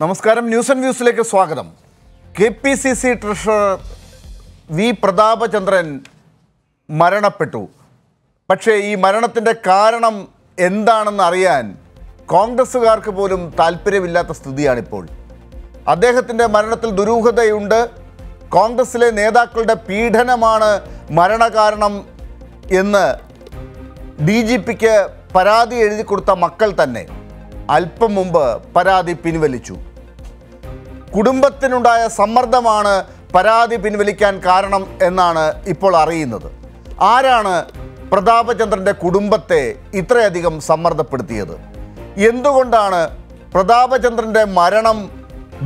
നമസ്കാരം news and വ്യൂസിലേക്ക് സ്വാഗതം. K P C C treasurer V Prathapachandran മരണപ്പെട്ടു. പക്ഷേ ഈ മരണത്തിന്റെ കാരണം എന്താണെന്ന് അറിയാൻ കോൺഗ്രസ്സുകാർക്ക് പോലും താല്പര്യമില്ലാത്ത സ്ഥിതിയാണിപ്പോൾ. അദ്ദേഹത്തിന്റെ മരണത്തിൽ ദുരൂഹതയുണ്ട്. കോൺഗ്രസ്സിലെ നേതാക്കളുടെ പീഡനമാണ് മരണകാരണം എന്ന് ഡി ജി പിക്ക് പരാതി എഴുതി കൊടുത്ത മക്കൾ തന്നെ അല്പം മുമ്പ് പരാതി പിൻവലിച്ചു. കുടുംബത്തിനുണ്ടായ സമ്മർദ്ദമാണ് പരാതി പിൻവലിക്കാൻ കാരണം എന്നാണ് ഇപ്പോൾ അറിയുന്നത്. ആരാണ് പ്രതാപചന്ദ്രന്റെ കുടുംബത്തെ ഇത്രയധികം സമ്മർദ്ദപ്പെടുത്തിയത്? എന്തുകൊണ്ടാണ് പ്രതാപചന്ദ്രന്റെ മരണം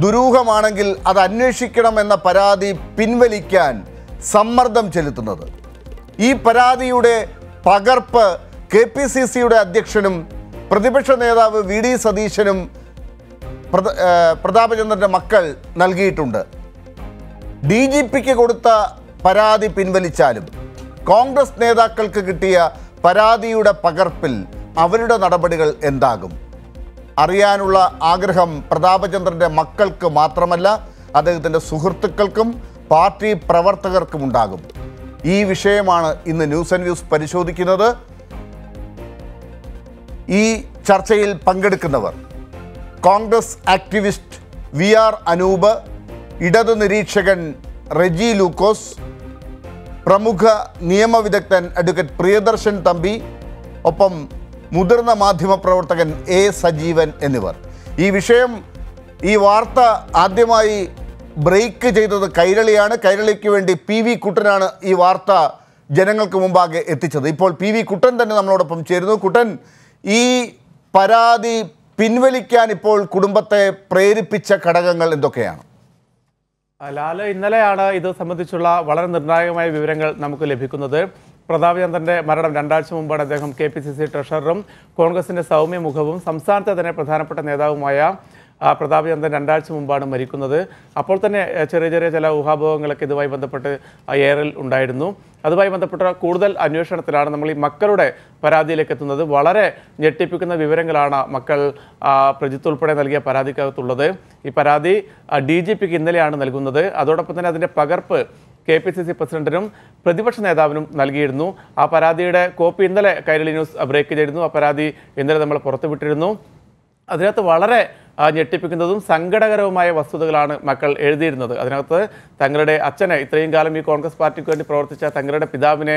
ദുരൂഹമാണെങ്കിൽ അത് അന്വേഷിക്കണമെന്ന പരാതി പിൻവലിക്കാൻ സമ്മർദ്ദം ചെലുത്തുന്നത്? ഈ പരാതിയുടെ പകർപ്പ് കെ പി സി സിയുടെ അധ്യക്ഷനും പ്രതിപക്ഷ നേതാവ് വി ഡി സതീശനും പ്രതാപചന്ദ്രന്റെ മക്കൾ നൽകിയിട്ടുണ്ട്. ഡി ജി പിക്ക് കൊടുത്ത പരാതി പിൻവലിച്ചാലും കോൺഗ്രസ് നേതാക്കൾക്ക് കിട്ടിയ പരാതിയുടെ പകർപ്പിൽ അവരുടെ നടപടികൾ എന്താകും? അറിയാനുള്ള ആഗ്രഹം പ്രതാപചന്ദ്രന്റെ മക്കൾക്ക് മാത്രമല്ല അദ്ദേഹത്തിന്റെ സുഹൃത്തുക്കൾക്കും പാർട്ടി പ്രവർത്തകർക്കും ഉണ്ടാകും. ഈ വിഷയമാണ് ഇന്ന് ന്യൂസ് ആൻഡ് വ്യൂസ് പരിശോധിക്കുന്നത്. ഈ ചർച്ചയിൽ പങ്കെടുക്കുന്നവർ Congress activist V R Anoop ഇടതു നിരീക്ഷകൻ റെജി ലൂക്കോസ് പ്രമുഖ നിയമവിദഗ്ധൻ അഡ്വക്കേറ്റ് പ്രിയദർശൻ തമ്പി ഒപ്പം മുതിർന്ന മാധ്യമപ്രവർത്തകൻ എ സജീവൻ എന്നിവർ. ഈ വിഷയം ഈ വാർത്ത ആദ്യമായി ബ്രേക്ക് ചെയ്തത് കൈരളിയാണ്. കൈരളിക്ക് വേണ്ടി പി വി കുട്ടനാണ് ഈ വാർത്ത ജനങ്ങൾക്ക് മുമ്പാകെ എത്തിച്ചത്. ഇപ്പോൾ പി വി കുട്ടൻ തന്നെ നമ്മളോടൊപ്പം ചേരുന്നു. കുട്ടൻ ഈ പരാതി പിൻവലിക്കാൻ ഇപ്പോൾ കുടുംബത്തെ പ്രേരിപ്പിച്ച ഘടകങ്ങൾ എന്തൊക്കെയാണ്? ലാൽ ഇന്നലെയാണ് ഇത് സംബന്ധിച്ചുള്ള വളരെ നിർണായകമായ വിവരങ്ങൾ നമുക്ക് ലഭിക്കുന്നത്. പ്രതാപചന്ദ്രന്റെ മരണം രണ്ടാഴ്ച മുമ്പാണ് അദ്ദേഹം കെ പി സി സി ട്രഷററും കോൺഗ്രസിന്റെ സൗമ്യ മുഖവും സംസ്ഥാനത്തെ തന്നെ പ്രധാനപ്പെട്ട നേതാവുമായ പ്രതാപചന്ദ്രൻ രണ്ടാഴ്ച മുമ്പാണ് മരിക്കുന്നത്. അപ്പോൾ തന്നെ ചെറിയ ചെറിയ ചില ഊഹാഭോഗങ്ങളൊക്കെ ഇതുമായി ബന്ധപ്പെട്ട് ഏറിൽ ഉണ്ടായിരുന്നു. അതുമായി ബന്ധപ്പെട്ട കൂടുതൽ അന്വേഷണത്തിലാണ് നമ്മൾ ഈ മക്കളുടെ പരാതിയിലേക്ക് എത്തുന്നത്. വളരെ ഞെട്ടിപ്പിക്കുന്ന വിവരങ്ങളാണ് മക്കൾ പ്രജിത്ത് ഉൾപ്പെടെ നൽകിയ പരാതിക്കകത്തുള്ളത്. ഈ പരാതി ഡി ജി പിക്ക് ഇന്നലെയാണ് നൽകുന്നത്. അതോടൊപ്പം തന്നെ അതിന്റെ പകർപ്പ് കെ പി സി സി പ്രസിഡന്റിനും പ്രതിപക്ഷ നേതാവിനും നൽകിയിരുന്നു. ആ പരാതിയുടെ കോപ്പി ഇന്നലെ കൈരളി ന്യൂസ് ബ്രേക്ക് ചെയ്തിരുന്നു. ആ പരാതി ഇന്നലെ നമ്മൾ പുറത്തുവിട്ടിരുന്നു. അതിനകത്ത് വളരെ ഞെട്ടിപ്പിക്കുന്നതും സങ്കടകരവുമായ വസ്തുതകളാണ് മക്കൾ എഴുതിയിരുന്നത്. അതിനകത്ത് തങ്ങളുടെ അച്ഛനെ ഇത്രയും കാലം ഈ കോൺഗ്രസ് പാർട്ടിക്ക് വേണ്ടി പ്രവർത്തിച്ച തങ്ങളുടെ പിതാവിനെ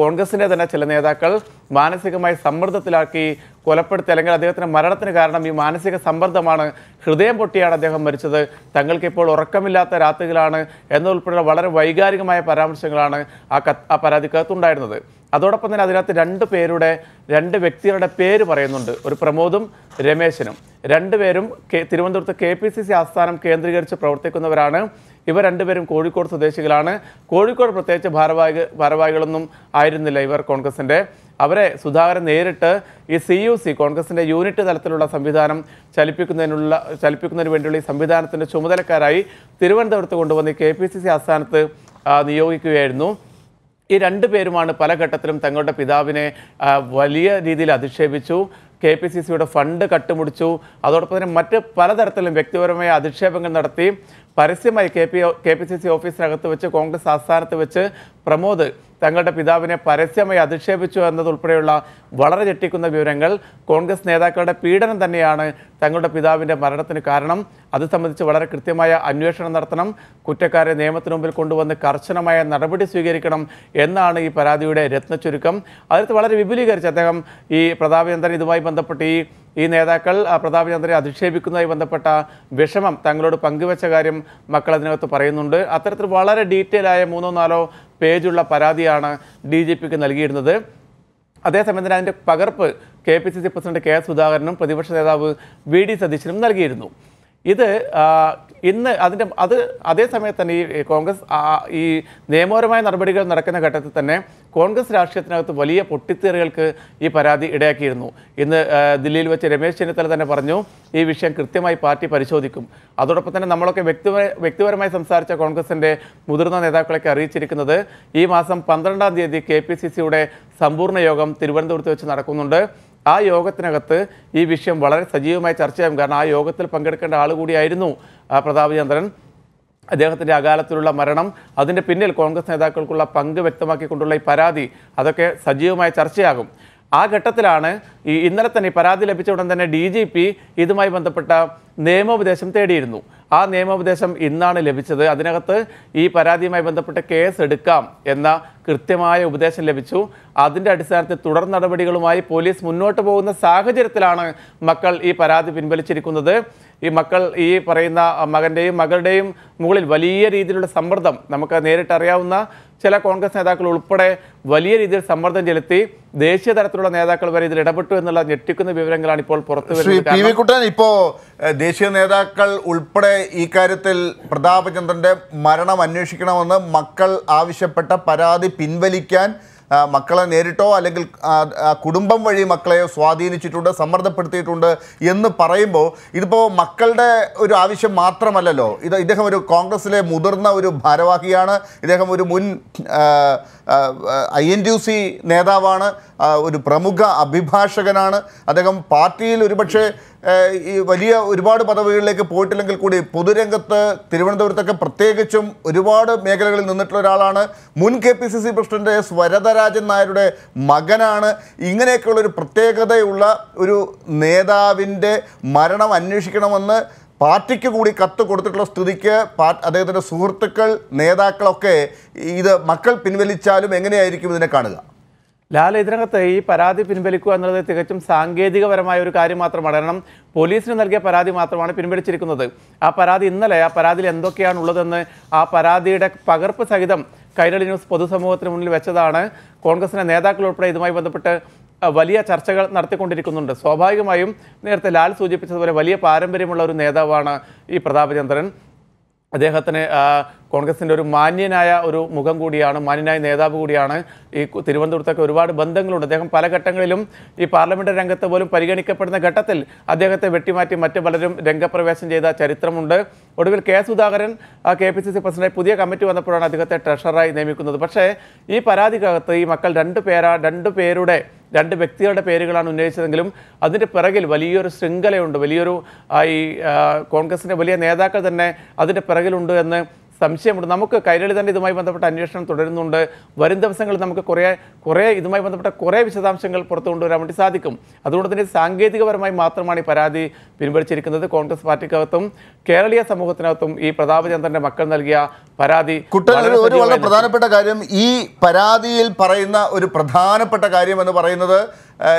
കോൺഗ്രസിന്റെ തന്നെ ചില നേതാക്കൾ മാനസികമായി സമ്മർദ്ദത്തിലാക്കി കൊലപ്പെടുത്തി അല്ലെങ്കിൽ അദ്ദേഹത്തിന്റെ മരണത്തിന് കാരണം ഈ മാനസിക സമ്മർദ്ദമാണ് ഹൃദയം പൊട്ടിയാണ് അദ്ദേഹം മരിച്ചത്. തങ്ങൾക്ക് ഇപ്പോൾ ഉറക്കമില്ലാത്ത രാത്രികളാണ് എന്നുൾപ്പെടെയുള്ള വളരെ വൈകാരികമായ പരാമർശങ്ങളാണ് ആ കത്ത് ആ പരാതിക്കകത്തുണ്ടായിരുന്നത് അതോടൊപ്പം തന്നെ അതിനകത്ത് രണ്ട് പേരുടെ രണ്ട് വ്യക്തികളുടെ പേര് പറയുന്നുണ്ട്. ഒരു പ്രമോദും രമേശനും. രണ്ടുപേരും കെ തിരുവനന്തപുരത്ത് കെ പി സി സി ആസ്ഥാനം കേന്ദ്രീകരിച്ച് പ്രവർത്തിക്കുന്നവരാണ്. ഇവർ രണ്ടുപേരും കോഴിക്കോട് സ്വദേശികളാണ്. കോഴിക്കോട് പ്രത്യേകിച്ച് ഭാരവാഹി ഭാരവാഹികളൊന്നും ആയിരുന്നില്ല ഇവർ കോൺഗ്രസിന്റെ അവരെ സുധാകരൻ നേരിട്ട് ഈ സി യു സി കോൺഗ്രസിന്റെ യൂണിറ്റ് തലത്തിലുള്ള സംവിധാനം ചലിപ്പിക്കുന്നതിനുള്ള ചലിപ്പിക്കുന്നതിന് വേണ്ടിയുള്ള ഈ സംവിധാനത്തിന്റെ ചുമതലക്കാരായി തിരുവനന്തപുരത്ത് കൊണ്ടുവന്ന് കെ പി സി സി ആസ്ഥാനത്ത് നിയോഗിക്കുകയായിരുന്നു. ഈ രണ്ട് പേരുമാണ് പല ഘട്ടത്തിലും തങ്ങളുടെ പിതാവിനെ വലിയ രീതിയിൽ അധിക്ഷേപിച്ചു. കെ പി സി സിയുടെ ഫണ്ട് കട്ടുമുടിച്ചു. അതോടൊപ്പം തന്നെ മറ്റ് പലതരത്തിലും വ്യക്തിപരമായ അധിക്ഷേപങ്ങൾ നടത്തി. പരസ്യമായി K P K P C C ഓഫീസിനകത്ത് വെച്ച് കോൺഗ്രസ് ആസ്ഥാനത്ത് വെച്ച് പ്രമോദ് തങ്ങളുടെ പിതാവിനെ പരസ്യമായി അധിക്ഷേപിച്ചു എന്നതുൾപ്പെടെയുള്ള വളരെ ഞെട്ടിക്കുന്ന വിവരങ്ങൾ. കോൺഗ്രസ് നേതാക്കളുടെ പീഡനം തന്നെയാണ് തങ്ങളുടെ പിതാവിന്റെ മരണത്തിന് കാരണം. അത് സംബന്ധിച്ച് വളരെ കൃത്യമായ അന്വേഷണം നടത്തണം. കുറ്റക്കാരെ നിയമത്തിന് മുമ്പിൽ കൊണ്ടുവന്ന് കർശനമായ നടപടി സ്വീകരിക്കണം എന്നാണ് ഈ പരാതിയുടെ രത്നച്ചുരുക്കം അതിനകത്ത് വളരെ വിപുലീകരിച്ച് അദ്ദേഹം ഈ പ്രതാപചന്ദ്രൻ ഇതുമായി ബന്ധപ്പെട്ട് ഈ ഈ നേതാക്കൾ പ്രതാപചന്ദ്രനെ അധിക്ഷേപിക്കുന്നതുമായി ബന്ധപ്പെട്ട വിഷമം തങ്ങളോട് പങ്കുവച്ച കാര്യം മക്കൾ അതിനകത്ത് പറയുന്നുണ്ട്. അത്തരത്തിൽ വളരെ ഡീറ്റെയിൽ ആയ മൂന്നോ നാലോ പേജുള്ള പരാതിയാണ് ഡി ജി പിക്ക് നൽകിയിരുന്നത്. അതേസമയം തന്നെ അതിന്റെ പകർപ്പ് K P C C president K S സുധാകരനും പ്രതിപക്ഷ നേതാവ് വി ഡി സതീശനും നൽകിയിരുന്നു. ഇത് ഇന്ന് അതിന്റെ അത് അതേ സമയത്ത് തന്നെ ഈ കോൺഗ്രസ് ഈ നിയമപരമായ നടപടികൾ നടക്കുന്ന ഘട്ടത്തിൽ തന്നെ കോൺഗ്രസ് രാഷ്ട്രീയത്തിനകത്ത് വലിയ പൊട്ടിത്തെറികൾക്ക് ഈ പരാതി ഇടയാക്കിയിരുന്നു. ഇന്ന് ദില്ലിയിൽ വെച്ച് രമേശ് ചെന്നിത്തല തന്നെ പറഞ്ഞു ഈ വിഷയം കൃത്യമായി പാർട്ടി പരിശോധിക്കും. അതോടൊപ്പം തന്നെ നമ്മളൊക്കെ വ്യക്തിപര വ്യക്തിപരമായി സംസാരിച്ച കോൺഗ്രസിന്റെ മുതിർന്ന നേതാക്കളൊക്കെ അറിയിച്ചിരിക്കുന്നത് ഈ മാസം പന്ത്രണ്ടാം തീയതി കെ പി സി സിയുടെ സമ്പൂർണ യോഗം തിരുവനന്തപുരത്ത് വെച്ച് നടക്കുന്നുണ്ട്. ആ യോഗത്തിനകത്ത് ഈ വിഷയം വളരെ സജീവമായി ചർച്ച ചർച്ചയാകും. കാരണം ആ യോഗത്തിൽ പങ്കെടുക്കേണ്ട ആൾ കൂടിയായിരുന്നു പ്രതാപചന്ദ്രൻ അദ്ദേഹത്തിന്റെ അകാലത്തിലുള്ള മരണം അതിന്റെ പിന്നിൽ കോൺഗ്രസ് നേതാക്കൾക്കുള്ള പങ്ക് വ്യക്തമാക്കിക്കൊണ്ടുള്ള ഈ പരാതി അതൊക്കെ സജീവമായ ചർച്ചയാകും. ആ ഘട്ടത്തിലാണ് ഈ ഇന്നലെ തന്നെ പരാതി ലഭിച്ച ഉടൻ തന്നെ ഡി ജി പി ഇതുമായി ബന്ധപ്പെട്ട നിയമോപദേശം തേടിയിരുന്നു. ആ നിയമോപദേശം ഇന്നാണ് ലഭിച്ചത്. അതിനകത്ത് ഈ പരാതിയുമായി ബന്ധപ്പെട്ട കേസ് എടുക്കാം എന്ന കൃത്യമായ ഉപദേശം ലഭിച്ചു. അതിന്റെ അടിസ്ഥാനത്തിൽ തുടർ നടപടികളുമായി പോലീസ് മുന്നോട്ട് പോകുന്ന സാഹചര്യത്തിലാണ് മക്കൾ ഈ പരാതി പിൻവലിച്ചിരിക്കുന്നത്. ഈ മക്കൾ ഈ പറയുന്ന മകന്റെയും മകളുടെയും മുകളിൽ വലിയ രീതിയിലുള്ള സമ്മർദ്ദം. നമുക്ക് നേരിട്ടറിയാവുന്ന ചില കോൺഗ്രസ് നേതാക്കൾ ഉൾപ്പെടെ വലിയ രീതിയിൽ സമ്മർദ്ദം ചെലുത്തി ദേശീയ തലത്തിലുള്ള നേതാക്കൾ വരെ ഇതിൽ ഇടപെട്ടു എന്നുള്ള ഞെട്ടിക്കുന്ന വിവരങ്ങളാണ് ഇപ്പോൾ പുറത്തു വരുന്നത്. ഇപ്പോ ദേശീയ നേതാക്കൾ ഉൾപ്പെടെ ഈ കാര്യത്തിൽ പ്രതാപചന്ദ്രന്റെ മരണം അന്വേഷിക്കണമെന്ന് മക്കൾ ആവശ്യപ്പെട്ട പരാതി പിൻവലിക്കാൻ മക്കളെ നേരിട്ടോ അല്ലെങ്കിൽ കുടുംബം വഴി മക്കളെ സ്വാധീനിച്ചിട്ടുണ്ട് സമ്മർദ്ദപ്പെടുത്തിയിട്ടുണ്ട് എന്ന് പറയുമ്പോൾ ഇതിപ്പോൾ മക്കളുടെ ഒരു ആവശ്യം മാത്രമല്ലല്ലോ. ഇത് ഇദ്ദേഹം ഒരു കോൺഗ്രസിലെ മുതിർന്ന ഒരു ഭാരവാഹിയാണ്. ഇദ്ദേഹം ഒരു മുൻ ഐ എൻ ടി സി നേതാവാണ് ഒരു പ്രമുഖ അഭിഭാഷകനാണ്. അദ്ദേഹം പാർട്ടിയിൽ ഒരുപക്ഷെ ഈ വലിയ ഒരുപാട് പദവികളിലേക്ക് പോയിട്ടില്ലെങ്കിൽ കൂടി പൊതുരംഗത്ത് തിരുവനന്തപുരത്തൊക്കെ പ്രത്യേകിച്ചും ഒരുപാട് മേഖലകളിൽ നിന്നിട്ടുള്ള ഒരാളാണ്. മുൻ K P C C president S Varadarajan നായരുടെ മകനാണ്. ഇങ്ങനെയൊക്കെയുള്ള ഒരു പ്രത്യേകതയുള്ള ഒരു നേതാവിന്റെ മരണം അന്വേഷിക്കണമെന്ന് പാർട്ടിക്ക് കൂടി കത്ത് കൊടുത്തിട്ടുള്ള സ്ഥിതിക്ക് പാ അദ്ദേഹത്തിന്റെ സുഹൃത്തുക്കൾ നേതാക്കളൊക്കെ ഇത് മക്കൾ പിൻവലിച്ചാലും എങ്ങനെയായിരിക്കും ഇതിനെ കാണുക? ലാൽ ഇതിനകത്ത് ഈ പരാതി പിൻവലിക്കുക എന്നുള്ളത് തികച്ചും സാങ്കേതികപരമായ ഒരു കാര്യം മാത്രമാണ്. കാരണം പോലീസിന് നൽകിയ പരാതി മാത്രമാണ് പിൻവലിച്ചിരിക്കുന്നത്. ആ പരാതി ഇന്നലെ ആ പരാതിയിൽ എന്തൊക്കെയാണ് ഉള്ളതെന്ന് ആ പരാതിയുടെ പകർപ്പ് സഹിതം കൈരളി ന്യൂസ് പൊതുസമൂഹത്തിന് മുന്നിൽ വെച്ചതാണ്. കോൺഗ്രസിന്റെ നേതാക്കൾ ഉൾപ്പെടെ ഇതുമായി ബന്ധപ്പെട്ട് വലിയ ചർച്ചകൾ നടത്തിക്കൊണ്ടിരിക്കുന്നുണ്ട്. സ്വാഭാവികമായും നേരത്തെ ലാൽ സൂചിപ്പിച്ചതുപോലെ വലിയ പാരമ്പര്യമുള്ള ഒരു നേതാവാണ് ഈ പ്രതാപചന്ദ്രൻ അദ്ദേഹത്തിന് കോൺഗ്രസിന്റെ ഒരു മാന്യനായ ഒരു മുഖം കൂടിയാണ് മാന്യനായ നേതാവ് കൂടിയാണ് ഈ തിരുവനന്തപുരത്തൊക്കെ ഒരുപാട് ബന്ധങ്ങളുണ്ട്. അദ്ദേഹം പല ഘട്ടങ്ങളിലും ഈ പാർലമെന്റ് രംഗത്ത് പോലും പരിഗണിക്കപ്പെടുന്ന ഘട്ടത്തിൽ അദ്ദേഹത്തെ വെട്ടിമാറ്റി മറ്റു പലരും രംഗപ്രവേശം ചെയ്ത ചരിത്രമുണ്ട്. ഒടുവിൽ K Sudhakaran K P C C president പുതിയ കമ്മിറ്റി വന്നപ്പോഴാണ് അദ്ദേഹത്തെ ട്രഷററായി നിയമിക്കുന്നത്. പക്ഷേ ഈ പരാതിക്കകത്ത് ഈ മക്കൾ രണ്ട് പേരാ രണ്ട് പേരുടെ രണ്ട് വ്യക്തികളുടെ പേരുകളാണ് ഉന്നയിച്ചതെങ്കിലും അതിന്റെ പിറകിൽ വലിയൊരു ശൃംഖലയുണ്ട്. വലിയൊരു ഈ കോൺഗ്രസിന്റെ വലിയ നേതാക്കൾ തന്നെ അതിന്റെ പിറകിലുണ്ട് എന്ന് സംശയമുണ്ട്. നമുക്ക് കൈരളി തന്നെ ഇതുമായി ബന്ധപ്പെട്ട അന്വേഷണം തുടരുന്നുണ്ട്. വരും ദിവസങ്ങളിൽ നമുക്ക് കുറേ കുറേ ഇതുമായി ബന്ധപ്പെട്ട കുറേ വിശദാംശങ്ങൾ പുറത്തു കൊണ്ടുവരാൻ വേണ്ടി സാധിക്കും. അതുകൊണ്ട് തന്നെ സാങ്കേതികപരമായി മാത്രമാണ് ഈ പരാതി പിൻവലിച്ചിരിക്കുന്നത്. കോൺഗ്രസ് പാർട്ടിക്കകത്തും കേരളീയ സമൂഹത്തിനകത്തും ഈ പ്രതാപചന്ദ്രന്റെ മക്കൾ നൽകിയ പരാതി ഒരു- വളരെ പ്രധാനപ്പെട്ട കാര്യം ഈ പരാതിയിൽ പറയുന്ന ഒരു പ്രധാനപ്പെട്ട കാര്യം എന്ന് പറയുന്നത്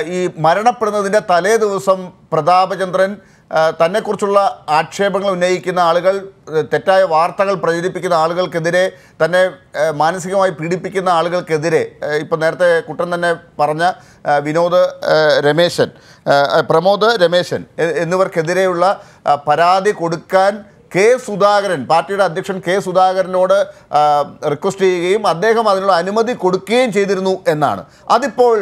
ഈ മരണപ്പെടുന്നതിന്റെ തലേ ദിവസം പ്രതാപചന്ദ്രൻ തന്നെക്കുറിച്ചുള്ള ആക്ഷേപങ്ങൾ ഉന്നയിക്കുന്ന ആളുകൾ തെറ്റായ വാർത്തകൾ പ്രചരിപ്പിക്കുന്ന ആളുകൾക്കെതിരെ തന്നെ മാനസികമായി പീഡിപ്പിക്കുന്ന ആളുകൾക്കെതിരെ ഇപ്പം നേരത്തെ കുട്ടൻ തന്നെ പറഞ്ഞ വിനോദ് രമേശൻ പ്രമോദ് രമേശൻ എന്നിവർക്കെതിരെയുള്ള പരാതി കൊടുക്കാൻ കെ സുധാകരൻ പാർട്ടിയുടെ അധ്യക്ഷൻ കെ സുധാകരനോട് റിക്വസ്റ്റ് ചെയ്യുകയും അദ്ദേഹം അതിനുള്ള അനുമതി കൊടുക്കുകയും ചെയ്തിരുന്നു എന്നാണ്. അതിപ്പോൾ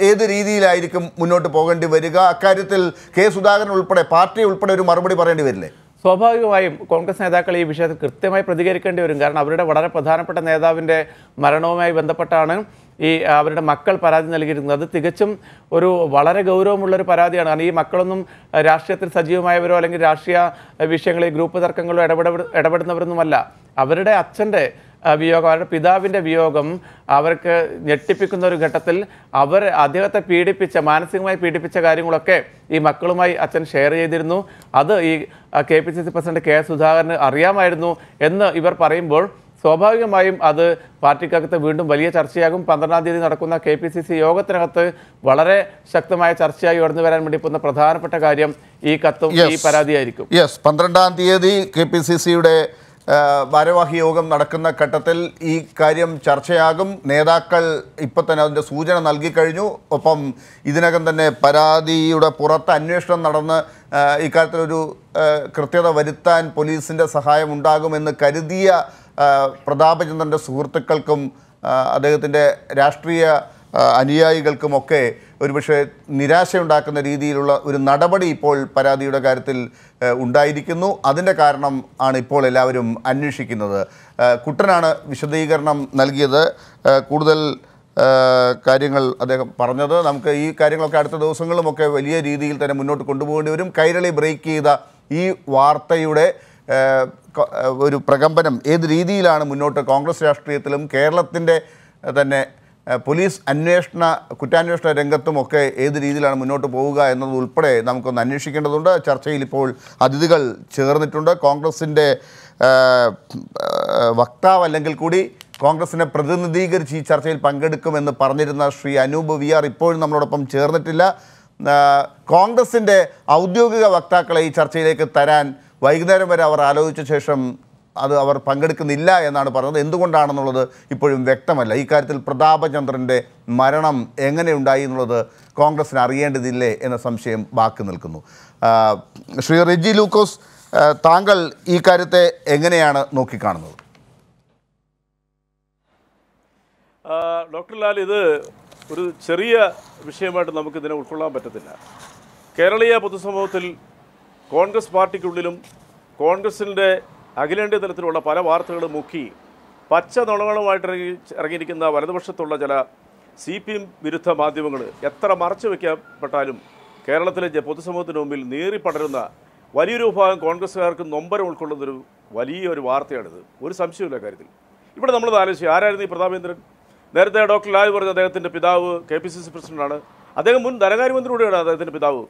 ഏത് രീതിയിലായിരിക്കും മുന്നോട്ട് പോകേണ്ടി വരിക? അക്കാര്യത്തിൽ കെ സുധാകരൻ ഉൾപ്പെടെ പാർട്ടി ഉൾപ്പെടെ ഒരു മറുപടി പറയേണ്ടി വരില്ലേ? സ്വാഭാവികമായും കോൺഗ്രസ് നേതാക്കൾ ഈ വിഷയത്തിൽ കൃത്യമായി പ്രതികരിക്കേണ്ടി വരും. കാരണം അവരുടെ വളരെ പ്രധാനപ്പെട്ട നേതാവിന്റെ മരണവുമായി ബന്ധപ്പെട്ടാണ് ഈ അവരുടെ മക്കൾ പരാതി നൽകിയിരുന്നത്. അത് തികച്ചും ഒരു വളരെ ഗൗരവമുള്ളൊരു പരാതിയാണ്. കാരണം ഈ മക്കളൊന്നും രാഷ്ട്രീയത്തിൽ സജീവമായവരോ അല്ലെങ്കിൽ രാഷ്ട്രീയ വിഷയങ്ങളിൽ ഗ്രൂപ്പ് തർക്കങ്ങളോ ഇടപെട ഇടപെടുന്നവരൊന്നുമല്ല. അവരുടെ അച്ഛന്റെ വിയോഗം. അവരുടെ പിതാവിന്റെ വിയോഗം അവർക്ക് ഞെട്ടിപ്പിക്കുന്ന ഒരു ഘട്ടത്തിൽ അവർ അദ്ദേഹത്തെ പീഡിപ്പിച്ച മാനസികമായി പീഡിപ്പിച്ച കാര്യങ്ങളൊക്കെ ഈ മക്കളുമായി അച്ഛൻ ഷെയർ ചെയ്തിരുന്നു. അത് ഈ K P C C president K സുധാകരന് അറിയാമായിരുന്നു എന്ന് ഇവർ പറയുമ്പോൾ സ്വാഭാവികമായും അത് പാർട്ടിക്കകത്ത് വീണ്ടും വലിയ ചർച്ചയാകും. പന്ത്രണ്ടാം തീയതി നടക്കുന്ന കെ പി സി സി യോഗത്തിനകത്ത് വളരെ ശക്തമായ ചർച്ചയായി ഉയർന്നു വരാൻ വേണ്ടി പോകുന്ന പ്രധാനപ്പെട്ട കാര്യം ഈ കത്തും ഈ പരാതിയായിരിക്കും. യെസ് പന്ത്രണ്ടാം തീയതി കെ പി സി സിയുടെ ഭാരവാഹി യോഗം നടക്കുന്ന ഘട്ടത്തിൽ ഈ കാര്യം ചർച്ചയാകും. നേതാക്കൾ ഇപ്പം തന്നെ അതിന്റെ സൂചന നൽകിക്കഴിഞ്ഞു ഒപ്പം ഇതിനകം തന്നെ പരാതിയുടെ പുറത്ത് അന്വേഷണം നടന്ന് ഇക്കാര്യത്തിലൊരു കൃത്യത വരുത്താൻ പോലീസിന്റെ സഹായം ഉണ്ടാകുമെന്ന് കരുതിയ പ്രതാപചന്ദ്രന്റെ സുഹൃത്തുക്കൾക്കും അദ്ദേഹത്തിന്റെ രാഷ്ട്രീയ അനുയായികൾക്കുമൊക്കെ ഒരുപക്ഷെ നിരാശയുണ്ടാക്കുന്ന രീതിയിലുള്ള ഒരു നടപടി ഇപ്പോൾ പരാതിയുടെ കാര്യത്തിൽ ഉണ്ടായിരിക്കുന്നു. അതിന്റെ കാരണം ആണ് ഇപ്പോൾ എല്ലാവരും അന്വേഷിക്കുന്നത്. കുട്ടനാണ് വിശദീകരണം നൽകിയത്. കൂടുതൽ കാര്യങ്ങൾ അദ്ദേഹം പറഞ്ഞത്. നമുക്ക് ഈ കാര്യങ്ങളൊക്കെ അടുത്ത ദിവസങ്ങളുമൊക്കെ വലിയ രീതിയിൽ തന്നെ മുന്നോട്ട് കൊണ്ടുപോകേണ്ടി വരും. കൈരളി ബ്രേക്ക് ചെയ്ത ഈ വാർത്തയുടെ ഒരു പ്രകമ്പനം ഏത് രീതിയിലാണ് മുന്നോട്ട് കോൺഗ്രസ് രാഷ്ട്രീയത്തിലും കേരളത്തിന്റെ തന്നെ പോലീസ് അന്വേഷണ കുറ്റാന്വേഷണ രംഗത്തുമൊക്കെ ഏത് രീതിയിലാണ് മുന്നോട്ട് പോവുക എന്നത് ഉൾപ്പെടെ നമുക്കൊന്ന് അന്വേഷിക്കേണ്ടതുണ്ട്. ചർച്ചയിൽ ഇപ്പോൾ അതിഥികൾ ചേർന്നിട്ടുണ്ട്. കോൺഗ്രസിന്റെ വക്താവ് അല്ലെങ്കിൽ കൂടി കോൺഗ്രസിനെ പ്രതിനിധീകരിച്ച് ഈ ചർച്ചയിൽ പങ്കെടുക്കുമെന്ന് പറഞ്ഞിരുന്ന ശ്രീ അനൂപ് വി ആർ ഇപ്പോഴും നമ്മളോടൊപ്പം ചേർന്നിട്ടില്ല. കോൺഗ്രസിന്റെ ഔദ്യോഗിക വക്താക്കളെ ഈ ചർച്ചയിലേക്ക് തരാൻ വൈകുന്നേരം വരെ അവർ ആലോചിച്ച ശേഷം അത് അവർ പങ്കെടുക്കുന്നില്ല എന്നാണ് പറഞ്ഞത്. എന്തുകൊണ്ടാണെന്നുള്ളത് ഇപ്പോഴും വ്യക്തമല്ല. ഈ കാര്യത്തിൽ പ്രതാപചന്ദ്രന്റെ മരണം എങ്ങനെയുണ്ടായി എന്നുള്ളത് കോൺഗ്രസിന് അറിയേണ്ടതില്ലേ എന്ന സംശയം ബാക്കി നിൽക്കുന്നു. ശ്രീ റെജി ലൂക്കോസ് താങ്കൾ ഈ കാര്യത്തെ എങ്ങനെയാണ് നോക്കിക്കാണുന്നത്? ഡോക്ടർ ലാൽ ഇത് ഒരു ചെറിയ വിഷയമായിട്ട് നമുക്ക് ഇതിനെ ഉൾക്കൊള്ളാൻ പറ്റത്തില്ല. കേരളീയ പൊതുസമൂഹത്തിൽ കോൺഗ്രസ് പാർട്ടിക്കുള്ളിലും കോൺഗ്രസിന്റെ അഖിലേന്ത്യാ തലത്തിലുള്ള പല വാർത്തകളും മുക്കി. പച്ച നുണകളുമായിട്ട് ഇറങ്ങി ഇറങ്ങിയിരിക്കുന്ന വലതുപക്ഷത്തുള്ള ചില സി പി എം വിരുദ്ധ മാധ്യമങ്ങൾ എത്ര മറച്ചു വയ്ക്കപ്പെട്ടാലും കേരളത്തിലെ പൊതുസമൂഹത്തിന് മുമ്പിൽ നേറി പടരുന്ന വലിയൊരു വിഭാഗം കോൺഗ്രസ്സുകാർക്ക് നൊമ്പരം ഉൾക്കൊള്ളുന്നൊരു വലിയൊരു വാർത്തയാണിത്. ഒരു സംശയമില്ല കാര്യത്തിൽ. ഇവിടെ നമ്മൾ ആലോചിച്ചു ആരായിരുന്നു ഈ പ്രതാപേന്ദ്രൻ? നേരത്തെ ഡോക്ടർ ലാൽ പറഞ്ഞ അദ്ദേഹത്തിന്റെ പിതാവ് കെ പി സി സി പ്രസിഡന്റാണ് അദ്ദേഹം മുൻ ധനകാര്യമന്ത്രി കൂടിയാണ് അദ്ദേഹത്തിന്റെ പിതാവ്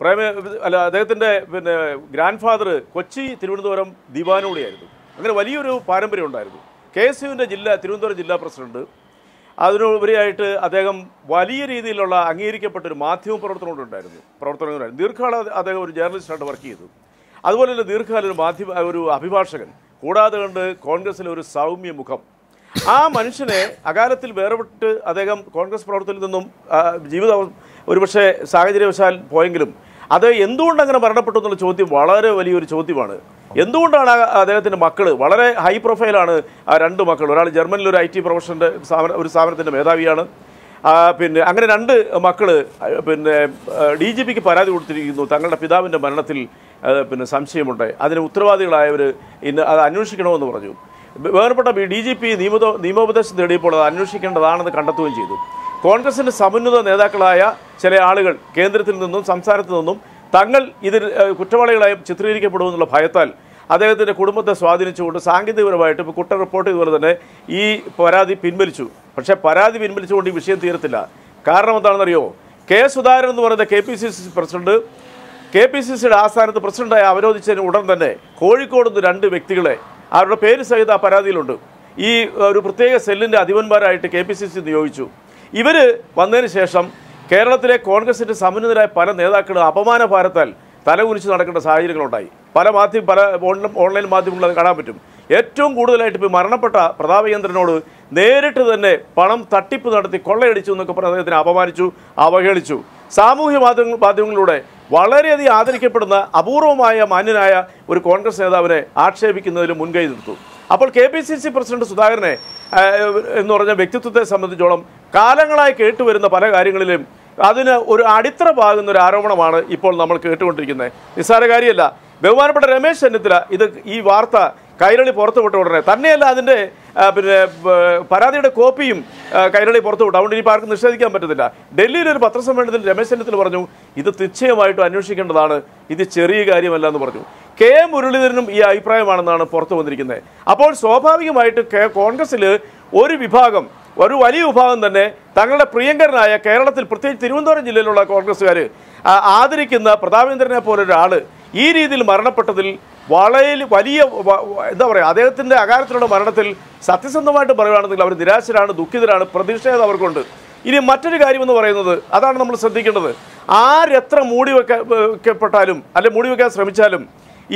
പ്രേമ അല്ല അദ്ദേഹത്തിന്റെ പിന്നെ ഗ്രാൻഡ് ഫാദർ കൊച്ചി തിരുവനന്തപുരം ദിവാനോടിയായിരുന്നു. അങ്ങനെ വലിയൊരു പാരമ്പര്യം ഉണ്ടായിരുന്നു. കെ എസ് യുവിന്റെ ജില്ല തിരുവനന്തപുരം ജില്ലാ പ്രസിഡന്റ്. അതിനുപരിയായിട്ട് അദ്ദേഹം വലിയ രീതിയിലുള്ള അംഗീകരിക്കപ്പെട്ട ഒരു മാധ്യമ പ്രവർത്തനം ഉണ്ടായിരുന്നു. പ്രവർത്തനങ്ങളുണ്ടായിരുന്നു ദീർഘകാലം അദ്ദേഹം ഒരു ജേർണലിസ്റ്റായിട്ട് വർക്ക് ചെയ്തു. അതുപോലെ തന്നെ ദീർഘകാലം ഒരു മാധ്യമ ഒരു അഭിഭാഷകൻ. കൂടാതെ കണ്ട് കോൺഗ്രസിലെ ഒരു സൗമ്യ മുഖം ആ മനുഷ്യനെ അകാലത്തിൽ വേർപെട്ട് അദ്ദേഹം കോൺഗ്രസ് പ്രവർത്തനത്തിൽ നിന്നും ജീവിത ഒരുപക്ഷെ സാഹചര്യവശാൽ പോയെങ്കിലും അത് എന്തുകൊണ്ട് അങ്ങനെ മരണപ്പെട്ടു എന്നുള്ള ചോദ്യം വളരെ വലിയൊരു ചോദ്യമാണ്. എന്തുകൊണ്ടാണ് അദ്ദേഹത്തിന്റെ മക്കൾ വളരെ ഹൈ പ്രൊഫൈലാണ് ആ രണ്ട് മക്കൾ? ഒരാൾ ജർമ്മനിൽ ഒരു ഐ ടി പ്രൊഫഷന്റെ സ്ഥാപന ഒരു സ്ഥാപനത്തിന്റെ മേധാവിയാണ്. പിന്നെ അങ്ങനെ രണ്ട് മക്കൾ പിന്നെ ഡി ജി പിക്ക് പരാതി കൊടുത്തിരിക്കുന്നു. തങ്ങളുടെ പിതാവിന്റെ മരണത്തിൽ പിന്നെ സംശയമുണ്ട്. അതിന് ഉത്തരവാദികളായവർ ഇന്ന് അത് അന്വേഷിക്കണമെന്ന് പറഞ്ഞു. വേറെപ്പെട്ട ഡി ജി പി നിയമ നിയമോപദേശം തേടിയപ്പോൾ അത് അന്വേഷിക്കേണ്ടതാണെന്ന് കണ്ടെത്തുകയും ചെയ്തു. കോൺഗ്രസിന്റെ സമുന്നത നേതാക്കളായ ചില ആളുകൾ കേന്ദ്രത്തിൽ നിന്നും സംസ്ഥാനത്തു നിന്നും തങ്ങൾ ഇതിൽ കുറ്റവാളികളായി ചിത്രീകരിക്കപ്പെടുമെന്നുള്ള ഭയത്താൽ അദ്ദേഹത്തിന്റെ കുടുംബത്തെ സ്വാധീനിച്ചുകൊണ്ട് സാങ്കേതികപരമായിട്ട് ഇപ്പോൾ കുട്ട റിപ്പോർട്ട് ഇതുപോലെ തന്നെ ഈ പരാതി പിൻവലിച്ചു. പക്ഷേ പരാതി പിൻവലിച്ചുകൊണ്ട് ഈ വിഷയം തീരത്തില്ല. കാരണം എന്താണെന്നറിയോ? കെ സുധാകരൻ എന്ന് പറയുന്ന K P C C president K P C സിയുടെ ആസ്ഥാനത്ത് പ്രസിഡന്റായി അവരോധിച്ചതിന് ഉടൻ തന്നെ കോഴിക്കോട് നിന്ന് രണ്ട് വ്യക്തികളെ അവരുടെ പേര് സഹിത ആ പരാതിയിലുണ്ട്. ഈ ഒരു പ്രത്യേക സെല്ലിന്റെ അധിപന്മാരായിട്ട് കെ പി സി സി നിയോഗിച്ചു. ഇവർ വന്നതിന് ശേഷം കേരളത്തിലെ കോൺഗ്രസിന്റെ സമന്വിതരായ പല നേതാക്കളും അപമാന ഭാരത്താൽ തലകുനിച്ച് നടക്കേണ്ട സാഹചര്യങ്ങളുണ്ടായി. പല മാധ്യമ പല ഓൺലൈൻ ഓൺലൈൻ മാധ്യമങ്ങളിൽ കാണാൻ പറ്റും. ഏറ്റവും കൂടുതലായിട്ട് ഇപ്പോൾ മരണപ്പെട്ട പ്രതാപചന്ദ്രനോട് നേരിട്ട് തന്നെ പണം തട്ടിപ്പ് നടത്തി കൊള്ളയടിച്ചു എന്നൊക്കെ പറഞ്ഞ് അദ്ദേഹത്തിനെ അപമാനിച്ചു അവഹേളിച്ചു. സാമൂഹ്യ മാധ്യമ മാധ്യമങ്ങളിലൂടെ വളരെയധികം ആദരിക്കപ്പെടുന്ന അപൂർവമായ മാന്യനായ ഒരു കോൺഗ്രസ് നേതാവിനെ ആക്ഷേപിക്കുന്നതിൽ മുൻകൈ നിർത്തു. അപ്പോൾ K P C C president സുധാകരനെ എന്ന് പറഞ്ഞ വ്യക്തിത്വത്തെ സംബന്ധിച്ചോളം കാലങ്ങളായി കേട്ടുവരുന്ന പല കാര്യങ്ങളിലും അതിന് ഒരു അടിത്തറ പാകുന്ന ഒരു ആരോപണമാണ് ഇപ്പോൾ നമ്മൾ കേട്ടുകൊണ്ടിരിക്കുന്നത്. നിസ്സാര കാര്യമല്ല. ബഹുമാനപ്പെട്ട രമേശ് ചെന്നിത്തല ഇത് ഈ വാർത്ത കൈരളി പുറത്തുവിട്ട ഉടനെ. തന്നെയല്ല അതിന്റെ പിന്നെ പരാതിയുടെ കോപ്പിയും കൈരളി പുറത്തുവിട്ടു. അതുകൊണ്ട് ഇനി ആർക്കും നിഷേധിക്കാൻ പറ്റത്തില്ല. ഡൽഹിയിൽ ഒരു പത്രസമ്മേളനത്തിൽ രമേശ് ചെന്നിത്തല പറഞ്ഞു ഇത് നിശ്ചയമായിട്ടും അന്വേഷിക്കേണ്ടതാണ്. ഇത് ചെറിയ കാര്യമല്ല എന്ന് പറഞ്ഞു. കെ മുരളീധരനും ഈ അഭിപ്രായമാണെന്നാണ് പുറത്തു വന്നിരിക്കുന്നത്. അപ്പോൾ സ്വാഭാവികമായിട്ട് കോൺഗ്രസ്സിൽ ഒരു വിഭാഗം ഒരു വലിയ വിഭാഗം തന്നെ തങ്ങളുടെ പ്രിയങ്കരനായ കേരളത്തിൽ പ്രത്യേകിച്ച് തിരുവനന്തപുരം ജില്ലയിലുള്ള കോൺഗ്രസ്സുകാർ ആദരിക്കുന്ന പ്രതാപേന്ദ്രനെ പോലൊരാൾ ഈ രീതിയിൽ മരണപ്പെട്ടതിൽ വളരെ വലിയ എന്താ പറയുക അദ്ദേഹത്തിന്റെ അകാലത്തിലുള്ള മരണത്തിൽ സത്യസന്ധമായിട്ട് പറയുകയാണെങ്കിൽ അവർ നിരാശരാണ് ദുഃഖിതരാണ് പ്രതിഷേധം അവർക്കുണ്ട്. ഇനി മറ്റൊരു കാര്യമെന്ന് പറയുന്നത് അതാണ് നമ്മൾ ശ്രദ്ധിക്കേണ്ടത്. ആരെത്ര മൂടി വെക്ക വെക്കപ്പെട്ടാലും അല്ലെ മൂടി വെക്കാൻ ശ്രമിച്ചാലും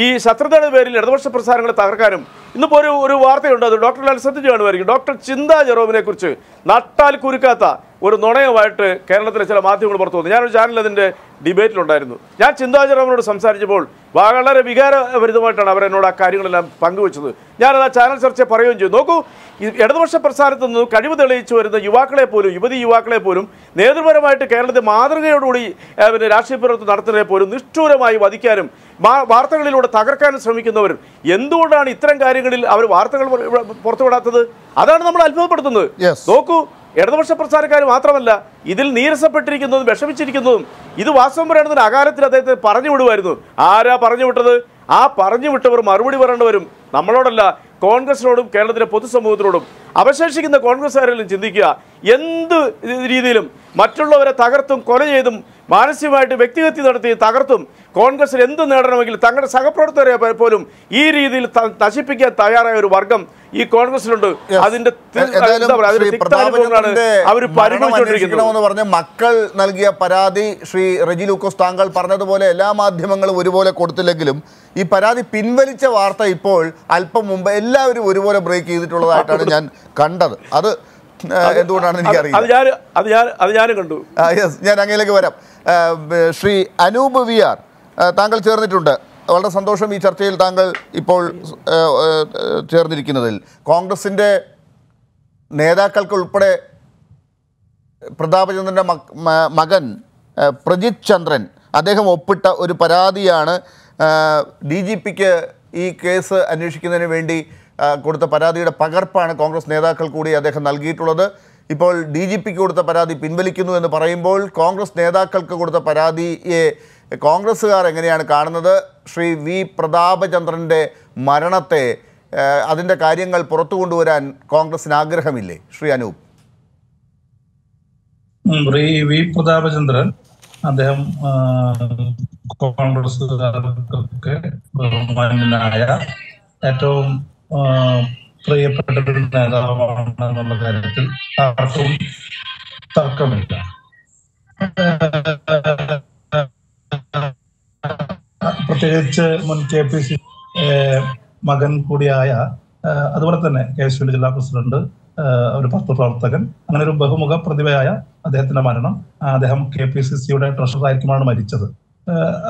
ഈ ശത്രുതയുടെ പേരിൽ ഇടതുപക്ഷ പ്രസ്ഥാനങ്ങളെ തകർക്കാനും ഇന്നിപ്പോൾ ഒരു ഒരു വാർത്തയുണ്ട്. അത് ഡോക്ടർ ലാൽ ശ്രദ്ധിച്ചു കാണുമായിരിക്കും ഡോക്ടർ ചിന്താ ജെറോമിനെ കുറിച്ച് നട്ടാൽ കുരുക്കാത്ത ഒരു നുണയമായിട്ട് കേരളത്തിലെ ചില മാധ്യമങ്ങൾ പുറത്തു വന്നു. ഞാനൊരു ചാനൽ അതിന്റെ ഡിബേറ്റിലുണ്ടായിരുന്നു ഞാൻ ചിന്താചരമനോട് സംസാരിച്ചപ്പോൾ വളരെ വികാരപരിതമായിട്ടാണ് അവർ എന്നോട് ആ കാര്യങ്ങളെല്ലാം പങ്കുവെച്ചത്. ഞാനത് ആ ചാനൽ ചർച്ച പറയുകയും ചെയ്തു. നോക്കൂ ഇടതുപക്ഷ പ്രസ്ഥാനത്ത് നിന്ന് കഴിവ് തെളിയിച്ചു വരുന്ന യുവാക്കളെ പോലും യുവതി യുവാക്കളെ പോലും നേതൃപരമായിട്ട് കേരളത്തെ മാതൃകയോടുകൂടി പിന്നെ രാഷ്ട്രീയ പ്രവർത്തനം നടത്തുന്നതിനെ പോലും നിഷ്ഠൂരമായി വധിക്കാനും വാർത്തകളിലൂടെ തകർക്കാനും ശ്രമിക്കുന്നവർ എന്തുകൊണ്ടാണ് ഇത്തരം കാര്യങ്ങളിൽ അവർ വാർത്തകൾ പുറത്തുവിടാത്തത്? അതാണ് നമ്മൾ അത്ഭുതപ്പെടുത്തുന്നത്. നോക്കൂ ഇടതുപക്ഷ പ്രസ്ഥാനക്കാർ മാത്രമല്ല ഇതിൽ നീരസപ്പെട്ടിരിക്കുന്നതും വിഷമിച്ചിരിക്കുന്നതും ഇത് വാസ്തവം പറയുന്നതിന് അകാലത്തിൽ അദ്ദേഹത്തെ പറഞ്ഞു വിടുമായിരുന്നു. ആരാ പറഞ്ഞു വിട്ടത്? ആ പറഞ്ഞു വിട്ടവർ മറുപടി പറയേണ്ടവരും നമ്മളോടല്ല കോൺഗ്രസിനോടും കേരളത്തിലെ പൊതുസമൂഹത്തിനോടും അവശേഷിക്കുന്ന കോൺഗ്രസ്സുകാരെല്ലാം ചിന്തിക്കുക എന്ത് രീതിയിലും മറ്റുള്ളവരെ തകർത്തും കൊല ചെയ്തും മാനസികമായിട്ട് വ്യക്തിഹത്യ നടത്തി തകർത്തും കോൺഗ്രസ്സിൽ എന്ത് നേടണമെങ്കിൽ തങ്ങളുടെ സഹപ്രവർത്തകരെ പോലും ഈ രീതിയിൽ നശിപ്പിക്കാൻ തയ്യാറായ ഒരു വർഗം ഈ കോൺഗ്രസിലുണ്ട് അതിന്റെ പറഞ്ഞ് മക്കൾ നൽകിയ പരാതി ശ്രീ റെജി ലൂക്കോസ് താങ്കൾ പറഞ്ഞതുപോലെ എല്ലാ മാധ്യമങ്ങളും ഒരുപോലെ കൊടുത്തില്ലെങ്കിലും ഈ പരാതി പിൻവലിച്ച വാർത്ത ഇപ്പോൾ അല്പം മുമ്പ് എല്ലാവരും ഒരുപോലെ ബ്രേക്ക് ചെയ്തിട്ടുള്ളതായിട്ടാണ് ഞാൻ കണ്ടത്. അത് എന്തുകൊണ്ടാണ് എനിക്കറിയില്ല അത് ഞാൻ കണ്ടു. യെസ് ഞാൻ അങ്ങയിലേക്ക് വരാം. ശ്രീ അനൂപ് വി ആർ താങ്കൾ ചേർന്നിട്ടുണ്ട്. വളരെ സന്തോഷം ഈ ചർച്ചയിൽ താങ്കൾ ഇപ്പോൾ ചേർന്നിരിക്കുന്നതിൽ. കോൺഗ്രസിന്റെ നേതാക്കൾക്ക് ഉൾപ്പെടെ പ്രതാപചന്ദ്രന്റെ മകൻ പ്രജിത് ചന്ദ്രൻ അദ്ദേഹം ഒപ്പിട്ട ഒരു പരാതിയാണ് ഡി ജി പിക്ക് ഈ കേസ് അന്വേഷിക്കുന്നതിന് വേണ്ടി കൊടുത്ത പരാതിയുടെ പകർപ്പാണ് കോൺഗ്രസ് നേതാക്കൾ കൂടി അദ്ദേഹം നൽകിയിട്ടുള്ളത്. ഇപ്പോൾ ഡി ജി പിക്ക് കൊടുത്ത പരാതി പിൻവലിക്കുന്നു എന്ന് പറയുമ്പോൾ കോൺഗ്രസ് നേതാക്കൾക്ക് കൊടുത്ത പരാതിയെ കോൺഗ്രസ്സുകാർ എങ്ങനെയാണ് കാണുന്നത്? ശ്രീ വി പ്രതാപചന്ദ്രന്റെ മരണത്തെ അതിന്റെ കാര്യങ്ങൾ പുറത്തു കൊണ്ടുവരാൻ കോൺഗ്രസിന് ആഗ്രഹമില്ലേ? ശ്രീ അനൂപ്. ശ്രീ വി പ്രതാപചന്ദ്രൻ അദ്ദേഹം കോൺഗ്രസ്സുകാർക്കൊക്കെ ബഹുമാനായ ഏറ്റവും പ്രിയപ്പെട്ട ഒരു നേതാവാണ് എന്നുള്ള കാര്യത്തിൽ ആർക്കും തർക്കമില്ല. പ്രത്യേകിച്ച് മുൻ കെ പി സി മകൻ കൂടിയായ അതുപോലെ തന്നെ കെ എസ് ജില്ലാ പ്രസിഡന്റ് ഒരു പത്രപ്രവർത്തകൻ അങ്ങനെ ഒരു ബഹുമുഖ പ്രതിഭയായ അദ്ദേഹത്തിന്റെ മരണം. അദ്ദേഹം കെ പി സി സിയുടെ ട്രഷറായിരിക്കുമാണ് മരിച്ചത്.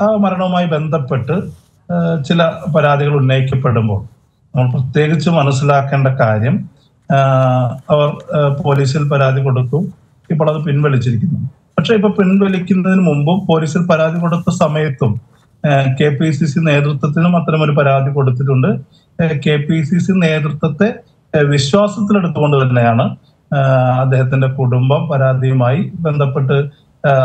ആ, മരണവുമായി ബന്ധപ്പെട്ട് ചില പരാതികൾ ഉന്നയിക്കപ്പെടുമ്പോൾ നമ്മൾ പ്രത്യേകിച്ച് മനസ്സിലാക്കേണ്ട കാര്യം അവർ പോലീസിൽ പരാതി കൊടുക്കും ഇപ്പോൾ അത് പിൻവലിച്ചിരിക്കുന്നു. പക്ഷെ ഇപ്പൊ പിൻവലിക്കുന്നതിന് മുമ്പും പോലീസിൽ പരാതി കൊടുത്ത സമയത്തും കെ പി സി സി നേതൃത്വത്തിനും അത്തരമൊരു പരാതി കൊടുത്തിട്ടുണ്ട്. കെ പി സി സി നേതൃത്വത്തെ വിശ്വാസത്തിലെടുത്തുകൊണ്ട് തന്നെയാണ് അദ്ദേഹത്തിന്റെ കുടുംബം പരാതിയുമായി ബന്ധപ്പെട്ട്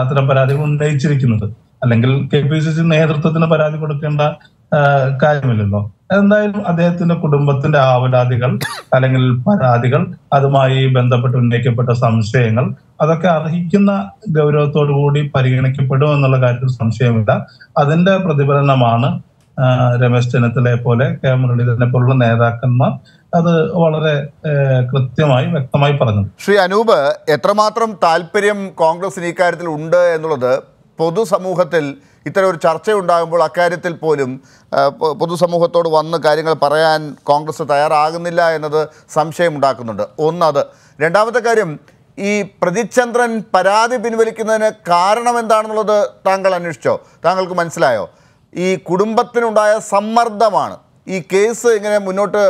അത്തരം പരാതികൾ ഉന്നയിച്ചിരിക്കുന്നത്. അല്ലെങ്കിൽ കെ പി സി സി നേതൃത്വത്തിന് പരാതി കൊടുക്കേണ്ട കാര്യമില്ലല്ലോ. എന്തായാലും അദ്ദേഹത്തിന്റെ കുടുംബത്തിന്റെ ആവലാതികൾ അല്ലെങ്കിൽ പരാതികൾ അതുമായി ബന്ധപ്പെട്ട് ഉന്നയിക്കപ്പെട്ട സംശയങ്ങൾ അതൊക്കെ അർഹിക്കുന്ന ഗൗരവത്തോടു കൂടി പരിഗണിക്കപ്പെടും എന്നുള്ള കാര്യത്തിൽ സംശയമില്ല. അതിന്റെ പ്രതിഫലനമാണ് രമേശ് ചെന്നിത്തലയെ പോലെ കെ മുരളീധരനെ പോലുള്ള നേതാക്കന്മാർ അത് വളരെ കൃത്യമായി വ്യക്തമായി പറഞ്ഞു. ശ്രീ അനൂപ് എത്രമാത്രം താല്പര്യം കോൺഗ്രസിന് ഇക്കാര്യത്തിൽ ഉണ്ട് എന്നുള്ളത് പൊതുസമൂഹത്തിൽ ഇത്തരം ഒരു ചർച്ച ഉണ്ടാകുമ്പോൾ അക്കാര്യത്തിൽ പോലും പൊതുസമൂഹത്തോട് വന്ന് കാര്യങ്ങൾ പറയാൻ കോൺഗ്രസ് തയ്യാറാകുന്നില്ല എന്നത് സംശയമുണ്ടാക്കുന്നുണ്ട് ഒന്നത് രണ്ടാമത്തെ കാര്യം ഈ പ്രതിചന്ദ്രൻ പരാതി പിൻവലിക്കുന്നതിന് കാരണം എന്താണെന്നുള്ളത് താങ്കൾ അന്വേഷിച്ചോ? താങ്കൾക്ക് മനസ്സിലായോ? ഈ കുടുംബത്തിനുണ്ടായ സമ്മർദ്ദമാണ്. ഈ കേസ് ഇങ്ങനെ മുന്നോട്ട്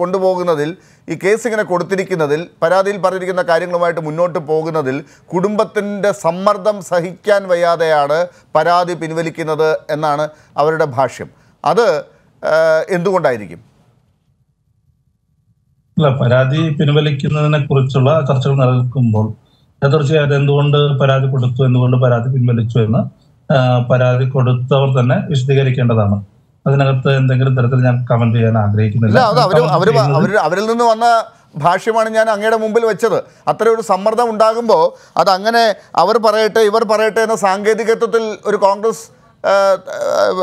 കൊണ്ടുപോകുന്നതിൽ ഈ കേസ് ഇങ്ങനെ കൊടുത്തിരിക്കുന്നതിൽ പരാതിയിൽ പറഞ്ഞിരിക്കുന്ന കാര്യങ്ങളുമായിട്ട് മുന്നോട്ട് പോകുന്നതിൽ കുടുംബത്തിന്റെ സമ്മർദ്ദം സഹിക്കാൻ വയ്യാതെയാണ് പരാതി പിൻവലിക്കുന്നത് എന്നാണ് അവരുടെ ഭാഷ്യം. അത് എന്തുകൊണ്ടായിരിക്കും? അല്ല പരാതി പിൻവലിക്കുന്നതിനെ കുറിച്ചുള്ള ചർച്ചകൾ നിലനിൽക്കുമ്പോൾ തീർച്ചയായും എന്തുകൊണ്ട് പരാതി കൊടുത്തു എന്തുകൊണ്ട് പരാതി പിൻവലിച്ചു എന്ന് പരാതി കൊടുത്തവർ തന്നെ വിശദീകരിക്കേണ്ടതാണ്. അതിനകത്ത് എന്തെങ്കിലും തരത്തിൽ ഞാൻ കമന്റ് ചെയ്യാൻ ആഗ്രഹിക്കുന്നില്ല. അത് അവർ comment അവർ അവർ അവരിൽ നിന്ന് വന്ന ഭാഷ്യമാണ് ഞാൻ അങ്ങയുടെ മുമ്പിൽ വെച്ചത്. അത്ര ഒരു സമ്മർദ്ദം ഉണ്ടാകുമ്പോൾ അത് അങ്ങനെ അവർ പറയട്ടെ ഇവർ പറയട്ടെ എന്ന സാങ്കേതികത്വത്തിൽ ഒരു കോൺഗ്രസ്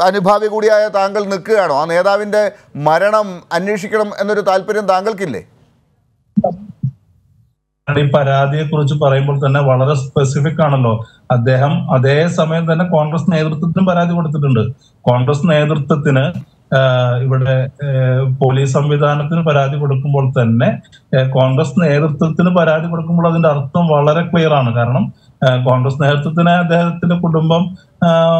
അനുഭാവി കൂടിയായ താങ്കൾ നിൽക്കുകയാണോ? ആ നേതാവിന്റെ മരണം അന്വേഷിക്കണം എന്നൊരു താല്പര്യം താങ്കൾക്കില്ലേ? ഈ പരാതിയെ കുറിച്ച് പറയുമ്പോൾ തന്നെ വളരെ സ്പെസിഫിക് ആണല്ലോ. അദ്ദേഹം അതേ സമയം തന്നെ കോൺഗ്രസ് നേതൃത്വത്തിനും പരാതി കൊടുത്തിട്ടുണ്ട്. കോൺഗ്രസ് നേതൃത്വത്തിന് ഇവിടെ പോലീസ് സംവിധാനത്തിന് പരാതി കൊടുക്കുമ്പോൾ തന്നെ കോൺഗ്രസ് നേതൃത്വത്തിന് പരാതി കൊടുക്കുമ്പോൾ അതിന്റെ അർത്ഥം വളരെ ക്ലിയർ ആണ്. കാരണം കോൺഗ്രസ് നേതൃത്വത്തിനെ അദ്ദേഹത്തിന്റെ കുടുംബം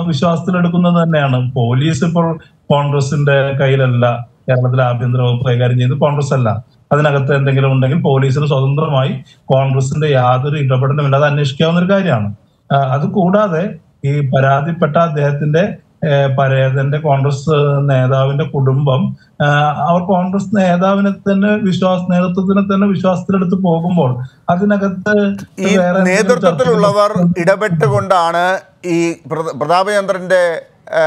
വിശ്വാസത്തിലെടുക്കുന്നത് തന്നെയാണ്. പോലീസ് ഇപ്പോൾ കോൺഗ്രസിന്റെ കയ്യിലല്ല കേരളത്തിലെ ആഭ്യന്തര വകുപ്പ് കൈകാര്യം ചെയ്ത് കോൺഗ്രസ് അല്ല. അതിനകത്ത് എന്തെങ്കിലും ഉണ്ടെങ്കിൽ പോലീസിന് സ്വതന്ത്രമായി കോൺഗ്രസിന്റെ യാതൊരു ഇടപെടലും ഇല്ലാതെ അന്വേഷിക്കാവുന്ന ഒരു കാര്യമാണ്. അത് കൂടാതെ ഈ പരാതിപ്പെട്ട അദ്ദേഹത്തിന്റെ പരേതന്റെ കോൺഗ്രസ് നേതാവിന്റെ കുടുംബം അവർ കോൺഗ്രസ് നേതാവിനെ തന്നെ വിശ്വാസ നേതൃത്വത്തിനെ തന്നെ വിശ്വാസത്തിലെടുത്ത് പോകുമ്പോൾ അതിനകത്ത് നേതൃത്വത്തിലുള്ളവർ ഇടപെട്ടുകൊണ്ടാണ് ഈ പ്ര- പ്രതാപചന്ദ്രന്റെ ആ,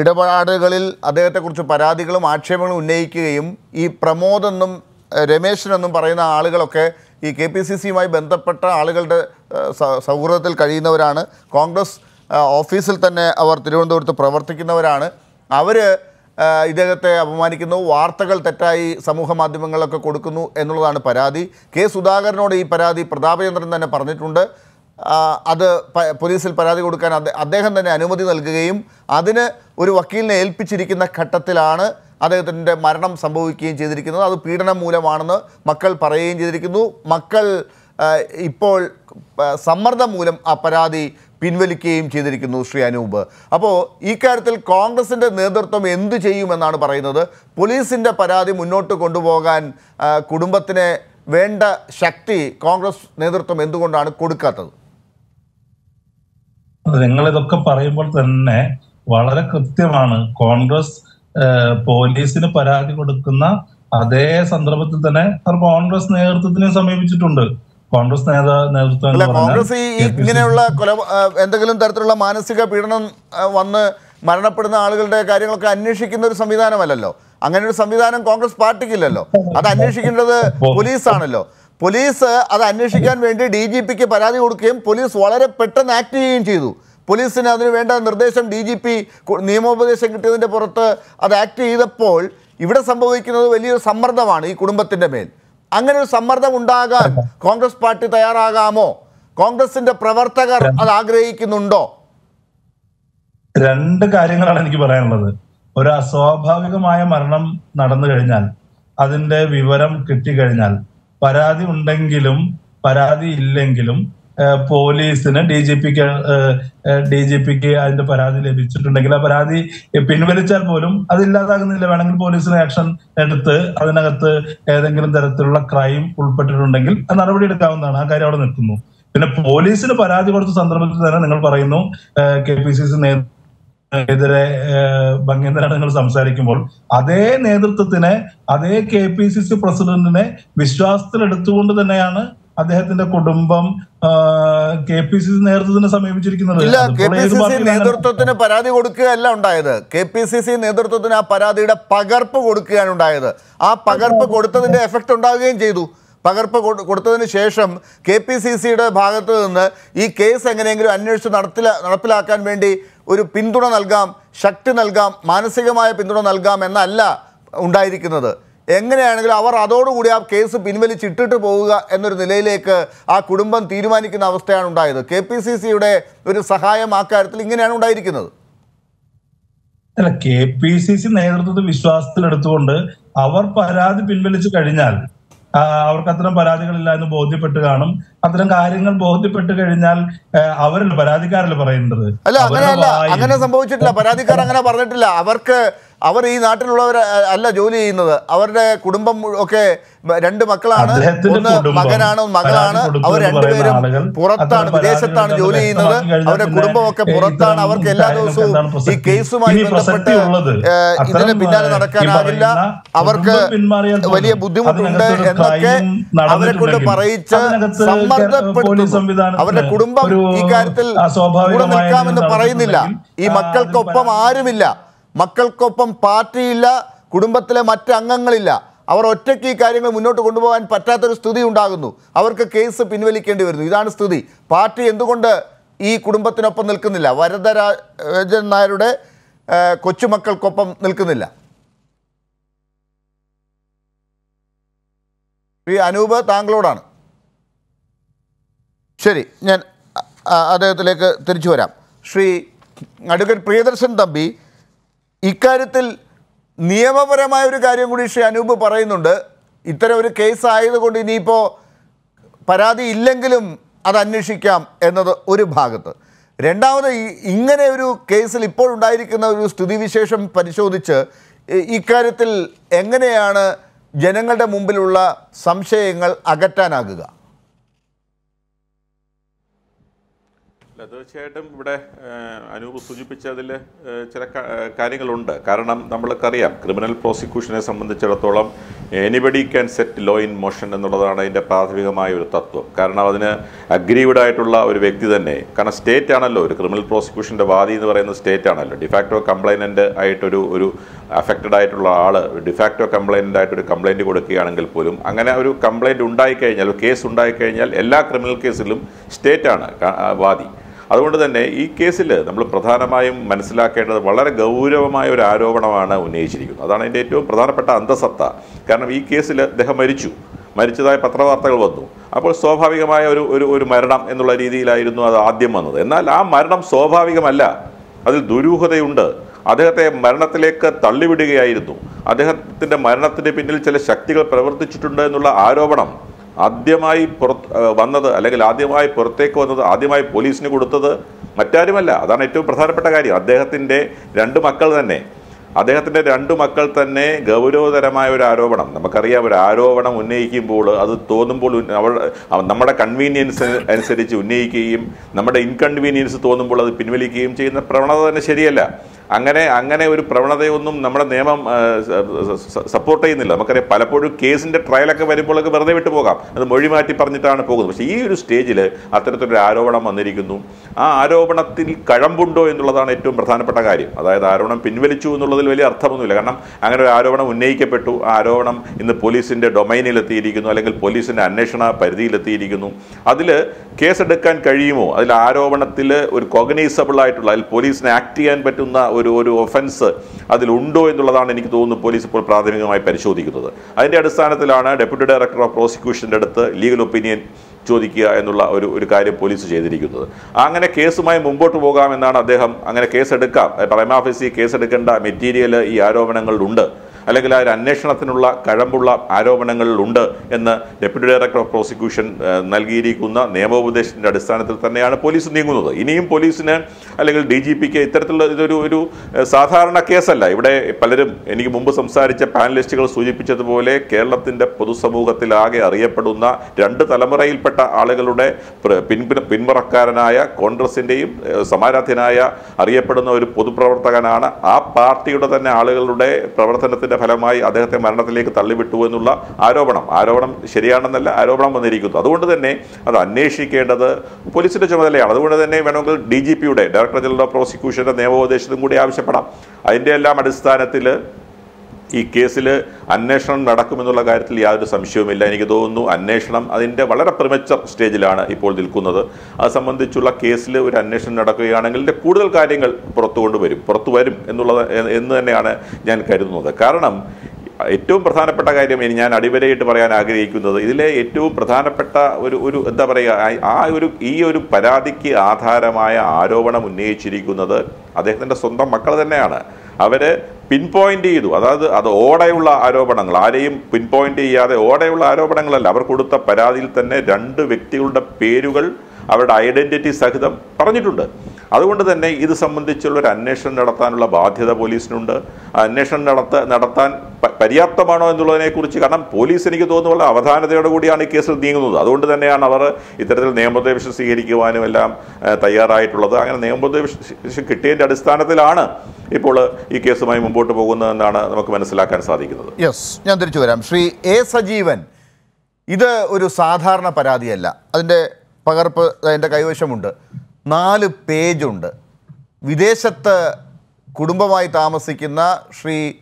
ഇടപാടുകളിൽ അദ്ദേഹത്തെക്കുറിച്ച് പരാതികളും ആക്ഷേപങ്ങളും ഉന്നയിക്കുകയും ഈ പ്രമോദെന്നും രമേശനെന്നും പറയുന്ന ആളുകളൊക്കെ ഈ കെ പി സി സിയുമായി ബന്ധപ്പെട്ട ആളുകളുടെ സൗഹൃദത്തിൽ കഴിയുന്നവരാണ്. കോൺഗ്രസ് ഓഫീസിൽ തന്നെ അവർ തിരുവനന്തപുരത്ത് പ്രവർത്തിക്കുന്നവരാണ്. അവർ ഇദ്ദേഹത്തെ അപമാനിക്കുന്നു വാർത്തകൾ തെറ്റായി സമൂഹ മാധ്യമങ്ങളിലൊക്കെ കൊടുക്കുന്നു എന്നുള്ളതാണ് പരാതി. കെ സുധാകരനോട് ഈ പരാതി പ്രതാപചന്ദ്രൻ തന്നെ പറഞ്ഞിട്ടുണ്ട്. അത് പോലീസിൽ പരാതി കൊടുക്കാൻ അദ്ദേഹം തന്നെ അനുമതി നൽകുകയും അതിന് ഒരു വക്കീലിനെ ഏൽപ്പിച്ചിരിക്കുന്ന ഘട്ടത്തിലാണ് അദ്ദേഹത്തിന്റെ മരണം സംഭവിക്കുകയും ചെയ്തിരിക്കുന്നത്. അത് പീഡനം മൂലമാണെന്ന് മക്കൾ പറയുകയും ചെയ്തിരിക്കുന്നു. മക്കൾ ഇപ്പോൾ സമ്മർദ്ദം മൂലം ആ പരാതി പിൻവലിക്കുകയും ചെയ്തിരിക്കുന്നു ശ്രീ അനൂപ്. അപ്പോൾ ഈ കാര്യത്തിൽ കോൺഗ്രസിന്റെ നേതൃത്വം എന്തു ചെയ്യുമെന്നാണ് പറയുന്നത്? പോലീസിന്റെ പരാതി മുന്നോട്ട് കൊണ്ടുപോകാൻ കുടുംബത്തിന് വേണ്ട ശക്തി കോൺഗ്രസ് നേതൃത്വം എന്തുകൊണ്ടാണ് കൊടുക്കാത്തത്? നിങ്ങൾ ഇതൊക്കെ പറയുമ്പോൾ തന്നെ വളരെ കൃത്യമാണ്. കോൺഗ്രസ് പോലീസിന് പരാതി കൊടുക്കുന്ന അതേ സന്ദർഭത്തിൽ തന്നെ അവർ കോൺഗ്രസ് നേതൃത്വത്തിനെ സമീപിച്ചിട്ടുണ്ട്. കോൺഗ്രസ് നേതാ നേതൃത്വം കോൺഗ്രസ് ഈ ഇങ്ങനെയുള്ള കൊല എന്തെങ്കിലും തരത്തിലുള്ള മാനസിക പീഡനം വന്ന് മരണപ്പെടുന്ന ആളുകളുടെ കാര്യങ്ങളൊക്കെ അന്വേഷിക്കുന്ന ഒരു സംവിധാനമല്ലല്ലോ. അങ്ങനെ ഒരു സംവിധാനം കോൺഗ്രസ് പാർട്ടിക്കില്ലല്ലോ. അത് അന്വേഷിക്കേണ്ടത് പോലീസാണല്ലോ. പോലീസ് അത് അന്വേഷിക്കാൻ വേണ്ടി ഡി ജി പിക്ക് പരാതി കൊടുക്കുകയും പോലീസ് വളരെ പെട്ടെന്ന് ആക്ട് ചെയ്യുകയും ചെയ്തു. പോലീസിന് അതിന് വേണ്ട നിർദ്ദേശം ഡി ജി പി നിയമോപദേശം കിട്ടിയതിന്റെ പുറത്ത് അത് ആക്ട് ചെയ്തപ്പോൾ ഇവിടെ സംഭവിക്കുന്നത് വലിയൊരു സമ്മർദ്ദമാണ് ഈ കുടുംബത്തിന്റെ മേൽ. അങ്ങനെ ഒരു സമ്മർദ്ദം ഉണ്ടാകാൻ കോൺഗ്രസ് പാർട്ടി തയ്യാറാകാമോ? കോൺഗ്രസിന്റെ പ്രവർത്തകർ അത് ആഗ്രഹിക്കുന്നുണ്ടോ? രണ്ട് കാര്യങ്ങളാണ് എനിക്ക് പറയാനുള്ളത്. ഒരു അസ്വാഭാവികമായ മരണം നടന്നു കഴിഞ്ഞാൽ അതിന്റെ വിവരം കിട്ടിക്കഴിഞ്ഞാൽ പരാതി ഉണ്ടെങ്കിലും പരാതി ഇല്ലെങ്കിലും പോലീസിന് ഡി ജി പിക്ക് ഡി ജി പിക്ക് അതിന്റെ പരാതി ലഭിച്ചിട്ടുണ്ടെങ്കിൽ ആ പരാതി പിൻവലിച്ചാൽ പോലും അതില്ലാതാകുന്നില്ല വേണമെങ്കിൽ പോലീസിന് ആക്ഷൻ എടുത്ത് അതിനകത്ത് ഏതെങ്കിലും തരത്തിലുള്ള ക്രൈം ഉൾപ്പെട്ടിട്ടുണ്ടെങ്കിൽ നടപടി എടുക്കാവുന്നതാണ്. ആ കാര്യം അവിടെ നിൽക്കുന്നു. പിന്നെ പോലീസിന് പരാതി കൊടുത്ത സന്ദർഭത്തിൽ തന്നെ നിങ്ങൾ പറയുന്നു കെ പി സി സി നേതൃത്വം എതിരെ ഭംഗീന്ദ്രാണ് നിങ്ങൾ സംസാരിക്കുമ്പോൾ അതേ നേതൃത്വത്തിനെ അതേ കെ പി സി സി പ്രസിഡന്റിനെ വിശ്വാസത്തിൽ എടുത്തുകൊണ്ട് തന്നെയാണ് അദ്ദേഹത്തിന്റെ കുടുംബം കെ പി സി സി നേതൃത്വത്തിനെ സമീപിച്ചിരിക്കുന്നത്. ഇല്ല കെ പി സി സി നേതൃത്വത്തിന് പരാതി കൊടുക്കുകയല്ല ഉണ്ടായത്. കെ പി സി സി നേതൃത്വത്തിന് ആ പരാതിയുടെ പകർപ്പ് കൊടുക്കുകയാണ് ഉണ്ടായത്. ആ പകർപ്പ് കൊടുത്തതിന്റെ എഫക്റ്റ് ഉണ്ടാവുകയും ചെയ്തു. പകർപ്പ് കൊടുത്തതിന് ശേഷം കെ പി സി സിയുടെ ഭാഗത്ത് നിന്ന് ഈ കേസ് എങ്ങനെയെങ്കിലും അന്വേഷിച്ച് നടപ്പിലാക്കാൻ വേണ്ടി ഒരു പിന്തുണ നൽകാം ശക്തി നൽകാം മാനസികമായ പിന്തുണ നൽകാം എന്നല്ല ഉണ്ടായിരിക്കുന്നത്. എങ്ങനെയാണെങ്കിലും അവർ അതോടുകൂടി ആ കേസ് പിൻവലിച്ചിട്ടിട്ട് പോവുക എന്നൊരു നിലയിലേക്ക് ആ കുടുംബം തീരുമാനിക്കുന്ന അവസ്ഥയാണ് ഉണ്ടായത്. കെ പി സി സിയുടെ ഒരു സഹായം ആ കാര്യത്തിൽ ഇങ്ങനെയാണ് ഉണ്ടായിരിക്കുന്നത്. അല്ല കെ പി സി സി നേതൃത്വത്തെ വിശ്വാസത്തിലെടുത്തുകൊണ്ട് അവർ പരാതി പിൻവലിച്ചു കഴിഞ്ഞാൽ അവർക്ക് അത്തരം പരാതികളില്ല എന്ന് ബോധ്യപ്പെട്ട് കാണും. അത്തരം കാര്യങ്ങൾ ബോധ്യപ്പെട്ട് കഴിഞ്ഞാൽ അവരല്ല പരാതിക്കാരല്ല പറയുന്നത് അല്ല അങ്ങനെ അങ്ങനെയല്ല. അങ്ങനെ സംഭവിച്ചിട്ടില്ല. പരാതിക്കാർ അങ്ങനെ പറഞ്ഞിട്ടില്ല. അവർക്ക് അവർ ഈ നാട്ടിലുള്ളവർ അല്ല ജോലി ചെയ്യുന്നത്. അവരുടെ കുടുംബം ഒക്കെ രണ്ട് മക്കളാണ്. ഒന്ന് മകനാണ് മകളാണ്. അവർ രണ്ടുപേരും പുറത്താണ് വിദേശത്താണ് ജോലി ചെയ്യുന്നത്. അവരുടെ കുടുംബമൊക്കെ പുറത്താണ്. അവർക്ക് എല്ലാ ദിവസവും ഈ? കേസുമായി ബന്ധപ്പെട്ട് ഇതിന് പിന്നാലെ നടക്കാനാവില്ല നടക്കാനാകില്ല അവർക്ക് വലിയ ബുദ്ധിമുട്ടുണ്ട് എന്നൊക്കെ അവരെ കൊണ്ട് പറയിച്ച് സമ്മർദ്ദപ്പെടുത്തുന്നു. അവരുടെ കുടുംബം ഈ കാര്യത്തിൽ കൂടെ നിൽക്കാമെന്ന് പറയുന്നില്ല. ഈ മക്കൾക്കൊപ്പം ആരുമില്ല. മക്കൾക്കൊപ്പം പാർട്ടിയില്ല കുടുംബത്തിലെ മറ്റ് അംഗങ്ങളില്ല. അവർ ഒറ്റയ്ക്ക് ഈ കാര്യങ്ങൾ മുന്നോട്ട് കൊണ്ടുപോകാൻ പറ്റാത്തൊരു സ്ഥിതി ഉണ്ടാകുന്നു. അവർക്ക് കേസ് പിൻവലിക്കേണ്ടി വരുന്നു. ഇതാണ് സ്ഥിതി. പാർട്ടി എന്തുകൊണ്ട് ഈ കുടുംബത്തിനൊപ്പം നിൽക്കുന്നില്ല? വരദരാജൻ നായരുടെ കൊച്ചുമക്കൾക്കൊപ്പം നിൽക്കുന്നില്ല. ശ്രീ അനൂപ് താങ്കളോടാണ്. ശരി ഞാൻ അദ്ദേഹത്തിലേക്ക് തിരിച്ചു വരാം. ശ്രീ അഡ്വക്കേറ്റ് പ്രിയദർശൻ തമ്പി ഇക്കാര്യത്തിൽ നിയമപരമായ ഒരു കാര്യം കൂടി ശ്രീ അനൂപ് പറയുന്നുണ്ട്. ഇത്തരം ഒരു കേസ് ആയതുകൊണ്ട് ഇനിയിപ്പോൾ പരാതി ഇല്ലെങ്കിലും അത് അന്വേഷിക്കാം എന്നത് ഒരു ഭാഗത്ത്. രണ്ടാമത് ഇങ്ങനെ ഒരു കേസിൽ ഇപ്പോൾ ഉണ്ടായിരിക്കുന്ന ഒരു സ്ഥിതിവിശേഷം പരിശോധിച്ച് ഇക്കാര്യത്തിൽ എങ്ങനെയാണ് ജനങ്ങളുടെ മുമ്പിലുള്ള സംശയങ്ങൾ അകറ്റാനാകുക? അല്ല, തീർച്ചയായിട്ടും ഇവിടെ അനൂപ് സൂചിപ്പിച്ചതിൽ ചില കാര്യങ്ങളുണ്ട്. കാരണം നമ്മൾക്കറിയാം ക്രിമിനൽ പ്രോസിക്യൂഷനെ സംബന്ധിച്ചിടത്തോളം anybody can set law in motion എന്നുള്ളതാണ് അതിന്റെ പ്രാഥമികമായ ഒരു തത്വം. കാരണം അതിന് അഗ്രീവ്ഡ് ആയിട്ടുള്ള ഒരു വ്യക്തി തന്നെ കാരണം സ്റ്റേറ്റ് ആണല്ലോ ഒരു ക്രിമിനൽ പ്രോസിക്യൂഷന്റെ വാദി എന്ന് പറയുന്ന സ്റ്റേറ്റ് ആണല്ലോ. ഡിഫാക്ടോ കംപ്ലൈനന്റ് ആയിട്ടൊരു ഒരു അഫക്റ്റഡ് ആയിട്ടുള്ള ആൾ ഡിഫാക്ടോ കംപ്ലൈനന്റ് ആയിട്ടൊരു കംപ്ലൈന്റ് കൊടുക്കുകയാണെങ്കിൽ പോലും അങ്ങനെ ഒരു കംപ്ലൈന്റ് ഉണ്ടായിക്കഴിഞ്ഞാൽ കേസ് ഉണ്ടായിക്കഴിഞ്ഞാൽ എല്ലാ ക്രിമിനൽ കേസിലും സ്റ്റേറ്റ് ആണ് വാദി. അതുകൊണ്ട് തന്നെ ഈ കേസിൽ നമ്മൾ പ്രധാനമായും മനസ്സിലാക്കേണ്ടത് വളരെ ഗൗരവമായ ഒരു ആരോപണമാണ് ഉന്നയിച്ചിരിക്കുന്നത്. അതാണ് അതിന്റെ ഏറ്റവും പ്രധാനപ്പെട്ട അന്തസത്ത. കാരണം ഈ കേസിൽ അദ്ദേഹം മരിച്ചു. മരിച്ചതായ പത്രവാർത്തകൾ വന്നു. അപ്പോൾ സ്വാഭാവികമായ ഒരു ഒരു ഒരു മരണം എന്നുള്ള രീതിയിലായിരുന്നു അത് ആദ്യം വന്നത്. എന്നാൽ ആ മരണം സ്വാഭാവികമല്ല. അതിൽ ദുരൂഹതയുണ്ട്. അദ്ദേഹത്തെ മരണത്തിലേക്ക് തള്ളിവിടുകയായിരുന്നു. അദ്ദേഹത്തിന്റെ മരണത്തിന് പിന്നിൽ ചില ശക്തികൾ പ്രവർത്തിച്ചിട്ടുണ്ട് എന്നുള്ള ആരോപണം ആദ്യമായി പുറത്ത് വന്നത് അല്ലെങ്കിൽ ആദ്യമായി പുറത്തേക്ക് വന്നത് ആദ്യമായി പോലീസിന് കൊടുത്തത് മറ്റാരുമല്ല. അതാണ് ഏറ്റവും പ്രധാനപ്പെട്ട കാര്യം. അദ്ദേഹത്തിന്റെ രണ്ട് മക്കൾ തന്നെ. അദ്ദേഹത്തിന്റെ രണ്ട് മക്കൾ തന്നെ ഗൗരവതരമായ ഒരു ആരോപണം. നമുക്കറിയാം ഒരു ആരോപണം ഉന്നയിക്കുമ്പോൾ അത് തോന്നുമ്പോൾ അവൾ നമ്മുടെ കൺവീനിയൻസ് അനുസരിച്ച് ഉന്നയിക്കുകയും നമ്മുടെ ഇൻകൺവീനിയൻസ് തോന്നുമ്പോൾ അത് പിൻവലിക്കുകയും ചെയ്യുന്ന പ്രവണത തന്നെ ശരിയല്ല. അങ്ങനെ അങ്ങനെ ഒരു പ്രവണതയൊന്നും നമ്മുടെ നിയമം സപ്പോർട്ട് ചെയ്യുന്നില്ല. നമുക്കറിയാം പലപ്പോഴും കേസിന്റെ ട്രയലൊക്കെ വരുമ്പോഴൊക്കെ വെറുതെ വിട്ടു പോകാം. അത് മൊഴി മാറ്റി പറഞ്ഞിട്ടാണ് പോകുന്നത്. പക്ഷേ ഈ ഒരു സ്റ്റേജിൽ അത്തരത്തിലൊരു ആരോപണം വന്നിരിക്കുന്നു. ആ ആരോപണത്തിൽ കഴമ്പുണ്ടോ എന്നുള്ളതാണ് ഏറ്റവും പ്രധാനപ്പെട്ട കാര്യം. അതായത് ആരോപണം പിൻവലിച്ചു എന്നുള്ളതിൽ വലിയ അർത്ഥമൊന്നുമില്ല. കാരണം അങ്ങനെ ഒരു ആരോപണം ഉന്നയിക്കപ്പെട്ടു. ആ ആരോപണം ഇന്ന് പോലീസിന്റെ ഡൊമൈനിലെത്തിയിരിക്കുന്നു അല്ലെങ്കിൽ പോലീസിന്റെ അന്വേഷണ പരിധിയിലെത്തിയിരിക്കുന്നു അതിൽ കേസെടുക്കാൻ കഴിയുമോ? അതിൽ ആരോപണത്തിൽ ഒരു കോഗ്നൈസബിൾ ആയിട്ടുള്ള അതിൽ പോലീസിനെ ആക്ട് ചെയ്യാൻ പറ്റുന്ന ഒരു ഒരു ഒഫൻസ് അതിലുണ്ടോ എന്നുള്ളതാണ് എനിക്ക് തോന്നുന്നു പോലീസ് ഇപ്പോൾ പ്രാഥമികമായി പരിശോധിക്കുന്നത്. അതിന്റെ അടിസ്ഥാനത്തിലാണ് ഡെപ്യൂട്ടി ഡയറക്ടർ ഓഫ് പ്രോസിക്യൂഷന്റെ അടുത്ത് ലീഗൽ ഒപ്പീനിയൻ ചോദിക്കുക എന്നുള്ള ഒരു ഒരു കാര്യം പോലീസ് ചെയ്തിരിക്കുന്നത്. അങ്ങനെ കേസുമായി മുമ്പോട്ട് പോകാമെന്നാണ് അദ്ദേഹം അങ്ങനെ കേസെടുക്കാം പ്രൈമാഫീസി കേസെടുക്കേണ്ട മെറ്റീരിയൽ ഈ ആരോപണങ്ങളിലുണ്ട്. അല്ലെങ്കിൽ ആ ഒരു അന്വേഷണത്തിനുള്ള കഴമ്പുള്ള ആരോപണങ്ങളിലുണ്ട് എന്ന് ഡെപ്യൂട്ടി ഡയറക്ടർ ഓഫ് പ്രോസിക്യൂഷൻ നൽകിയിരിക്കുന്ന നിയമോപദേശത്തിന്റെ അടിസ്ഥാനത്തിൽ തന്നെയാണ് പോലീസ് നീങ്ങുന്നത്. ഇനിയും പോലീസിന് അല്ലെങ്കിൽ ഡി ജി പിക്ക് ഇത്തരത്തിലുള്ള ഇതൊരു ഒരു സാധാരണ കേസല്ല. ഇവിടെ പലരും എനിക്ക് മുമ്പ് സംസാരിച്ച പാനലിസ്റ്റുകൾ സൂചിപ്പിച്ചതുപോലെ കേരളത്തിന്റെ പൊതുസമൂഹത്തിലാകെ അറിയപ്പെടുന്ന രണ്ട് തലമുറയിൽപ്പെട്ട ആളുകളുടെ പിന്മുറക്കാരനായ കോൺഗ്രസിന്റെയും സമാരാധ്യനായ അറിയപ്പെടുന്ന ഒരു പൊതുപ്രവർത്തകനാണ് ആ പാർട്ടിയുടെ തന്നെ ആളുകളുടെ പ്രവർത്തനത്തിന്റെ ഫലമായി അദ്ദേഹത്തെ മരണത്തിലേക്ക് തള്ളിവിട്ടു എന്നുള്ള ആരോപണം. ആരോപണം ശരിയാണെന്നല്ല ആരോപണം വന്നിരിക്കുന്നു. അതുകൊണ്ട് തന്നെ അത് അന്വേഷിക്കേണ്ടത് പോലീസിന്റെ ചുമതലയാണ്. അതുകൊണ്ട് തന്നെ വേണമെങ്കിൽ ഡി ജി പിയുടെ ഡയറക്ടർ ജനറൽ ഓഫ് പ്രോസിക്യൂഷന്റെ നിയമോപദേശത്തും കൂടി ആവശ്യപ്പെടാം. അതിന്റെ എല്ലാം അടിസ്ഥാനത്തിൽ ഈ കേസിൽ അന്വേഷണം നടക്കുമെന്നുള്ള കാര്യത്തിൽ യാതൊരു സംശയവുമില്ല. എനിക്ക് തോന്നുന്നു അന്വേഷണം അതിന്റെ വളരെ പ്രിമച്ചർ സ്റ്റേജിലാണ് ഇപ്പോൾ നിൽക്കുന്നത്. അത് സംബന്ധിച്ചുള്ള കേസിൽ ഒരു അന്വേഷണം നടക്കുകയാണെങ്കിൽ ഇതിന്റെ കൂടുതൽ കാര്യങ്ങൾ പുറത്തു കൊണ്ടുവരും പുറത്തു വരും എന്നുള്ളത് എന്ന് തന്നെയാണ് ഞാൻ കരുതുന്നത്. കാരണം ഏറ്റവും പ്രധാനപ്പെട്ട കാര്യം ഇനി ഞാൻ അടിവരയിട്ട് പറയാൻ ആഗ്രഹിക്കുന്നത് ഇതിലെ ഏറ്റവും പ്രധാനപ്പെട്ട ഒരു ഒരു എന്താ പറയുക ആ- ഒരു ഈ ഒരു പരാതിക്ക് ആധാരമായ ആരോപണം ഉന്നയിച്ചിരിക്കുന്നത് അദ്ദേഹത്തിന്റെ സ്വന്തം മക്കൾ തന്നെയാണ്. അവർ പിൻ പോയിന്റ് ചെയ്തു. അതായത് അത് ഓടെയുള്ള ആരോപണങ്ങൾ. ആരെയും പിൻ പോയിന്റ് ചെയ്യാതെ ഓടെയുള്ള ആരോപണങ്ങളല്ല. അവർ കൊടുത്ത പരാതിയിൽ തന്നെ രണ്ട് വ്യക്തികളുടെ പേരുകൾ അവരുടെ ഐഡന്റിറ്റി സഹിതം പറഞ്ഞിട്ടുണ്ട്. അതുകൊണ്ട് തന്നെ ഇത് സംബന്ധിച്ചുള്ള ഒരു അന്വേഷണം നടത്താനുള്ള ബാധ്യത പോലീസിനുണ്ട്. അന്വേഷണം നടത്ത നടത്താൻ പര്യാപ്തമാണോ എന്നുള്ളതിനെക്കുറിച്ച് കാരണം പോലീസ് എനിക്ക് തോന്നുന്നു വളരെ കൂടിയാണ് ഈ കേസിൽ നീങ്ങുന്നത്. അതുകൊണ്ട് തന്നെയാണ് അവർ ഇത്തരത്തിൽ നിയമോപദേശം സ്വീകരിക്കുവാനും എല്ലാം തയ്യാറായിട്ടുള്ളത്. അങ്ങനെ നിയമോപദേശം കിട്ടിയതിന്റെ അടിസ്ഥാനത്തിലാണ് ഇപ്പോൾ ഈ കേസുമായി മുമ്പോട്ട് പോകുന്നതെന്നാണ് നമുക്ക് മനസ്സിലാക്കാൻ സാധിക്കുന്നത്. യെസ് ഞാൻ തിരിച്ചു വരാം. ശ്രീ എ സജീവൻ ഇത് ഒരു സാധാരണ പരാതിയല്ല. അതിന്റെ പകർപ്പ് അതിന്റെ കൈവശമുണ്ട്. നാല് പേജുണ്ട്. വിദേശത്ത് കുടുംബമായി താമസിക്കുന്ന ശ്രീ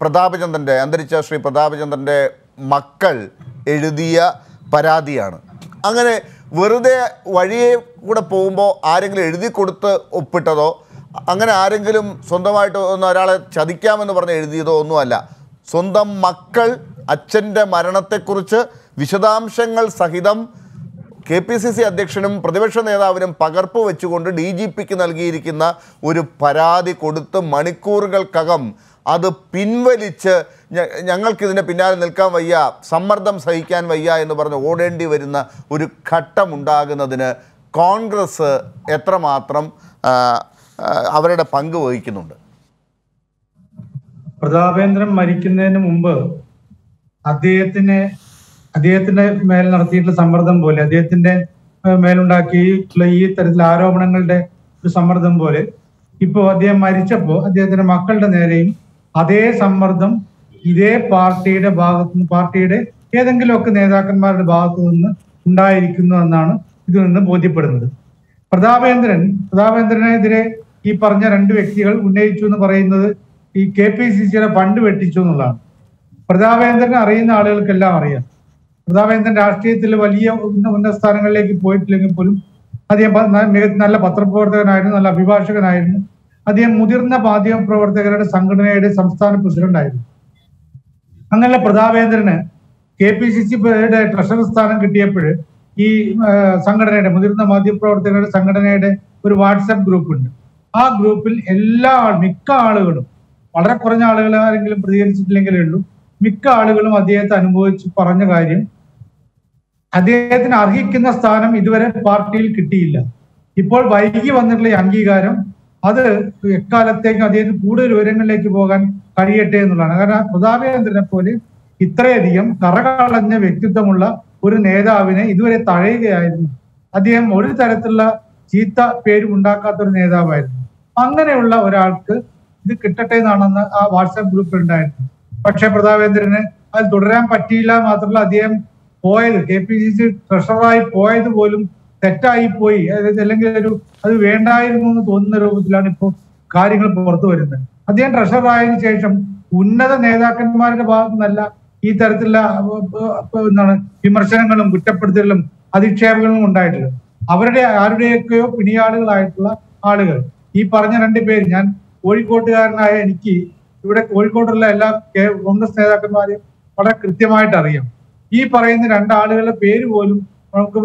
പ്രതാപചന്ദ്രന്റെ അന്തരിച്ച ശ്രീ പ്രതാപചന്ദ്രന്റെ മക്കൾ എഴുതിയ പരാതിയാണ്. അങ്ങനെ വെറുതെ വഴിയെ കൂടെ പോകുമ്പോൾ ആരെങ്കിലും എഴുതി കൊടുത്ത് ഒപ്പിട്ടതോ അങ്ങനെ ആരെങ്കിലും സ്വന്തമായിട്ട് ഒന്ന് ഒരാളെ ചതിക്കാമെന്ന് പറഞ്ഞ് എഴുതിയതോ ഒന്നുമല്ല. സ്വന്തം മക്കൾ അച്ഛന്റെ മരണത്തെക്കുറിച്ച് വിശദാംശങ്ങൾ സഹിതം കെ പി സി സി അധ്യക്ഷനും പ്രതിപക്ഷ നേതാവിനും പകർപ്പ് വെച്ചുകൊണ്ട് ഡി ജി പിക്ക് നൽകിയിരിക്കുന്ന ഒരു പരാതി കൊടുത്ത് മണിക്കൂറുകൾക്കകം അത് പിൻവലിച്ച് ഞങ്ങൾക്കിതിന്റെ പിന്നാലെ നിൽക്കാൻ വയ്യ സമ്മർദ്ദം സഹിക്കാൻ വയ്യ എന്ന് പറഞ്ഞ് ഓടേണ്ടി വരുന്ന ഒരു ഘട്ടമുണ്ടാകുന്നതിന് കോൺഗ്രസ് എത്രമാത്രം അവരുടെ പങ്ക് വഹിക്കുന്നുണ്ട്? പ്രതാപേന്ദ്രൻ മരിക്കുന്നതിന് മുമ്പ് അദ്ദേഹത്തിന് അദ്ദേഹത്തിന്റെ മേൽ നടത്തിയിട്ടുള്ള സമ്മർദ്ദം പോലെ അദ്ദേഹത്തിന്റെ മേലുണ്ടാക്കിയിട്ടുള്ള ഈ തരത്തിലുള്ള ആരോപണങ്ങളുടെ ഒരു സമ്മർദ്ദം പോലെ ഇപ്പോൾ അദ്ദേഹം മരിച്ചപ്പോൾ അദ്ദേഹത്തിന്റെ മക്കളുടെ നേരെയും അതേ സമ്മർദ്ദം ഇതേ പാർട്ടിയുടെ ഭാഗത്തു നിന്ന് പാർട്ടിയുടെ ഏതെങ്കിലുമൊക്കെ നേതാക്കന്മാരുടെ ഭാഗത്തു നിന്ന് ഉണ്ടായിരിക്കുന്നു എന്നാണ് ഇതിൽ നിന്ന് ബോധ്യപ്പെടുന്നത്. പ്രതാപേന്ദ്രൻ പ്രതാപേന്ദ്രനെതിരെ ഈ പറഞ്ഞ രണ്ട് വ്യക്തികൾ ഉന്നയിച്ചു എന്ന് പറയുന്നത് ഈ കെ പി സി സിയുടെ ഫണ്ട് വെട്ടിച്ചു എന്നുള്ളതാണ്. പ്രതാപേന്ദ്രനെ അറിയുന്ന ആളുകൾക്കെല്ലാം അറിയാം. പ്രതാപേന്ദ്രൻ രാഷ്ട്രീയത്തിൽ വലിയ ഉന്ന ഉന്നത സ്ഥാനങ്ങളിലേക്ക് പോയിട്ടില്ലെങ്കിൽ പോലും അദ്ദേഹം മികച്ച നല്ല പത്രപ്രവർത്തകനായിരുന്നു നല്ല അഭിഭാഷകനായിരുന്നു. അദ്ദേഹം മുതിർന്ന മാധ്യമ പ്രവർത്തകരുടെ സംഘടനയുടെ സംസ്ഥാന പ്രസിഡന്റായിരുന്നു അങ്ങനെ പ്രതാപേന്ദ്രന് കെ പി സി സിയുടെ ട്രഷറർ സ്ഥാനം കിട്ടിയപ്പോൾ ഈ സംഘടനയുടെ മുതിർന്ന മാധ്യമപ്രവർത്തകരുടെ സംഘടനയുടെ ഒരു വാട്സപ്പ് ഗ്രൂപ്പ് ഉണ്ട് ആ ഗ്രൂപ്പിൽ എല്ലാ മിക്ക ആളുകളും വളരെ കുറഞ്ഞ ആളുകൾ ആരെങ്കിലും പ്രതികരിച്ചിട്ടില്ലെങ്കിലേ ഉള്ളൂ. മിക്ക ആളുകളും അദ്ദേഹത്തെ അനുഭവിച്ച് പറഞ്ഞ കാര്യം അദ്ദേഹത്തിന് അർഹിക്കുന്ന സ്ഥാനം ഇതുവരെ പാർട്ടിയിൽ കിട്ടിയില്ല. ഇപ്പോൾ വൈകി വന്നിട്ടുള്ള അംഗീകാരം അത് എക്കാലത്തേക്കും അദ്ദേഹത്തിന് കൂടുതൽ ഉയരങ്ങളിലേക്ക് പോകാൻ കഴിയട്ടെ എന്നുള്ളതാണ്. കാരണം പ്രതാപേന്ദ്രനെ പോലെ ഇത്രയധികം കറകളഞ്ഞ വ്യക്തിത്വമുള്ള ഒരു നേതാവിനെ ഇതുവരെ തഴയുകയായിരുന്നു. അദ്ദേഹം ഒരു തരത്തിലുള്ള ചീത്ത പേരും ഉണ്ടാക്കാത്ത ഒരു നേതാവായിരുന്നു. അങ്ങനെയുള്ള ഒരാൾക്ക് ഇത് കിട്ടട്ടെ എന്നാണെന്ന് ആ വാട്സാപ്പ് ഗ്രൂപ്പിൽ ഉണ്ടായിരുന്നു. പക്ഷെ പ്രതാപേന്ദ്രന് അത് തുടരാൻ പറ്റിയില്ല മാത്രമല്ല അദ്ദേഹം പോയത്. കെ പി സി സി ട്രഷററായി പോയത് പോലും തെറ്റായി പോയി. അല്ലെങ്കിൽ ഒരു അത് വേണ്ടായിരുന്നു എന്ന് തോന്നുന്ന രൂപത്തിലാണ് ഇപ്പോൾ കാര്യങ്ങൾ പുറത്തു വരുന്നത്. അദ്ദേഹം ട്രഷററായതിനു ശേഷം ഉന്നത നേതാക്കന്മാരുടെ ഭാഗത്തു നിന്നല്ല ഈ തരത്തിലുള്ള എന്താണ് വിമർശനങ്ങളും കുറ്റപ്പെടുത്തലും അധിക്ഷേപങ്ങളും ഉണ്ടായിട്ടുള്ളത്. അവരുടെ ആരുടെയൊക്കെയോ പിണിയാളുകളായിട്ടുള്ള ആളുകൾ. ഈ പറഞ്ഞ രണ്ട് പേര് ഞാൻ കോഴിക്കോട്ടുകാരനായ എനിക്ക് ഇവിടെ കോഴിക്കോട്ടുള്ള എല്ലാ കോൺഗ്രസ് നേതാക്കന്മാരെയും വളരെ കൃത്യമായിട്ട് അറിയാം. ഈ പറയുന്ന രണ്ടാളുകളുടെ പേര് പോലും നമുക്ക്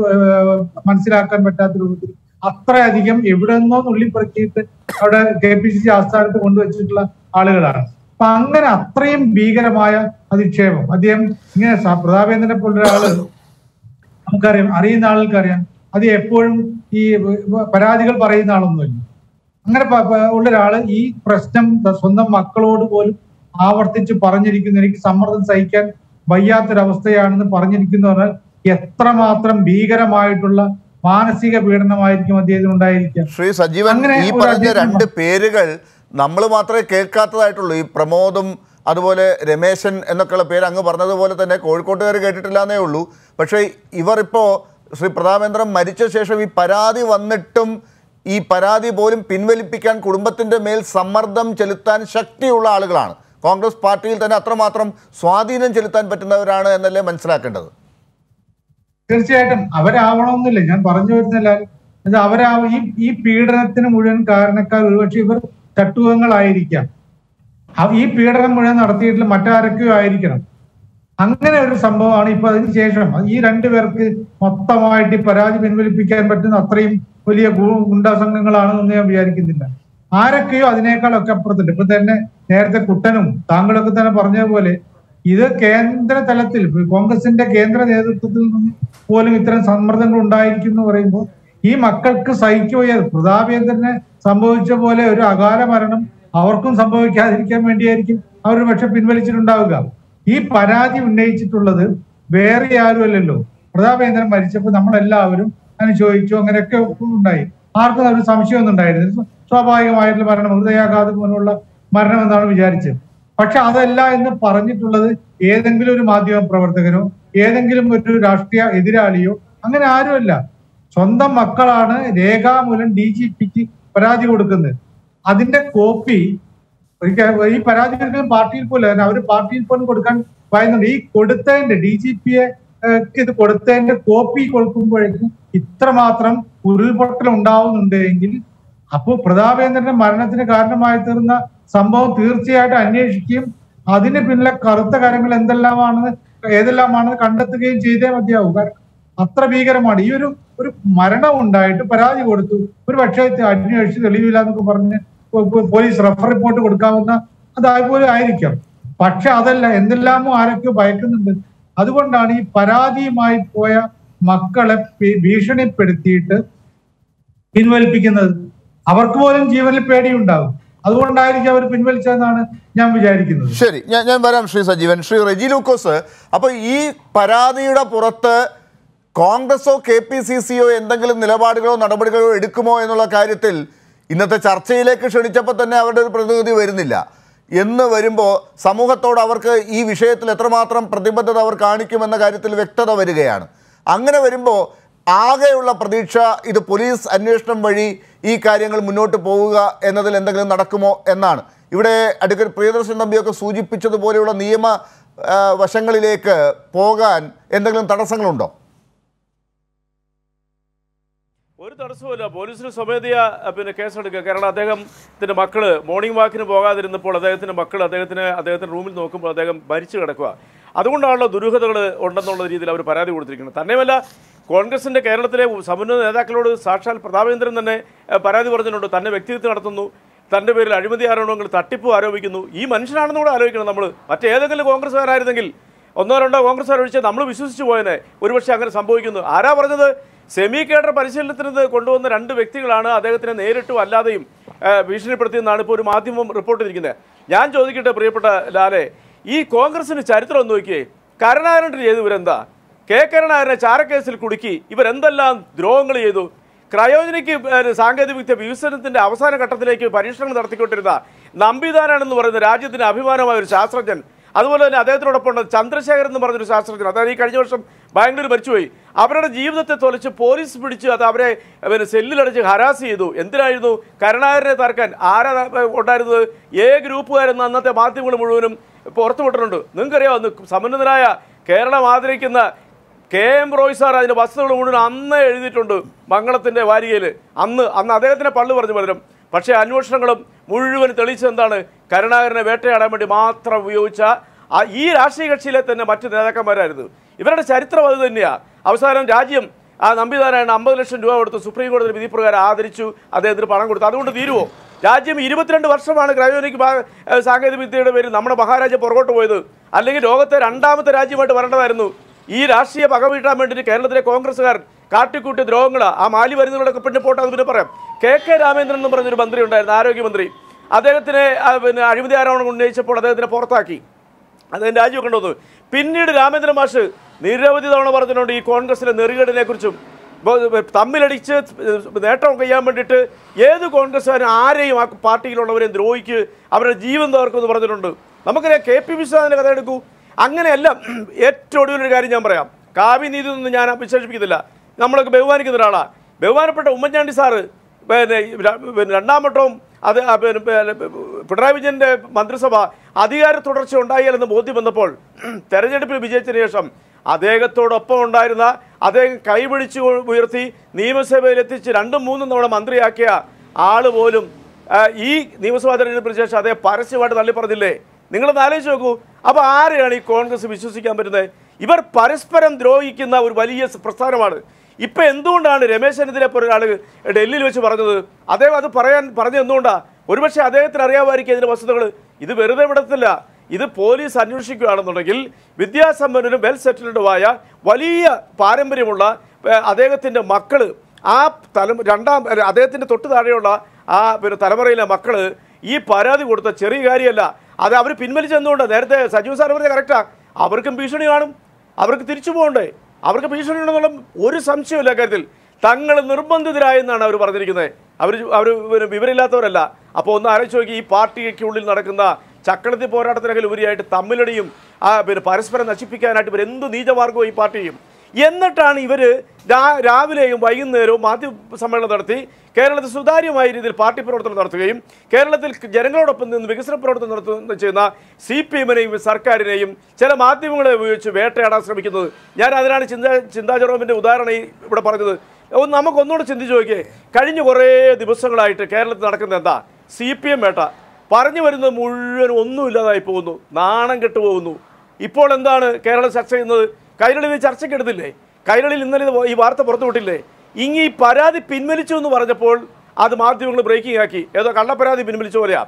മനസ്സിലാക്കാൻ പറ്റാത്ത രൂപത്തിൽ അത്രയധികം എവിടെ നിന്നോ നുള്ളിപ്പെറുക്കിയിട്ട് അവിടെ കെ പി സി സി ആസ്ഥാനത്ത് കൊണ്ടുവച്ചിട്ടുള്ള ആളുകളാണ്. അപ്പൊ അങ്ങനെ അത്രയും ഭീകരമായ അധിക്ഷേപം. അദ്ദേഹം ഇങ്ങനെ പ്രതാപേന്ദ്രനെ പോലുള്ള ആൾ നമുക്കറിയാം അറിയുന്ന ആളുകൾക്ക് അറിയാം അത് എപ്പോഴും ഈ പരാതികൾ പറയുന്ന ആളൊന്നുമില്ല. അങ്ങനെ ഉള്ള ഒരാൾ ഈ പ്രശ്നം സ്വന്തം മക്കളോട് പോലും ആവർത്തിച്ച് പറഞ്ഞിരിക്കുന്നു. എനിക്ക് സമ്മർദ്ദം സഹിക്കാൻ വയ്യാത്തൊരവസ്ഥയാണെന്ന് പറഞ്ഞിരിക്കുന്നു പറഞ്ഞാൽ എത്രമാത്രം ഭീകരമായിട്ടുള്ള മാനസിക പീഡനമായിരിക്കും അദ്ദേഹത്തിന് ഉണ്ടായിരിക്കുക. ശ്രീ സജീവൻ ഈ പറഞ്ഞ രണ്ട് പേരുകൾ നമ്മൾ മാത്രമേ കേൾക്കാത്തതായിട്ടുള്ളൂ. ഈ പ്രമോദും അതുപോലെ രമേശൻ എന്നൊക്കെയുള്ള പേര് അങ്ങ് പറഞ്ഞതുപോലെ തന്നെ കോഴിക്കോട്ടുകാർ കേട്ടിട്ടില്ല എന്നേ ഉള്ളൂ. പക്ഷേ ഇവർ ഇപ്പോൾ ശ്രീ പ്രതാപേന്ദ്രൻ മരിച്ച ശേഷം ഈ പരാതി വന്നിട്ടും ഈ പരാതി പോലും പിൻവലിപ്പിക്കാൻ കുടുംബത്തിന്റെ മേൽ സമ്മർദ്ദം ചെലുത്താൻ ശക്തിയുള്ള ആളുകളാണ്. കോൺഗ്രസ് പാർട്ടിയിൽ തന്നെ അത്രമാത്രം സ്വാധീനം ചെലുത്താൻ പറ്റുന്നവരാണ് എന്നല്ലേ മനസ്സിലാക്കേണ്ടത്? തീർച്ചയായിട്ടും അവരാവണമെന്നില്ല. ഞാൻ പറഞ്ഞു വരുന്നില്ല അവരാ ഈ ഈ പീഡനത്തിന് മുഴുവൻ കാരണക്കാർ ഒരുപക്ഷെ ഇവർ തട്ടുവങ്ങളായിരിക്കാം ഈ പീഡനം മുഴുവൻ നടത്തിയിട്ടുള്ള മറ്റാരൊക്കെയോ ആയിരിക്കണം. അങ്ങനെ ഒരു സംഭവമാണ് ഇപ്പൊ അതിന് ശേഷം. ഈ രണ്ടുപേർക്ക് മൊത്തമായിട്ട് പരാതി പിൻവലിപ്പിക്കാൻ പറ്റുന്ന അത്രയും വലിയ ഗുണ്ടാ സംഘങ്ങളാണെന്നൊന്നും ഞാൻ വിചാരിക്കുന്നില്ല. ആരൊക്കെയോ അതിനേക്കാളൊക്കെ അപ്പുറത്തുണ്ട്. ഇപ്പൊ തന്നെ നേരത്തെ കുട്ടനും താങ്കളൊക്കെ തന്നെ പറഞ്ഞതുപോലെ ഇത് കേന്ദ്ര തലത്തിൽ കോൺഗ്രസിന്റെ കേന്ദ്ര നേതൃത്വത്തിൽ നിന്ന് പോലും ഇത്തരം സമ്മർദ്ദങ്ങൾ ഉണ്ടായിരിക്കും എന്ന് പറയുമ്പോൾ ഈ മക്കൾക്ക് സഹിക്കുകയോ പ്രതാപേന്ദ്രനെ സംഭവിച്ച പോലെ ഒരു അകാല മരണം അവർക്കും സംഭവിക്കാതിരിക്കാൻ വേണ്ടിയായിരിക്കും അവർ പക്ഷെ പിൻവലിച്ചിട്ടുണ്ടാവുക. ഈ പരാതി ഉന്നയിച്ചിട്ടുള്ളത് വേറെ ആരുമല്ലല്ലോ. പ്രതാപേന്ദ്രൻ മരിച്ചപ്പോൾ നമ്മളെല്ലാവരും അതിന് ചോദിച്ചു അങ്ങനെയൊക്കെ ഉണ്ടായി. ആർക്കും ഒരു സംശയമൊന്നും ഉണ്ടായിരുന്നു സ്വാഭാവികമായിട്ടുള്ള മരണം ഹൃദയാഘാതം പോലുള്ള മരണം എന്നാണ് വിചാരിച്ചത്. പക്ഷെ അതല്ല എന്ന് പറഞ്ഞിട്ടുള്ളത് ഏതെങ്കിലും ഒരു മാധ്യമ പ്രവർത്തകനോ ഏതെങ്കിലും ഒരു രാഷ്ട്രീയ എതിരാളിയോ അങ്ങനെ ആരുമല്ല. സ്വന്തം മക്കളാണ് രേഖാമൂലം ഡി ജി പിക്ക് പരാതി കൊടുക്കുന്നത്. അതിന്റെ കോപ്പി ഈ പരാതി കൊടുക്കുന്ന പാർട്ടിയിൽ പോലും അവർ പാർട്ടിയിൽ പോലും കൊടുക്കാൻ പറയുന്നുണ്ട് ഈ കൊടുത്തതിന്റെ ഡി ജി പിയെ ഇത് കൊടുത്തതിന്റെ കോപ്പി കൊടുക്കുമ്പോഴേക്കും ഇത്രമാത്രം ഉരുൾപൊട്ടൽ ഉണ്ടാവുന്നുണ്ട് എങ്കിൽ അപ്പോൾ പ്രതാപേന്ദ്രന്റെ മരണത്തിന് കാരണമായി തീർന്ന സംഭവം തീർച്ചയായിട്ടും അന്വേഷിക്കുകയും അതിന് പിന്നിലെ കറുത്ത കാര്യങ്ങൾ എന്തെല്ലാമാണെന്ന് ഏതെല്ലാമാണെന്ന് കണ്ടെത്തുകയും ചെയ്തേ മതിയാവും. കാരണം അത്ര ഭീകരമാണ്. ഈ ഒരു ഒരു മരണം ഉണ്ടായിട്ട് പരാതി കൊടുത്തു. ഒരു പക്ഷേ അന്വേഷിച്ച് തെളിവില്ല എന്നൊക്കെ പറഞ്ഞ് പോലീസ് റഫർ റിപ്പോർട്ട് കൊടുക്കാവുന്ന അതായപോലെ ആയിരിക്കാം. പക്ഷെ അതല്ല എന്തെല്ലാമോ ആരൊക്കെ ഭയക്കുന്നുണ്ട്. അതുകൊണ്ടാണ് ഈ പരാതിയുമായി പോയ മക്കളെ ഭീഷണിപ്പെടുത്തിയിട്ട് പിൻവലിപ്പിക്കുന്നത്. അവർക്ക് പോലും ജീവനിൽ പേടിയുണ്ടാകും അതുകൊണ്ടായിരിക്കും അവർ പിൻവലിച്ചതെന്നാണ് ഞാൻ വിചാരിക്കുന്നത്. ശരി ഞാൻ ഞാൻ വരാം ശ്രീ സജീവൻ. ശ്രീ റെജി ലൂക്കോസ് അപ്പൊ ഈ പരാതിയുടെ പുറത്ത് കോൺഗ്രസോ കെ പി സി സിയോ എന്തെങ്കിലും നിലപാടുകളോ നടപടികളോ എടുക്കുമോ എന്നുള്ള കാര്യത്തിൽ ഇന്നത്തെ ചർച്ചയിലേക്ക് ക്ഷണിച്ചപ്പോൾ തന്നെ അവരുടെ ഒരു പ്രതിനിധി വരുന്നില്ല. എന്ന് വരുമ്പോൾ സമൂഹത്തോട് അവർക്ക് ഈ വിഷയത്തിൽ എത്രമാത്രം പ്രതിബദ്ധത അവർ കാണിക്കുമെന്ന കാര്യത്തിൽ വ്യക്തത വരികയാണ്. അങ്ങനെ വരുമ്പോൾ ആകെയുള്ള പ്രതീക്ഷ ഇത് പോലീസ് അന്വേഷണം വഴി ഈ കാര്യങ്ങൾ മുന്നോട്ട് പോവുക എന്നതിൽ എന്തെങ്കിലും നടക്കുമോ എന്നാണ്. ഇവിടെ അഡ്വക്കേറ്റ് പ്രിയദർശൻ തമ്പിയൊക്കെ സൂചിപ്പിച്ചതുപോലെയുള്ള നിയമ വശങ്ങളിലേക്ക് പോകാൻ എന്തെങ്കിലും തടസ്സങ്ങളുണ്ടോ? ഒരു തടസ്സവുമില്ല. പോലീസിന് സ്വമേധയാ പിന്നെ കേസെടുക്കുക. കാരണം അദ്ദേഹത്തിന്റെ മക്കൾ മോർണിംഗ് വാക്കിന് പോകാതിരുന്നപ്പോൾ അദ്ദേഹത്തിന്റെ മക്കൾ അദ്ദേഹത്തിന് അദ്ദേഹത്തിന്റെ റൂമിൽ നോക്കുമ്പോൾ അദ്ദേഹം മരിച്ചു കിടക്കുക. അതുകൊണ്ടാണല്ലോ ദുരൂഹതകൾ ഉണ്ടെന്നുള്ള രീതിയിൽ അവർ പരാതി കൊടുത്തിരിക്കുന്നത്. തന്നെയുമല്ല കോൺഗ്രസിന്റെ കേരളത്തിലെ സമുന്നത നേതാക്കളോട് സാക്ഷാൽ പ്രതാപേന്ദ്രൻ തന്നെ പരാതി പറഞ്ഞിട്ടുണ്ട്. തന്നെ വ്യക്തിത്വം നടത്തുന്നു. തന്റെ പേരിൽ അഴിമതി ആരോപണങ്ങൾ തട്ടിപ്പ് ആരോപിക്കുന്നു. ഈ മനുഷ്യനാണെന്ന് കൂടെ ആലോചിക്കണം നമ്മൾ മറ്റേതെങ്കിലും കോൺഗ്രസ്സുകാരായിരുന്നെങ്കിൽ ഒന്നോ രണ്ടോ കോൺഗ്രസ്സുകാർ ഒഴിച്ച് നമ്മൾ വിശ്വസിച്ച് പോയനെ. ഒരുപക്ഷെ അങ്ങനെ സംഭവിക്കുന്നു. ആരാ പറഞ്ഞത്? സെമി കേഡർ പരിശീലനത്തിന് കൊണ്ടുവന്ന രണ്ട് വ്യക്തികളാണ് അദ്ദേഹത്തിനെ നേരിട്ടും അല്ലാതെയും ഭീഷണിപ്പെടുത്തിയെന്നാണ് ഇപ്പോൾ ഒരു മാധ്യമം റിപ്പോർട്ട് ചെയ്തിരിക്കുന്നത്. ഞാൻ ചോദിക്കട്ടെ പ്രിയപ്പെട്ട ലാലെ ഈ കോൺഗ്രസിന് ചരിത്രം ഒന്ന് നോക്കിയേ. കരുണാകരൻ ചെയ്തു ഇവരെന്താ? കെ. കരുണാകരനെ ചാരക്കേസിൽ കുടുക്കി ഇവരെന്തെല്ലാം ദ്രോഹങ്ങൾ ചെയ്തു? ക്രയോജനിക്ക് ഏഹ്, സാങ്കേതിക വിദ്യ വികസനത്തിന്റെ അവസാന ഘട്ടത്തിലേക്ക് പരീക്ഷണങ്ങൾ നടത്തിക്കൊണ്ടിരുന്ന നമ്പിദാനാണെന്ന് പറയുന്ന രാജ്യത്തിന് അഭിമാനമായ ഒരു ശാസ്ത്രജ്ഞൻ അതുപോലെ തന്നെ അദ്ദേഹത്തിനോടൊപ്പം ഉണ്ട് ചന്ദ്രശേഖരൻ എന്ന് പറഞ്ഞൊരു ശാസ്ത്രജ്ഞൻ. അതായത് ഈ കഴിഞ്ഞ വർഷം ബാംഗ്ലൂർ മരിച്ചുപോയി. അവരുടെ ജീവിതത്തെ തൊലച്ച് പോലീസ് പിടിച്ച് അത് അവരെ പിന്നെ സെല്ലിലടച്ച് ഹരാസ് ചെയ്തു. എന്തിനായിരുന്നു? കരുണാകരനെ തർക്കാൻ ആരാ ഉണ്ടായിരുന്നത്? ഏ ഗ്രൂപ്പുകാരെന്ന് അന്നത്തെ മാധ്യമങ്ങൾ മുഴുവനും പുറത്തുവിട്ടിട്ടുണ്ട്. അന്ന് സമന്നതനായ കേരളം ആദരിക്കുന്ന കെ എം റോയ് സാർ അതിന്റെ വസ്തുതകൾ മുഴുവൻ അന്ന് എഴുതിയിട്ടുണ്ട് മംഗളത്തിന്റെ വാരികയിൽ. അന്ന് അന്ന് അദ്ദേഹത്തിന്റെ പള്ളു പറഞ്ഞു പലരും. പക്ഷേ അന്വേഷണങ്ങളും മുഴുവൻ തെളിയിച്ചെന്താണ് കരുണാകരനെ വേട്ടയാടാൻ വേണ്ടി മാത്രം ഉപയോഗിച്ച ആ ഈ രാഷ്ട്രീയ കക്ഷിയിലെ തന്നെ മറ്റു നേതാക്കന്മാരായിരുന്നു. ഇവരുടെ ചരിത്രം അത് തന്നെയാണ് അവസാനം രാജ്യം ആ നമ്പിനാരായണ അമ്പത് ലക്ഷം രൂപ കൊടുത്ത് സുപ്രീം കോടതി വിധി പ്രകാരം ആദരിച്ചു അദ്ദേഹത്തിന് പണം കൊടുത്തു. അതുകൊണ്ട് തീരുവോ? രാജ്യം ഇരുപത്തിരണ്ട് വർഷമാണ് ക്രയോനിക് സാങ്കേതിക വിദ്യയുടെ പേരിൽ നമ്മുടെ മഹാരാജ്യം പുറകോട്ട് പോയത്. അല്ലെങ്കിൽ ലോകത്തെ രണ്ടാമത്തെ രാജ്യമായിട്ട് വരേണ്ടതായിരുന്നു. ഈ രാഷ്ട്രീയ പക വീട്ടാൻ വേണ്ടിയിട്ട് കേരളത്തിലെ കോൺഗ്രസ്സുകാർ കാട്ടിക്കൂട്ടി ദ്രോഹങ്ങൾ ആ മാലി വരുന്നവരോടൊക്കെ പിന്നെ പോട്ടെ അത് പിന്നെ പറയാം. കെ കെ രാമേന്ദ്രൻ എന്ന് പറഞ്ഞൊരു മന്ത്രി ഉണ്ടായിരുന്നു ആരോഗ്യമന്ത്രി. അദ്ദേഹത്തിനെ പിന്നെ അഴിമതി ആരോപണം ഉന്നയിച്ചപ്പോൾ അദ്ദേഹത്തിനെ പുറത്താക്കി. അദ്ദേഹം രാജിവെക്കേണ്ടി വന്നു. പിന്നീട് രാമേന്ദ്രൻ മാഷ് നിരവധി തവണ പറഞ്ഞിട്ടുണ്ട് ഈ കോൺഗ്രസിലെ നെറികേടിനെ കുറിച്ചും തമ്മിലടിച്ച് നേട്ടം കഴിയാൻ വേണ്ടിയിട്ട് ഏത് കോൺഗ്രസ്സുകാരും ആരെയും ആ പാർട്ടിയിലുള്ളവരെയും ദ്രോഹിക്ക് അവരുടെ ജീവൻ തകർക്കുമെന്ന് പറഞ്ഞിട്ടുണ്ട്. നമുക്കറിയാം കെ പി വിശ്വനാഥിന്റെ കഥ എടുക്കൂ. അങ്ങനെയല്ല ഏറ്റവും ഒടുവിലൊരു കാര്യം ഞാൻ പറയാം. കാവ്യനീതി ഒന്നും ഞാൻ വിശേഷിപ്പിക്കുന്നില്ല നമ്മളൊക്കെ ബഹുമാനിക്കുന്ന ഒരാളാണ്. ബഹുമാനപ്പെട്ട ഉമ്മൻചാണ്ടി സാറ് പിന്നെ പിന്നെ രണ്ടാം വട്ടവും അത് പിണറായി വിജയന്റെ മന്ത്രിസഭ അധികാര തുടർച്ച ഉണ്ടായാലെന്ന് ബോധ്യം വന്നപ്പോൾ തെരഞ്ഞെടുപ്പിൽ വിജയിച്ചതിന് ശേഷം അദ്ദേഹത്തോടൊപ്പം ഉണ്ടായിരുന്ന അദ്ദേഹം കൈപിടിച്ച് ഉയർത്തി നിയമസഭയിലെത്തിച്ച് രണ്ടും മൂന്നും തവണ മന്ത്രിയാക്കിയ ആൾ പോലും ഈ നിയമസഭാ തെരഞ്ഞെടുപ്പിന് ശേഷം അദ്ദേഹം പരസ്യമായിട്ട് തള്ളി പറഞ്ഞില്ലേ നിങ്ങളൊന്ന് ആലോചിച്ച് നോക്കൂ. അപ്പോൾ ആരെയാണ് ഈ കോൺഗ്രസ് വിശ്വസിക്കാൻ പറ്റുന്നത്? ഇവർ പരസ്പരം ദ്രോഹിക്കുന്ന ഒരു വലിയ പ്രസ്ഥാനമാണ്. ഇപ്പം എന്തുകൊണ്ടാണ് രമേശ് ചെന്നിത്തല പോലെ ഒരാൾ ഡൽഹിയിൽ വെച്ച് പറഞ്ഞത്? അദ്ദേഹം അത് പറയാൻ പറഞ്ഞത് എന്തുകൊണ്ടാണ് ഒരുപക്ഷെ അദ്ദേഹത്തിന് അറിയാമായിരിക്കും ഇതിന്റെ വസ്തുതകൾ ഇത് വെറുതെ വിടത്തില്ല. ഇത് പോലീസ് അന്വേഷിക്കുകയാണെന്നുണ്ടെങ്കിൽ വിദ്യാസമ്പന്നനും വെൽ സെറ്റിൽഡുമായ വലിയ പാരമ്പര്യമുള്ള അദ്ദേഹത്തിന്റെ മക്കൾ ആ തല രണ്ടാം അദ്ദേഹത്തിന്റെ തൊട്ട് താഴെയുള്ള ആ പിന്നെ തലമുറയിലെ മക്കൾ ഈ പരാതി കൊടുത്ത ചെറിയ കാര്യമല്ല. അത് അവർ പിൻവലിച്ചെന്നുകൊണ്ട് നേരത്തെ സജീവ് സാർ പറഞ്ഞത് കറക്റ്റാണ് അവർക്കും ഭീഷണി കാണും. അവർക്ക് തിരിച്ചു പോകണ്ടേ? അവർക്ക് ഭീഷണി ഉണ്ടെന്നുള്ള ഒരു സംശയമില്ല കാര്യത്തിൽ. തങ്ങൾ നിർബന്ധിതരായെന്നാണ് അവർ പറഞ്ഞിരിക്കുന്നത്. അവർ അവർ വിവരമില്ലാത്തവരല്ല. അപ്പോൾ ഒന്ന് ആലോചിച്ച് നോക്കി ഈ പാർട്ടിക്കുള്ളിൽ നടക്കുന്ന ചക്രത്തി പോരാട്ടത്തിനൊക്കെ ഉപരിയായിട്ട് തമ്മിലടിയും ആ പിന്നെ പരസ്പരം നശിപ്പിക്കാനായിട്ട് ഇവർ എന്ത് നീചമാർഗവും ഈ പാർട്ടി ചെയ്യും? എന്നിട്ടാണ് ഇവർ രാവിലെയും വൈകുന്നേരവും മാധ്യമ സമ്മേളനം നടത്തി കേരളത്തിൽ സുതാര്യമായ രീതിയിൽ പാർട്ടി പ്രവർത്തനം നടത്തുകയും കേരളത്തിൽ ജനങ്ങളോടൊപ്പം നിന്ന് വികസന പ്രവർത്തനം നടത്തുന്ന ചെയ്യുന്ന സി പി എമ്മിനെയും സർക്കാരിനെയും ചില മാധ്യമങ്ങളെ ഉപയോഗിച്ച് വേട്ടയാടാൻ ശ്രമിക്കുന്നത്. ഞാൻ അതിനാണ് ചിന്താ ചിന്താ ജെറോമിന്റെ ഉദാഹരണം ഇവിടെ പറഞ്ഞത്. ഒന്ന് നമുക്ക് ഒന്നുകൂടെ ചിന്തിച്ച് നോക്കിയേ. കഴിഞ്ഞ കുറേ ദിവസങ്ങളായിട്ട് കേരളത്തിൽ നടക്കുന്ന എന്താ? സി പി എം വേട്ട. പറഞ്ഞു വരുന്നത് മുഴുവൻ ഒന്നുമില്ലാതായി പോകുന്നു. നാണം കെട്ടുപോകുന്നു. ഇപ്പോൾ എന്താണ് കേരളം ചർച്ച ചെയ്യുന്നത്? കൈരളി ഇത് ചർച്ചയ്ക്കെടുത്തില്ലേ കൈരളിയിൽ ഇന്നലെ ഈ വാർത്ത പുറത്തുവിട്ടില്ലേ ഇങ്ങി പരാതി പിൻവലിച്ചു എന്ന് പറഞ്ഞപ്പോൾ അത് മാധ്യമങ്ങൾ ബ്രേക്കിംഗ് ആക്കി ഏതോ കള്ളപ്പരാതി പിൻവലിച്ച പോലെയാ.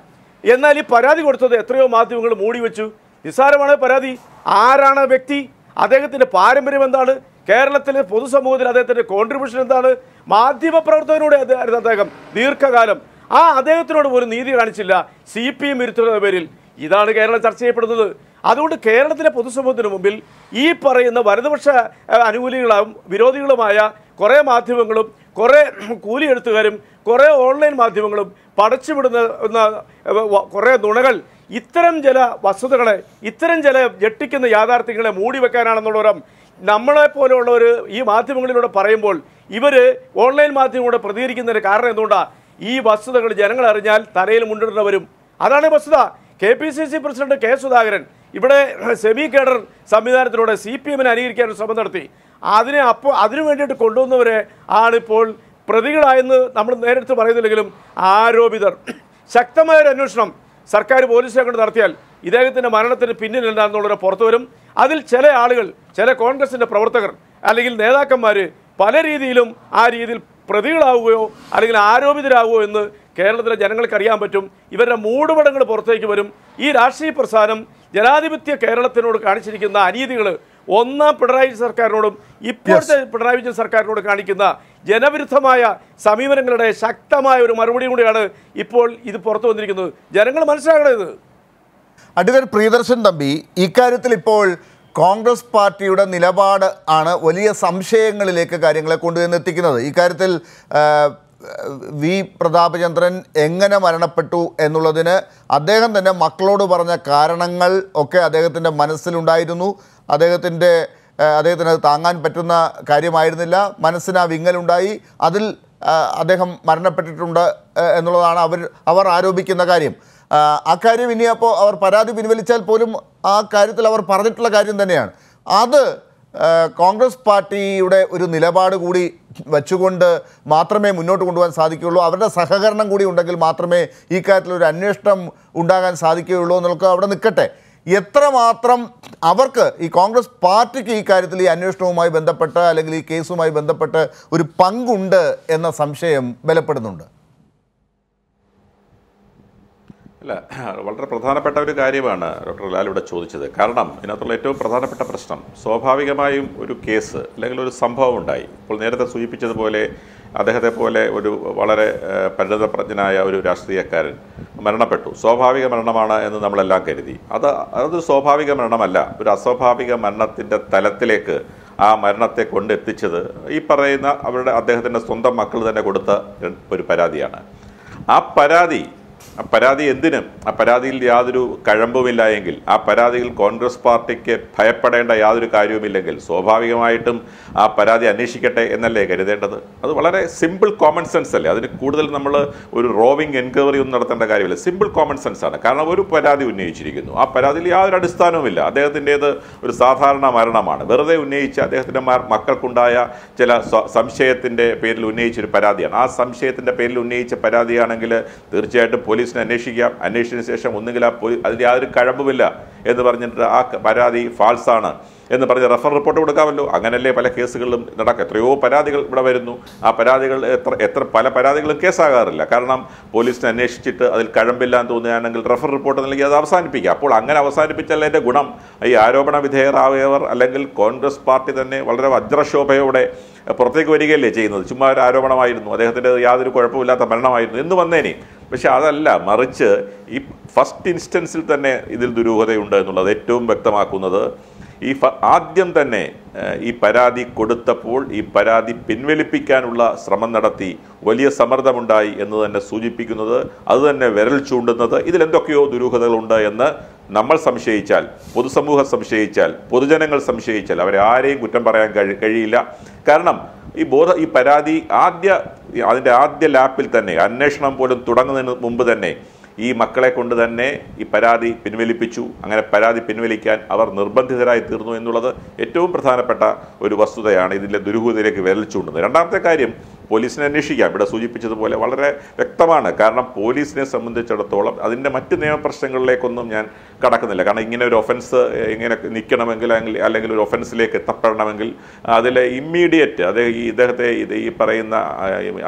എന്നാൽ ഈ പരാതി കൊടുത്തത് എത്രയോ മാധ്യമങ്ങൾ മൂടി വെച്ചു. നിസ്സാരമാണ് പരാതി? ആരാണ് വ്യക്തി? അദ്ദേഹത്തിന്റെ പാരമ്പര്യം എന്താണ്? കേരളത്തിലെ പൊതുസമൂഹത്തിൽ അദ്ദേഹത്തിന്റെ കോൺട്രിബ്യൂഷൻ എന്താണ്? മാധ്യമപ്രവർത്തകനോട് അദ്ദേഹം? ദീർഘകാലം. ആ അദ്ദേഹത്തിനോട് പോലും നീതി കാണിച്ചില്ല. സി പി എം പേരിൽ. ഇതാണ് കേരളം ചർച്ച ചെയ്യപ്പെടുന്നത്. അതുകൊണ്ട് കേരളത്തിലെ പൊതുസമൂഹത്തിന് മുമ്പിൽ ഈ പറയുന്ന വലതുപക്ഷ അനുകൂലികളും വിരോധികളുമായ കുറേ മാധ്യമങ്ങളും കുറേ കൂലി എഴുത്തുകാരും കുറേ ഓൺലൈൻ മാധ്യമങ്ങളും പടച്ചുവിടുന്ന കുറേ നുണകൾ ഇത്തരം ചില വസ്തുതകളെ ഇത്തരം ചില ഞെട്ടിക്കുന്ന യാഥാർത്ഥ്യങ്ങളെ മൂടി വെക്കാനാണെന്നുള്ളവരും നമ്മളെ പോലെയുള്ളവർ ഈ മാധ്യമങ്ങളിലൂടെ പറയുമ്പോൾ ഇവർ ഓൺലൈൻ മാധ്യമങ്ങളോട് പ്രതികരിക്കുന്നതിന് കാരണം എന്തുകൊണ്ടാണ് ഈ വസ്തുതകൾ ജനങ്ങൾ അറിഞ്ഞാൽ തലയിൽ മുണ്ടിടുന്നവരും. അതാണ് വസ്തുത. K P C C president K Sudhakaran ഇവിടെ സെമി കേഡർ സംവിധാനത്തിലൂടെ സി പി എമ്മിനെ അനുകരിക്കാൻ ശ്രമം നടത്തി. അതിനെ അപ്പോൾ അതിനു വേണ്ടിയിട്ട് കൊണ്ടുവന്നവരെ ആണിപ്പോൾ പ്രതികളായെന്ന് നമ്മൾ നേരിട്ട് പറയുന്നില്ലെങ്കിലും ആരോപിതർ. ശക്തമായ ഒരു അന്വേഷണം സർക്കാർ പോലീസിനെ കൊണ്ട് നടത്തിയാൽ ഇദ്ദേഹത്തിന്റെ മരണത്തിന് പിന്നിൽ എന്താണെന്നുള്ളത് പുറത്തു വരും. അതിൽ ചില ആളുകൾ ചില കോൺഗ്രസിന്റെ പ്രവർത്തകർ അല്ലെങ്കിൽ നേതാക്കന്മാർ പല രീതിയിലും ആ രീതിയിൽ പ്രതികളാവുകയോ അല്ലെങ്കിൽ ആരോപിതരാകുമോ എന്ന് കേരളത്തിലെ ജനങ്ങൾക്ക് അറിയാൻ പറ്റും. ഇവരുടെ മൂടുപടങ്ങൾ പുറത്തേക്ക് വരും. ഈ രാഷ്ട്രീയ പ്രസ്ഥാനം ജനാധിപത്യ കേരളത്തിനോട് കാണിച്ചിരിക്കുന്ന അനീതികൾ ഒന്നാം പിണറായി സർക്കാരിനോടും ഇപ്പോഴത്തെ പിണറായി വിജയൻ സർക്കാരിനോട് കാണിക്കുന്ന ജനവിരുദ്ധമായ സമീപനങ്ങളുടെ ശക്തമായ ഒരു മറുപടി കൂടിയാണ് ഇപ്പോൾ ഇത് പുറത്തു വന്നിരിക്കുന്നത്. ജനങ്ങൾ മനസ്സിലാക്കണത് അഡ്വക്കേറ്റ് പ്രിയദർശൻ തമ്പി ഇക്കാര്യത്തിൽ ഇപ്പോൾ കോൺഗ്രസ് പാർട്ടിയുടെ നിലപാട് ആണ് വലിയ സംശയങ്ങളിലേക്ക് കാര്യങ്ങളെ കൊണ്ടുവന്നെത്തിക്കുന്നത് ഇക്കാര്യത്തിൽ വി പ്രതാപചന്ദ്രൻ എങ്ങനെ മരണപ്പെട്ടു എന്നുള്ളതിന് അദ്ദേഹം തന്നെ മക്കളോട് പറഞ്ഞ കാരണങ്ങൾ ഒക്കെ അദ്ദേഹത്തിന്റെ മനസ്സിലുണ്ടായിരുന്നു. അദ്ദേഹത്തിന്റെ അദ്ദേഹത്തിന് അത് താങ്ങാൻ പറ്റുന്ന കാര്യമായിരുന്നില്ല. മനസ്സിന് ആ വിങ്ങലുണ്ടായി. അതിൽ അദ്ദേഹം മരണപ്പെട്ടിട്ടുണ്ട് എന്നുള്ളതാണ് അവർ അവർ ആരോപിക്കുന്ന കാര്യം. അക്കാര്യം ഇനി അപ്പോൾ അവർ പരാതി പിൻവലിച്ചാൽ പോലും ആ കാര്യത്തിൽ അവർ പറഞ്ഞിട്ടുള്ള കാര്യം തന്നെയാണ്. അത് കോൺഗ്രസ് പാർട്ടിയുടെ ഒരു നിലപാട് കൂടി വച്ചുകൊണ്ട് മാത്രമേ മുന്നോട്ട് കൊണ്ടുപോകാൻ സാധിക്കുകയുള്ളൂ. അവരുടെ സഹകരണം കൂടി ഉണ്ടെങ്കിൽ മാത്രമേ ഈ കാര്യത്തിൽ ഒരു അന്വേഷണം ഉണ്ടാകാൻ സാധിക്കുകയുള്ളൂ എന്നൊക്കെ അവിടെ നിൽക്കട്ടെ. എത്രമാത്രം അവർക്ക് ഈ കോൺഗ്രസ് പാർട്ടിക്ക് ഈ കാര്യത്തിൽ ഈ അന്വേഷണവുമായി ബന്ധപ്പെട്ട് അല്ലെങ്കിൽ ഈ കേസുമായി ബന്ധപ്പെട്ട് ഒരു പങ്കുണ്ട് എന്ന സംശയം ബലപ്പെടുന്നുണ്ട്. അല്ല വളരെ പ്രധാനപ്പെട്ട ഒരു കാര്യമാണ് ഡോക്ടർ ലാൽ ഇവിടെ ചോദിച്ചത്. കാരണം ഇതിനകത്തുള്ള ഏറ്റവും പ്രധാനപ്പെട്ട പ്രശ്നം സ്വാഭാവികമായും ഒരു കേസ് അല്ലെങ്കിൽ ഒരു സംഭവം ഉണ്ടായി. ഇപ്പോൾ നേരത്തെ സൂചിപ്പിച്ചതുപോലെ അദ്ദേഹത്തെ പോലെ ഒരു വളരെ പരിണതപ്രജ്ഞനായ ഒരു രാഷ്ട്രീയക്കാരൻ മരണപ്പെട്ടു. സ്വാഭാവിക മരണമാണ് എന്ന് നമ്മളെല്ലാം കരുതി. അത് അതൊരു സ്വാഭാവിക മരണമല്ല. ഒരു അസ്വാഭാവിക മരണത്തിന്റെ തലത്തിലേക്ക് ആ മരണത്തെ കൊണ്ടെത്തിച്ചത് ഈ പറയുന്ന അവരുടെ അദ്ദേഹത്തിന്റെ സ്വന്തം മക്കൾ തന്നെ കൊടുത്ത ഒരു പരാതിയാണ്. ആ പരാതി പരാതി എന്തിനും ആ പരാതിയിൽ യാതൊരു കഴമ്പുമില്ല എങ്കിൽ ആ പരാതിയിൽ കോൺഗ്രസ് പാർട്ടിക്ക് ഭയപ്പെടേണ്ട യാതൊരു കാര്യവുമില്ലെങ്കിൽ സ്വാഭാവികമായിട്ടും ആ പരാതി അന്വേഷിക്കട്ടെ എന്നല്ലേ കരുതേണ്ടത്? അത് വളരെ സിമ്പിൾ കോമൺ സെൻസ് അല്ലേ? അതിന് കൂടുതൽ നമ്മൾ ഒരു റോവിംഗ് എൻക്വയറി ഒന്നും നടത്തേണ്ട കാര്യമില്ല. സിമ്പിൾ കോമൺ സെൻസ് ആണ്. കാരണം ഒരു പരാതി ഉന്നയിച്ചിരിക്കുന്നു. ആ പരാതിയിൽ യാതൊരു അടിസ്ഥാനവുമില്ല. അദ്ദേഹത്തിന്റേത് ഒരു സാധാരണ മരണമാണ്. വെറുതെ ഉന്നയിച്ച അദ്ദേഹത്തിന്റെ മക്കൾക്കുണ്ടായ ചില സംശയത്തിന്റെ പേരിൽ ഉന്നയിച്ചൊരു പരാതിയാണ്. ആ സംശയത്തിന്റെ പേരിൽ ഉന്നയിച്ച പരാതിയാണെങ്കിൽ തീർച്ചയായിട്ടും പോലീസിനെ അന്വേഷിക്കാം. അന്വേഷിച്ചതിന് ശേഷം ഒന്നുകിൽ ആ പോലീസ് അതിൽ യാതൊരു കഴമ്പുമില്ല എന്ന് പറഞ്ഞിട്ട് ആ പരാതി ഫാൾസാണ് എന്ന് പറഞ്ഞ് റെഫർ റിപ്പോർട്ട് കൊടുക്കാമല്ലോ. അങ്ങനല്ലേ പല കേസുകളിലും നടക്കുക എത്രയോ പരാതികൾ ഇവിടെ വരുന്നു. ആ പരാതികൾ എത്ര എത്ര പല പരാതികളും കേസാകാറില്ല. കാരണം പോലീസിനെ അന്വേഷിച്ചിട്ട് അതിൽ കഴമ്പില്ല എന്ന് തോന്നുകയാണെങ്കിൽ റെഫർ റിപ്പോർട്ട് നൽകി അത് അവസാനിപ്പിക്കുക അപ്പോൾ അങ്ങനെ അവസാനിപ്പിച്ചാൽ അതിന്റെ ഗുണം. ഈ ആരോപണ വിധേയരായവർ അല്ലെങ്കിൽ കോൺഗ്രസ് പാർട്ടി തന്നെ വളരെ വജ്രശോഭയോടെ പുറത്തേക്ക് വരികയല്ലേ ചെയ്യുന്നത്. ചുമ്മാ ഒരു ആരോപണമായിരുന്നു. അദ്ദേഹത്തിന്റെ യാതൊരു കുഴപ്പമില്ലാത്ത മരണമായിരുന്നു. എന്ന് വന്നേനെ. പക്ഷെ അതല്ല മറിച്ച് ഈ ഫസ്റ്റ് ഇൻസ്റ്റൻസിൽ തന്നെ ഇതിൽ ദുരൂഹതയുണ്ട് എന്നുള്ളത് ഏറ്റവും വ്യക്തമാക്കുന്നത്. ഈ ആദ്യം തന്നെ ഈ പരാതി കൊടുത്തപ്പോൾ ഈ പരാതി പിൻവലിപ്പിക്കാനുള്ള ശ്രമം നടത്തി. വലിയ സമ്മർദ്ദമുണ്ടായി എന്ന് തന്നെ സൂചിപ്പിക്കുന്നത് അത് തന്നെ വിരൽ ചൂണ്ടുന്നത് ഇതിലെന്തൊക്കെയോ ദുരൂഹതകളുണ്ട് എന്ന് നമ്മൾ സംശയിച്ചാൽ പൊതുസമൂഹം സംശയിച്ചാൽ പൊതുജനങ്ങൾ സംശയിച്ചാൽ അവരെ ആരെയും കുറ്റം പറയാൻ കഴി കഴിയില്ല. കാരണം ഈ ബോധ ഈ പരാതി ആദ്യ അതിന്റെ ആദ്യ ലാപ്പിൽ തന്നെ അന്വേഷണം പോലും തുടങ്ങുന്നതിന് മുമ്പ് തന്നെ ഈ മക്കളെ കൊണ്ട് തന്നെ ഈ പരാതി പിൻവലിപ്പിച്ചു. അങ്ങനെ പരാതി പിൻവലിക്കാൻ അവർ നിർബന്ധിതരായി തീർന്നു എന്നുള്ളത് ഏറ്റവും പ്രധാനപ്പെട്ട ഒരു വസ്തുതയാണ് ഇതിന്റെ ദുരൂഹതയിലേക്ക് വിരൽ ചൂണ്ടുന്നത്. രണ്ടാമത്തെ കാര്യം പോലീസിനെ അന്വേഷിക്കാം. ഇവിടെ സൂചിപ്പിച്ചതുപോലെ വളരെ വ്യക്തമാണ്. കാരണം പോലീസിനെ സംബന്ധിച്ചിടത്തോളം അതിന്റെ മറ്റ് നിയമപ്രശ്നങ്ങളിലേക്കൊന്നും ഞാൻ കടക്കുന്നില്ല. കാരണം ഇങ്ങനെ ഒരു ഒഫൻസ് ഇങ്ങനെ നിൽക്കണമെങ്കിൽ അല്ലെങ്കിൽ ഒരു ഒഫൻസിലേക്ക് എത്തപ്പെടണമെങ്കിൽ അതിൽ ഇമ്മീഡിയറ്റ് അത് ഈ ഇദ്ദേഹത്തെ ഈ പറയുന്ന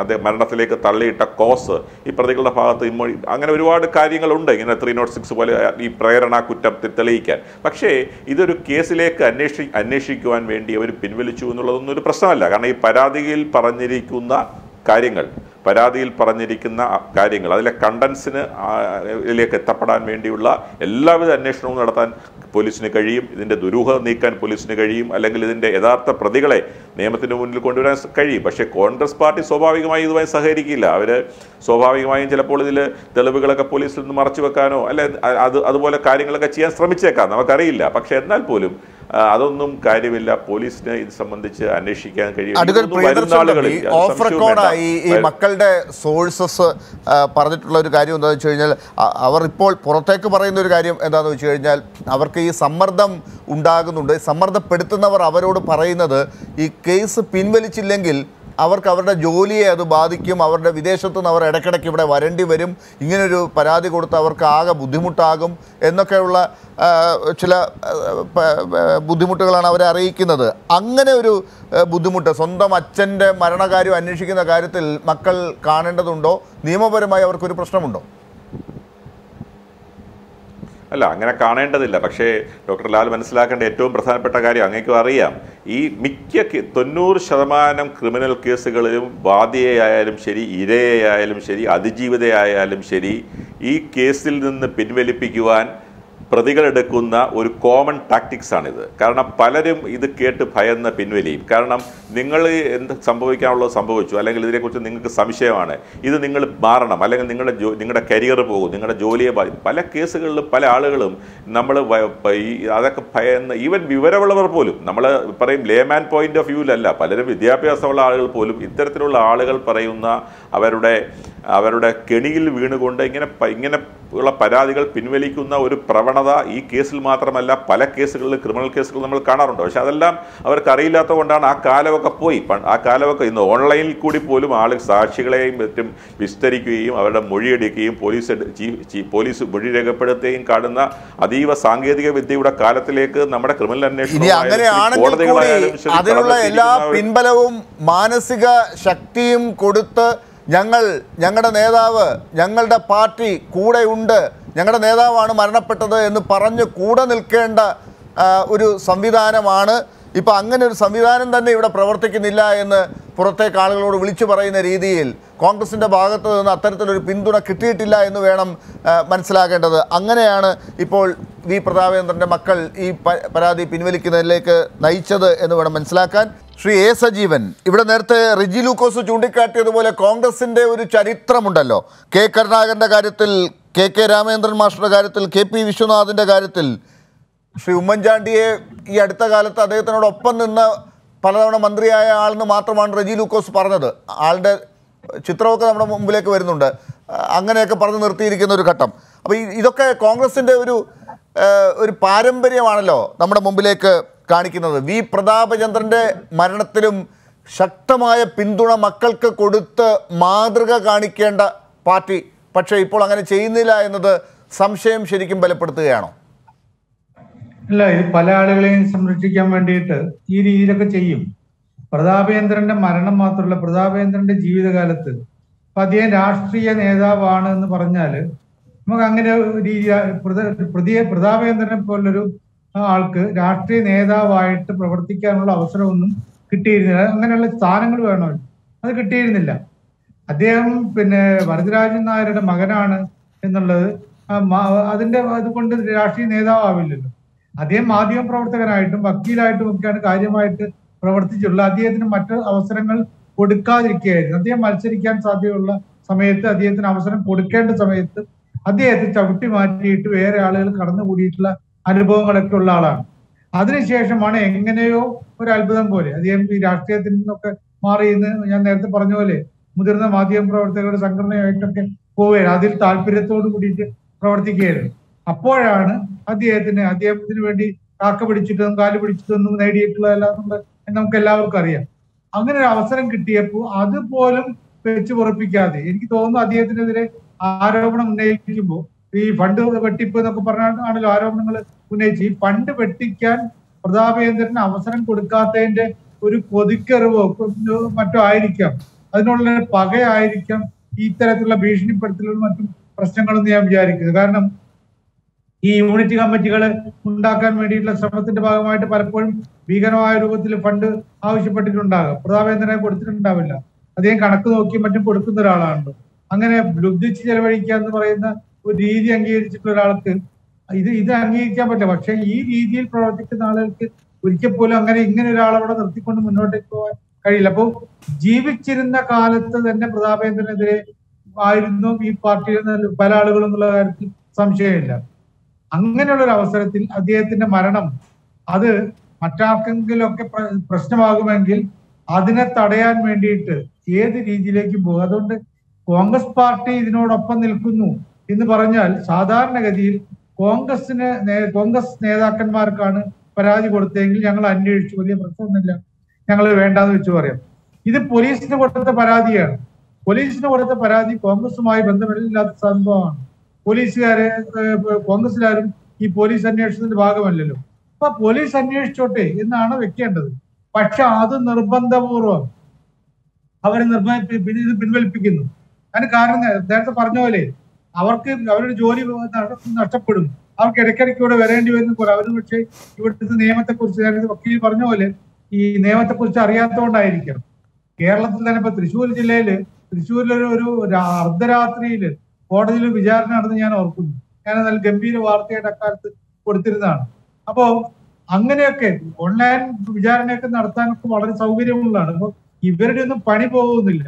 അദ്ദേഹം മരണത്തിലേക്ക് തള്ളിയിട്ട കോസ് ഈ പ്രതികളുടെ ഭാഗത്ത് അങ്ങനെ ഒരുപാട് കാര്യങ്ങളുണ്ട്. ഇങ്ങനെ ത്രീ നോട്ട് സിക്സ് പോലെ ഈ പ്രേരണ കുറ്റം തെളിയിക്കാൻ. പക്ഷേ ഇതൊരു കേസിലേക്ക് അന്വേഷി അന്വേഷിക്കുവാൻ വേണ്ടി അവർ പിൻവലിച്ചു എന്നുള്ളതൊന്നും ഒരു പ്രശ്നമല്ല. കാരണം ഈ പരാതിയിൽ പറഞ്ഞിരിക്കുന്ന കാര്യങ്ങൾ പരാതിയിൽ പറഞ്ഞിരിക്കുന്ന കാര്യങ്ങൾ അതിലെ കണ്ടൻസിന് ഇതിലേക്ക് എത്തപ്പെടാൻ വേണ്ടിയുള്ള എല്ലാവിധ അന്വേഷണവും നടത്താൻ പോലീസിന് കഴിയും. ഇതിന്റെ ദുരൂഹത നീക്കാൻ പോലീസിന് കഴിയും. അല്ലെങ്കിൽ ഇതിന്റെ യഥാർത്ഥ പ്രതികളെ നിയമത്തിന് മുന്നിൽ കൊണ്ടുവരാൻ കഴിയും. പക്ഷേ കോൺഗ്രസ് പാർട്ടി സ്വാഭാവികമായും ഇതുമായി സഹകരിക്കില്ല. അവർ സ്വാഭാവികമായും ചിലപ്പോൾ ഇതിൽ തെളിവുകളൊക്കെ പോലീസിൽ നിന്ന് മറച്ചു വെക്കാനോ അല്ലെ അത് അതുപോലെ കാര്യങ്ങളൊക്കെ ചെയ്യാൻ ശ്രമിച്ചേക്കാം. നമുക്കറിയില്ല. പക്ഷേ എന്നാൽ പോലും അതൊന്നും കാര്യമില്ല. പോലീസിന് ഇത് സംബന്ധിച്ച് അന്വേഷിക്കാൻ കഴിയും. ഓഫ് റെക്കോർഡായി ഈ മക്കളുടെ സോഴ്സസ് പറഞ്ഞിട്ടുള്ള ഒരു കാര്യം എന്താണെന്ന് വെച്ച് കഴിഞ്ഞാൽ അവർ ഇപ്പോൾ പുറത്തേക്ക് പറയുന്ന ഒരു കാര്യം എന്താണെന്ന് വെച്ച് കഴിഞ്ഞാൽ അവർക്ക് ഈ സമ്മർദ്ദം ഉണ്ടാകുന്നുണ്ട്. സമ്മർദ്ദപ്പെടുത്തുന്നവർ അവരോട് പറയുന്നത് ഈ കേസ് പിൻവലിച്ചില്ലെങ്കിൽ അവർക്ക് അവരുടെ ജോലിയെ അത് ബാധിക്കും അവരുടെ വിദേശത്തു നിന്ന് അവർ ഇടയ്ക്കിടയ്ക്ക് ഇവിടെ വരേണ്ടി വരും ഇങ്ങനൊരു പരാതി കൊടുത്ത് അവർക്ക് ആകെ ബുദ്ധിമുട്ടാകും എന്നൊക്കെയുള്ള ചില ബുദ്ധിമുട്ടുകളാണ് അവരെ അറിയിക്കുന്നത്. അങ്ങനെ ഒരു ബുദ്ധിമുട്ട് സ്വന്തം അച്ഛന്റെ മരണകാര്യം അന്വേഷിക്കുന്ന കാര്യത്തിൽ മക്കൾ കാണേണ്ടതുണ്ടോ? നിയമപരമായി അവർക്കൊരു പ്രശ്നമുണ്ടോ? അല്ല അങ്ങനെ കാണേണ്ടതില്ല. പക്ഷേ ഡോക്ടർ ലാൽ മനസ്സിലാക്കേണ്ട ഏറ്റവും പ്രധാനപ്പെട്ട കാര്യം അങ്ങേക്കും അറിയാം. ഈ മിക്ക തൊണ്ണൂറ് ശതമാനം ക്രിമിനൽ കേസുകളിലും ബാധ്യയായാലും ശരി ഇരയായാലും ശരി അതിജീവിതയായാലും ശരി ഈ കേസിൽ നിന്ന് പിൻവലിപ്പിക്കുവാൻ പ്രതികളെടുക്കുന്ന ഒരു കോമൺ ടാക്ടിക്സ് ആണിത്. കാരണം പലരും ഇത് കേട്ട് ഭയന്ന് പിൻവലിയും. കാരണം നിങ്ങൾ എന്ത് സംഭവിക്കാനുള്ളത് സംഭവിച്ചു അല്ലെങ്കിൽ ഇതിനെക്കുറിച്ച് നിങ്ങൾക്ക് സംശയമാണ്. ഇത് നിങ്ങൾ മാറണം അല്ലെങ്കിൽ നിങ്ങളുടെ ജോ നിങ്ങളുടെ കരിയർ പോകും നിങ്ങളുടെ ജോലിയെ പല കേസുകളിലും പല ആളുകളും നമ്മൾ അതൊക്കെ ഭയന്ന് ഈവൻ വിവരമുള്ളവർ പോലും നമ്മൾ പറയും ലേമാൻ പോയിന്റ് ഓഫ് വ്യൂവിലല്ല പലരും വിദ്യാഭ്യാസമുള്ള ആളുകൾ പോലും ഇത്തരത്തിലുള്ള ആളുകൾ പറയുന്ന അവരുടെ അവരുടെ കെണിയിൽ വീണുകൊണ്ട് ഇങ്ങനെ ഇങ്ങനെ ഉള്ള പരാതികൾ പിൻവലിക്കുന്ന ഒരു പ്രവണത ഈ കേസിൽ മാത്രമല്ല പല കേസുകളിൽ ക്രിമിനൽ കേസുകൾ നമ്മൾ കാണാറുണ്ട്. പക്ഷെ അതെല്ലാം അവർക്ക് അറിയില്ലാത്തത് കൊണ്ടാണ് ആ കാലമൊക്കെ പോയി. ആ കാലമൊക്കെ ഇന്ന് ഓൺലൈനിൽ കൂടി പോലും ആൾ സാക്ഷികളെയും മറ്റും വിസ്തരിക്കുകയും അവരുടെ മൊഴിയെടുക്കുകയും പോലീസ് പോലീസ് മൊഴി രേഖപ്പെടുത്തുകയും കാണുന്ന അതീവ സാങ്കേതിക വിദ്യയുടെ കാലത്തിലേക്ക് നമ്മുടെ ക്രിമിനൽ അന്വേഷണം അതിനുള്ള എല്ലാ പിൻബലവും മാനസിക ശക്തിയും കൊടുത്ത് ഞങ്ങൾ ഞങ്ങളുടെ നേതാവ് ഞങ്ങളുടെ പാർട്ടി കൂടെയുണ്ട്. ഞങ്ങളുടെ നേതാവാണ് മരണപ്പെട്ടത് എന്ന് പറഞ്ഞ് കൂടെ നിൽക്കേണ്ട ഒരു സംവിധാനമാണ്. ഇപ്പം അങ്ങനെ ഒരു സംവിധാനം തന്നെ ഇവിടെ പ്രവർത്തിക്കുന്നില്ല എന്ന് പുറത്തേക്ക് ആളുകളോട് വിളിച്ചു പറയുന്ന രീതിയിൽ കോൺഗ്രസിന്റെ ഭാഗത്ത് നിന്ന് അത്തരത്തിലൊരു പിന്തുണ കിട്ടിയിട്ടില്ല എന്ന് വേണം മനസ്സിലാക്കേണ്ടത്. അങ്ങനെയാണ് ഇപ്പോൾ വി പ്രതാപേന്ദ്രന്റെ മക്കൾ ഈ പരാതി പിൻവലിക്കുന്നതിലേക്ക് നയിച്ചത് എന്ന് വേണം മനസ്സിലാക്കാൻ. ശ്രീ എ സജീവൻ ഇവിടെ നേരത്തെ റിജി ലൂക്കോസ് ചൂണ്ടിക്കാട്ടിയതുപോലെ കോൺഗ്രസിന്റെ ഒരു ചരിത്രമുണ്ടല്ലോ. കെ കരുണാകരന്റെ കാര്യത്തിൽ കെ കെ രാമേന്ദ്രൻ മാസ്റ്ററുടെ കാര്യത്തിൽ കെ പി വിശ്വനാഥിന്റെ കാര്യത്തിൽ ശ്രീ ഉമ്മൻചാണ്ടിയെ ഈ അടുത്ത കാലത്ത് അദ്ദേഹത്തിനോടൊപ്പം നിന്ന് പലതവണ മന്ത്രിയായ ആളെന്ന് മാത്രമാണ് റെജി ലൂക്കോസ് പറഞ്ഞത്. ആളുടെ ചിത്രമൊക്കെ നമ്മുടെ മുമ്പിലേക്ക് വരുന്നുണ്ട്. അങ്ങനെയൊക്കെ പറഞ്ഞു നിർത്തിയിരിക്കുന്ന ഒരു ഘട്ടം. അപ്പോൾ ഇതൊക്കെ കോൺഗ്രസിന്റെ ഒരു ഒരു പാരമ്പര്യമാണല്ലോ നമ്മുടെ മുമ്പിലേക്ക് കാണിക്കുന്നത്. വി. പ്രതാപചന്ദ്രന്റെ മരണത്തിലും ശക്തമായ പിന്തുണ മക്കൾക്ക് കൊടുത്ത് മാതൃക കാണിക്കേണ്ട പാർട്ടി. പക്ഷേ ഇപ്പോൾ അങ്ങനെ ചെയ്യുന്നില്ല എന്നത് സംശയം ശരിക്കും ബലപ്പെടുത്തുകയാണോ? അല്ല ഇത് പല ആളുകളെയും സംരക്ഷിക്കാൻ വേണ്ടിയിട്ട് ഈ രീതിയിലൊക്കെ ചെയ്യും. പ്രതാപേന്ദ്രന്റെ മരണം മാത്രമല്ല പ്രതാപേന്ദ്രന്റെ ജീവിതകാലത്ത് ഇപ്പൊ അദ്ദേഹം രാഷ്ട്രീയ നേതാവാണ് എന്ന് പറഞ്ഞാൽ നമുക്ക് അങ്ങനെ രീതി പ്രതിയെ പ്രതി പ്രതാപേന്ദ്രനെ പോലൊരു ആൾക്ക് രാഷ്ട്രീയ നേതാവായിട്ട് പ്രവർത്തിക്കാനുള്ള അവസരമൊന്നും കിട്ടിയിരുന്നില്ല. അങ്ങനെയുള്ള സ്ഥാനങ്ങൾ വേണമല്ലോ. അത് കിട്ടിയിരുന്നില്ല. അദ്ദേഹം പിന്നെ വരദരാജൻ നായരുടെ മകനാണ് എന്നുള്ളത് അതിന്റെ അതുകൊണ്ട് രാഷ്ട്രീയ നേതാവില്ലല്ലോ അദ്ദേഹം മാധ്യമ പ്രവർത്തകനായിട്ടും വക്കീലായിട്ടും ഒക്കെയാണ് കാര്യമായിട്ട് പ്രവർത്തിച്ചുള്ളത് അദ്ദേഹത്തിന് മറ്റു അവസരങ്ങൾ കൊടുക്കാതിരിക്കുകയായിരുന്നു. അദ്ദേഹം മത്സരിക്കാൻ സാധ്യതയുള്ള സമയത്ത് അദ്ദേഹത്തിന് അവസരം കൊടുക്കേണ്ട സമയത്ത് അദ്ദേഹത്തെ ചവിട്ടി മാറ്റിയിട്ട് വേറെ ആളുകൾ കടന്നുകൂടിയിട്ടുള്ള അനുഭവങ്ങളൊക്കെ ഉള്ള ആളാണ്. അതിനുശേഷമാണ് എങ്ങനെയോ ഒരു അത്ഭുതം പോലെ അദ്ദേഹം ഈ രാഷ്ട്രീയത്തിൽ നിന്നൊക്കെ മാറി എന്ന് ഞാൻ നേരത്തെ പറഞ്ഞ പോലെ മുതിർന്ന മാധ്യമ പ്രവർത്തകരുടെ സംഘടനയായിട്ടൊക്കെ പോവുകയാണ്. അതിൽ താല്പര്യത്തോട് കൂടിയിട്ട് പ്രവർത്തിക്കുകയായിരുന്നു. അപ്പോഴാണ് അദ്ദേഹത്തിന് അദ്ദേഹത്തിന് വേണ്ടി കാക്ക പിടിച്ചിട്ടൊന്നും കാൽ പിടിച്ചിട്ടൊന്നും നേടിയിട്ടുള്ളതല്ല നമുക്ക് എല്ലാവർക്കും അറിയാം. അങ്ങനെ ഒരു അവസരം കിട്ടിയപ്പോൾ അതുപോലും വെച്ച് ഉറപ്പിക്കാതെ എനിക്ക് തോന്നുന്നു അദ്ദേഹത്തിനെതിരെ ആരോപണം ഉന്നയിക്കുമ്പോൾ ഈ ഫണ്ട് വെട്ടിപ്പ് എന്നൊക്കെ പറഞ്ഞാണല്ലോ ആരോപണങ്ങൾ ഉന്നയിച്ച് ഈ ഫണ്ട് വെട്ടിക്കാൻ പ്രതാപേന്ദ്രന് അവസരം കൊടുക്കാത്തതിന്റെ ഒരു കൊതിക്കറിവോ മറ്റോ ആയിരിക്കാം. അതിനുള്ള പകയായിരിക്കാം ഈ ഇത്തരത്തിലുള്ള ഭീഷണിപ്പെടുത്തലും മറ്റും പ്രശ്നങ്ങളെന്ന് ഞാൻ വിചാരിക്കുന്നത് കാരണം ഈ യൂണിറ്റ് കമ്മിറ്റികൾ ഉണ്ടാക്കാൻ വേണ്ടിയിട്ടുള്ള ശ്രമത്തിന്റെ ഭാഗമായിട്ട് പലപ്പോഴും ഭീകരമായ രൂപത്തിൽ ഫണ്ട് ആവശ്യപ്പെട്ടിട്ടുണ്ടാകും. പ്രതാപേന്ദ്രനെ കൊടുത്തിട്ടുണ്ടാവില്ല. അദ്ദേഹം കണക്ക് നോക്കി മറ്റും കൊടുക്കുന്ന ഒരാളാണല്ലോ. അങ്ങനെ ലുബ്ധിച്ച് ചെലവഴിക്കുക എന്ന് പറയുന്ന ഒരു രീതി അംഗീകരിച്ചിട്ട് ഒരാൾക്ക് ഇത് ഇത് അംഗീകരിക്കാൻ പറ്റില്ല. പക്ഷെ ഈ രീതിയിൽ പ്രവർത്തിക്കുന്ന ആളുകൾക്ക് ഒരിക്കൽ പോലും അങ്ങനെ ഇങ്ങനെ ഒരാളവിടെ നിർത്തിക്കൊണ്ട് മുന്നോട്ടേക്ക് പോകാൻ കഴിയില്ല. അപ്പോൾ ജീവിച്ചിരുന്ന കാലത്ത് തന്നെ പ്രതാപേന്ദ്രനെതിരെ ആയിരുന്നു ഈ പാർട്ടിയിൽ പല ആളുകളും എന്നുള്ള കാര്യത്തിൽ സംശയമില്ല. അങ്ങനെയുള്ള ഒരു അവസരത്തിൽ അദ്ദേഹത്തിന്റെ മരണം അത് മറ്റാർക്കെങ്കിലുമൊക്കെ പ്ര- പ്രശ്നമാകുമെങ്കിൽ അതിനെ തടയാൻ വേണ്ടിയിട്ട് ഏത് രീതിയിലേക്കും പോകും. അതുകൊണ്ട് കോൺഗ്രസ് പാർട്ടി ഇതിനോടൊപ്പം നിൽക്കുന്നു. എന്ന് പറഞ്ഞാൽ സാധാരണഗതിയിൽ കോൺഗ്രസിന് കോൺഗ്രസ് നേതാക്കന്മാർക്കാണ് പരാതി കൊടുത്തതെങ്കിൽ ഞങ്ങൾ അന്വേഷിച്ചു. വലിയ പ്രശ്നമൊന്നുമില്ല. ഞങ്ങൾ വേണ്ടാന്ന് വെച്ച് പറയാം. ഇത് പോലീസിന് കൊടുത്ത പരാതിയാണ്. പോലീസിന് കൊടുത്ത പരാതി കോൺഗ്രസുമായി ബന്ധമില്ലാത്ത സംഭവമാണ്. പോലീസുകാരെ കോൺഗ്രസിലാരും ഈ പോലീസ് അന്വേഷണത്തിന്റെ ഭാഗമല്ലല്ലോ. അപ്പൊ പോലീസ് അന്വേഷിച്ചോട്ടെ എന്നാണ് വെക്കേണ്ടത്. പക്ഷെ അത് നിർബന്ധപൂർവം അവരെ നിർബന്ധ പിൻവലിപ്പിക്കുന്നു. അതിന് കാരണം നേരത്തെ പറഞ്ഞ പോലെ അവർക്ക് അവരുടെ ജോലി നഷ്ടപ്പെടും. അവർക്ക് ഇടയ്ക്കിടയ്ക്ക് ഇവിടെ വരേണ്ടി വരുന്ന പോലെ അവർ പക്ഷേ ഇവിടുത്തെ നിയമത്തെ കുറിച്ച് വക്കീൽ പറഞ്ഞ പോലെ ഈ നിയമത്തെ കുറിച്ച് അറിയാത്തതുകൊണ്ടായിരിക്കാം കേരളത്തിൽ തന്നെ ഇപ്പൊ തൃശ്ശൂർ ജില്ലയിൽ തൃശ്ശൂരിലൊരു ഒരു അർദ്ധരാത്രിയിൽ കോടതിയിൽ വിചാരണ നടന്ന് ഞാൻ ഓർക്കുന്നു. ഞാൻ നല്ല ഗംഭീര വാർത്തയായിട്ട് അക്കാലത്ത് കൊടുത്തിരുന്നതാണ്. അപ്പോ അങ്ങനെയൊക്കെ ഓൺലൈൻ വിചാരണയൊക്കെ നടത്താനൊക്കെ വളരെ സൗകര്യമുള്ളതാണ്. ഇപ്പൊ ഇവരുടെ ഒന്നും പണി പോകുന്നില്ല.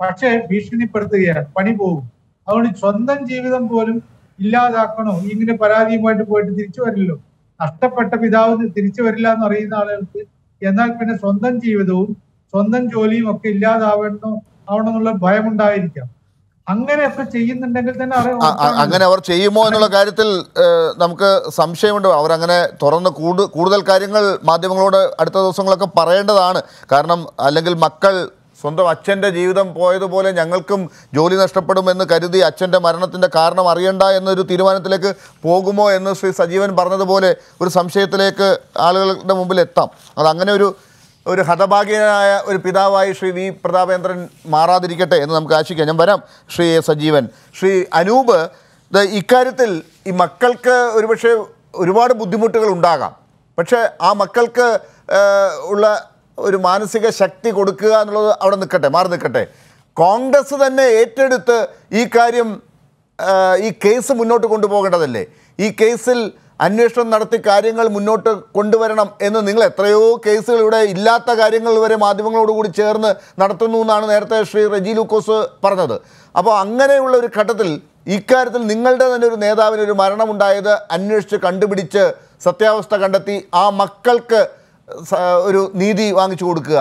പക്ഷേ ഭീഷണിപ്പെടുത്തുകയാണ്. പണി പോകും. അതുകൊണ്ട് സ്വന്തം ജീവിതം പോലും ഇല്ലാതാക്കണോ? ഇങ്ങനെ പരാതിയുമായിട്ട് പോയിട്ട് തിരിച്ചു വരില്ലല്ലോ? നഷ്ടപ്പെട്ട പിതാവ് തിരിച്ചു വരില്ല എന്ന് അറിയുന്ന ആളുകൾക്ക് എന്നാൽ പിന്നെ സ്വന്തം ജീവിതവും സ്വന്തം ജോലിയും ഒക്കെ ഇല്ലാതാവണോ ആവണമെന്നുള്ള ഭയമുണ്ടായിരിക്കാം. അങ്ങനെയൊക്കെ ചെയ്യുന്നുണ്ടെങ്കിൽ തന്നെ അറിയാം അങ്ങനെ അവർ ചെയ്യുമോ എന്നുള്ള കാര്യത്തിൽ നമുക്ക് സംശയമുണ്ട്. അവർ അങ്ങനെ തുറന്ന് കൂടു കൂടുതൽ കാര്യങ്ങൾ മാധ്യമങ്ങളോട് അടുത്ത ദിവസങ്ങളൊക്കെ പറയേണ്ടതാണ്. കാരണം അല്ലെങ്കിൽ മക്കൾ സ്വന്തം അച്ഛന്റെ ജീവിതം പോയതുപോലെ ഞങ്ങൾക്കും ജോലി നഷ്ടപ്പെടുമെന്ന് കരുതി അച്ഛന്റെ മരണത്തിന്റെ കാരണം അറിയണ്ട എന്നൊരു തീരുമാനത്തിലേക്ക് പോകുമോ എന്ന് ശ്രീ സജീവൻ പറഞ്ഞതുപോലെ ഒരു സംശയത്തിലേക്ക് ആളുകളുടെ മുമ്പിൽ എത്താം. അത് അങ്ങനെ ഒരു ഒരു ഹതഭാഗ്യനായ ഒരു പിതാവായി ശ്രീ വി പ്രതാപേന്ദ്രൻ മാറാതിരിക്കട്ടെ എന്ന് നമുക്ക് ആശിക്കാം. ഞാൻ വരാം ശ്രീ സജീവൻ. ശ്രീ അനൂപ് ഇക്കാര്യത്തിൽ ഈ മക്കൾക്ക് ഒരുപക്ഷെ ഒരുപാട് ബുദ്ധിമുട്ടുകൾ ഉണ്ടാകാം. പക്ഷേ ആ മക്കൾക്ക് ഉള്ള ഒരു മാനസിക ശക്തി കൊടുക്കുക എന്നുള്ളത് അവിടെ നിൽക്കട്ടെ മാറി നിൽക്കട്ടെ. കോൺഗ്രസ് തന്നെ ഏറ്റെടുത്ത് ഈ കാര്യം ഈ കേസ് മുന്നോട്ട് കൊണ്ടുപോകേണ്ടതല്ലേ? ഈ കേസിൽ അന്വേഷണം നടത്തി കാര്യങ്ങൾ മുന്നോട്ട് കൊണ്ടുവരണം എന്ന് നിങ്ങൾ എത്രയോ കേസുകൾ ഇവിടെ ഇല്ലാത്ത കാര്യങ്ങൾ വരെ മാധ്യമങ്ങളോട് കൂടി ചേർന്ന് നടത്തുന്നു എന്നാണ് നേരത്തെ ശ്രീ റെജി ലൂക്കോസ് പറഞ്ഞത്. അപ്പോൾ അങ്ങനെയുള്ള ഒരു ഘട്ടത്തിൽ ഇക്കാര്യത്തിൽ നിങ്ങളുടെ തന്നെ ഒരു നേതാവിന് ഒരു മരണമുണ്ടായത് അന്വേഷിച്ച് കണ്ടുപിടിച്ച് സത്യാവസ്ഥ കണ്ടെത്തി ആ മക്കൾക്ക് ഒരു നീതി വാങ്ങിച്ചു കൊടുക്കുക.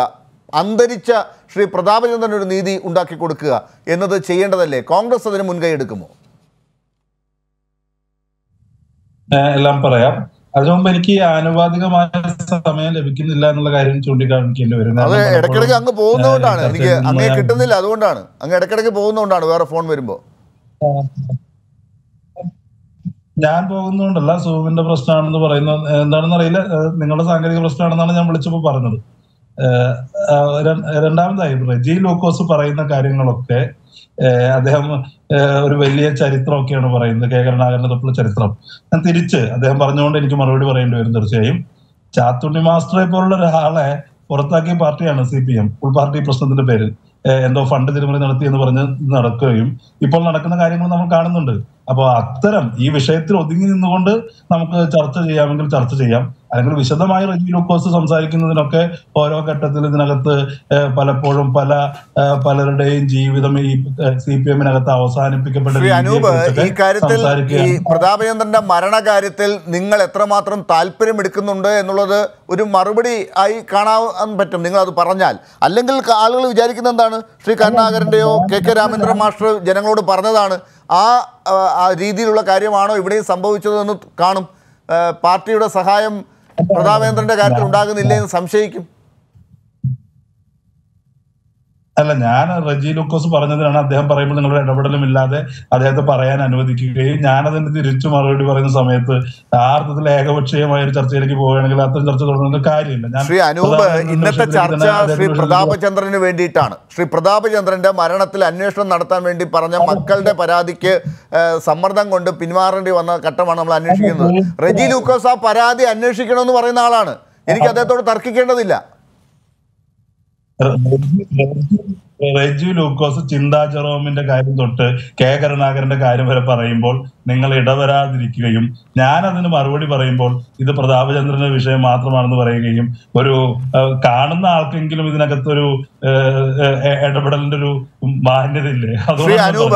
അന്തരിച്ച ശ്രീ പ്രതാപചന്ദ്രൻ ഒരു നീതി ഉണ്ടാക്കി കൊടുക്കുക എന്നത് ചെയ്യേണ്ടതല്ലേ? കോൺഗ്രസ് അതിന് മുൻകൈ എടുക്കുമോ? എല്ലാം പറയാം. അതിനു മുമ്പ് എനിക്ക് ആനുപാതികമായ സമയം ലഭിക്കുന്നില്ല എന്നുള്ള കാര്യം ചൂണ്ടിക്കാണിക്കേണ്ടി വരും. അത് കാരണം ഇടയ്ക്കിടയ്ക്ക് അങ്ങ് പോകുന്നതുകൊണ്ടാണ്. എനിക്ക് അങ്ങേ കിട്ടുന്നില്ല അതുകൊണ്ടാണ്. അങ്ങ് ഇടയ്ക്കിടയ്ക്ക് പോകുന്നതുകൊണ്ടാണ് വേറെ ഫോൺ വരുമ്പോൾ ഞാൻ പോകുന്നതുകൊണ്ടല്ല സൂമിന്റെ പ്രശ്നമാണെന്ന് പറയുന്നത്. എന്താണെന്ന് അറിയില്ല. നിങ്ങളുടെ സാങ്കേതിക പ്രശ്നമാണെന്നാണ് ഞാൻ വിളിച്ചപ്പോൾ പറഞ്ഞത്. രണ്ടാമതായി റെജി ലൂക്കോസ് പറയുന്ന കാര്യങ്ങളൊക്കെ അദ്ദേഹം ഒരു വലിയ ചരിത്രമൊക്കെയാണ് പറയുന്നത്. കെ. കരുണാകരന്റെ തൊട്ടുള്ള ചരിത്രം. ഞാൻ തിരിച്ച് അദ്ദേഹം പറഞ്ഞുകൊണ്ട് എനിക്ക് മറുപടി പറയേണ്ടി വരും തീർച്ചയായും. ചാത്തുണ്ണി മാസ്റ്ററെ പോലുള്ള ഒരാളെ പുറത്താക്കിയ പാർട്ടിയാണ് സി പി എം. ഉൾ പാർട്ടി പ്രശ്നത്തിന്റെ പേരിൽ. എന്തോ ഫണ്ട് തിരുമറി നടത്തി എന്ന് പറഞ്ഞ് നടക്കുകയും ഇപ്പോൾ നടക്കുന്ന കാര്യങ്ങൾ നമ്മൾ കാണുന്നുണ്ട്. അപ്പോൾ അത്തരം ഈ വിഷയത്തിൽ ഒതുങ്ങി നിന്നുകൊണ്ട് നമുക്ക് ചർച്ച ചെയ്യാമെങ്കിൽ ചർച്ച ചെയ്യാം. അല്ലെങ്കിൽ വിശദമായി റജി ലൂക്കോസ് സംസാരിക്കുന്നതിനൊക്കെ ഓരോ ഘട്ടത്തിൽ ഇതിനകത്ത് പലപ്പോഴും പല പലരുടെയും ജീവിതം ഈ സി പി എമ്മിനകത്ത് അവസാനിപ്പിക്കപ്പെട്ട അനൂപ് ഈ കാര്യത്തിൽ ഈ. പ്രതാപചന്ദ്രന്റെ മരണകാര്യത്തിൽ നിങ്ങൾ എത്രമാത്രം താല്പര്യം എടുക്കുന്നുണ്ട് എന്നുള്ളത് ഒരു മറുപടി ആയി കാണാൻ പറ്റും. നിങ്ങൾ അത് പറഞ്ഞാൽ. അല്ലെങ്കിൽ ആളുകൾ വിചാരിക്കുന്ന എന്താണ്? ശ്രീ കരുണാകരന്റെയോ കെ കെ രാമേന്ദ്രൻ മാസ്റ്റർ ജനങ്ങളോട് പറഞ്ഞതാണ്. ആ രീതിയിലുള്ള കാര്യമാണോ ഇവിടെയും സംഭവിച്ചതെന്ന് കാണും. പാർട്ടിയുടെ സഹായം പ്രതാപേന്ദ്രന്റെ കാര്യത്തിൽ ഉണ്ടാകുന്നില്ലേ എന്ന് സംശയിക്കും. അല്ല ഞാൻ റജി ലൂക്കോസ് പറഞ്ഞതിനാണ് അദ്ദേഹം പറയുമ്പോൾ നിങ്ങളുടെ ഇടപെടലും ഇല്ലാതെ അദ്ദേഹത്തെ പറയാൻ അനുവദിക്കുകയും ഞാനതിന് തിരിച്ചു മറുപടി പറയുന്ന സമയത്ത് ആർത്ഥത്തിൽ ഏകപക്ഷീയമായ ഒരു ചർച്ചയിലേക്ക് പോവുകയാണെങ്കിൽ അത്തരം ചർച്ച തുടങ്ങുന്ന കാര്യമില്ല. ഞാൻ ശ്രീ അനൂപ് ഇന്നത്തെ ചർച്ച ശ്രീ പ്രതാപചന്ദ്രന് വേണ്ടിയിട്ടാണ്. ശ്രീ പ്രതാപചന്ദ്രന്റെ മരണത്തിൽ അന്വേഷണം നടത്താൻ വേണ്ടി പറഞ്ഞ മക്കളുടെ പരാതിക്ക് സമ്മർദ്ദം കൊണ്ട് പിന്മാറേണ്ടി വന്ന ഘട്ടമാണ് നമ്മൾ അന്വേഷിക്കുന്നത്. റെജി ലൂക്കോസ് ആ പരാതി അന്വേഷിക്കണമെന്ന് പറയുന്ന ആളാണ്. എനിക്ക് അദ്ദേഹത്തോട് തർക്കിക്കേണ്ടതില്ല. 嗯，我我 റെജി ലൂക്കോസ് ചിന്താ ജെറോമിന്റെ കാര്യം തൊട്ട് കെ കരുണാകരന്റെ കാര്യം വരെ പറയുമ്പോൾ നിങ്ങൾ ഇടവരാതിരിക്കുകയും ഞാൻ അതിന് മറുപടി പറയുമ്പോൾ ഇത് പ്രതാപചന്ദ്രന്റെ വിഷയം മാത്രമാണെന്ന് പറയുകയും ഒരു കാണുന്ന ആൾക്കെങ്കിലും ഇതിനകത്തൊരു ഇടപെടലിന്റെ ഒരു മാന്യതയില്ലേ? ശ്രീ അനൂപ്.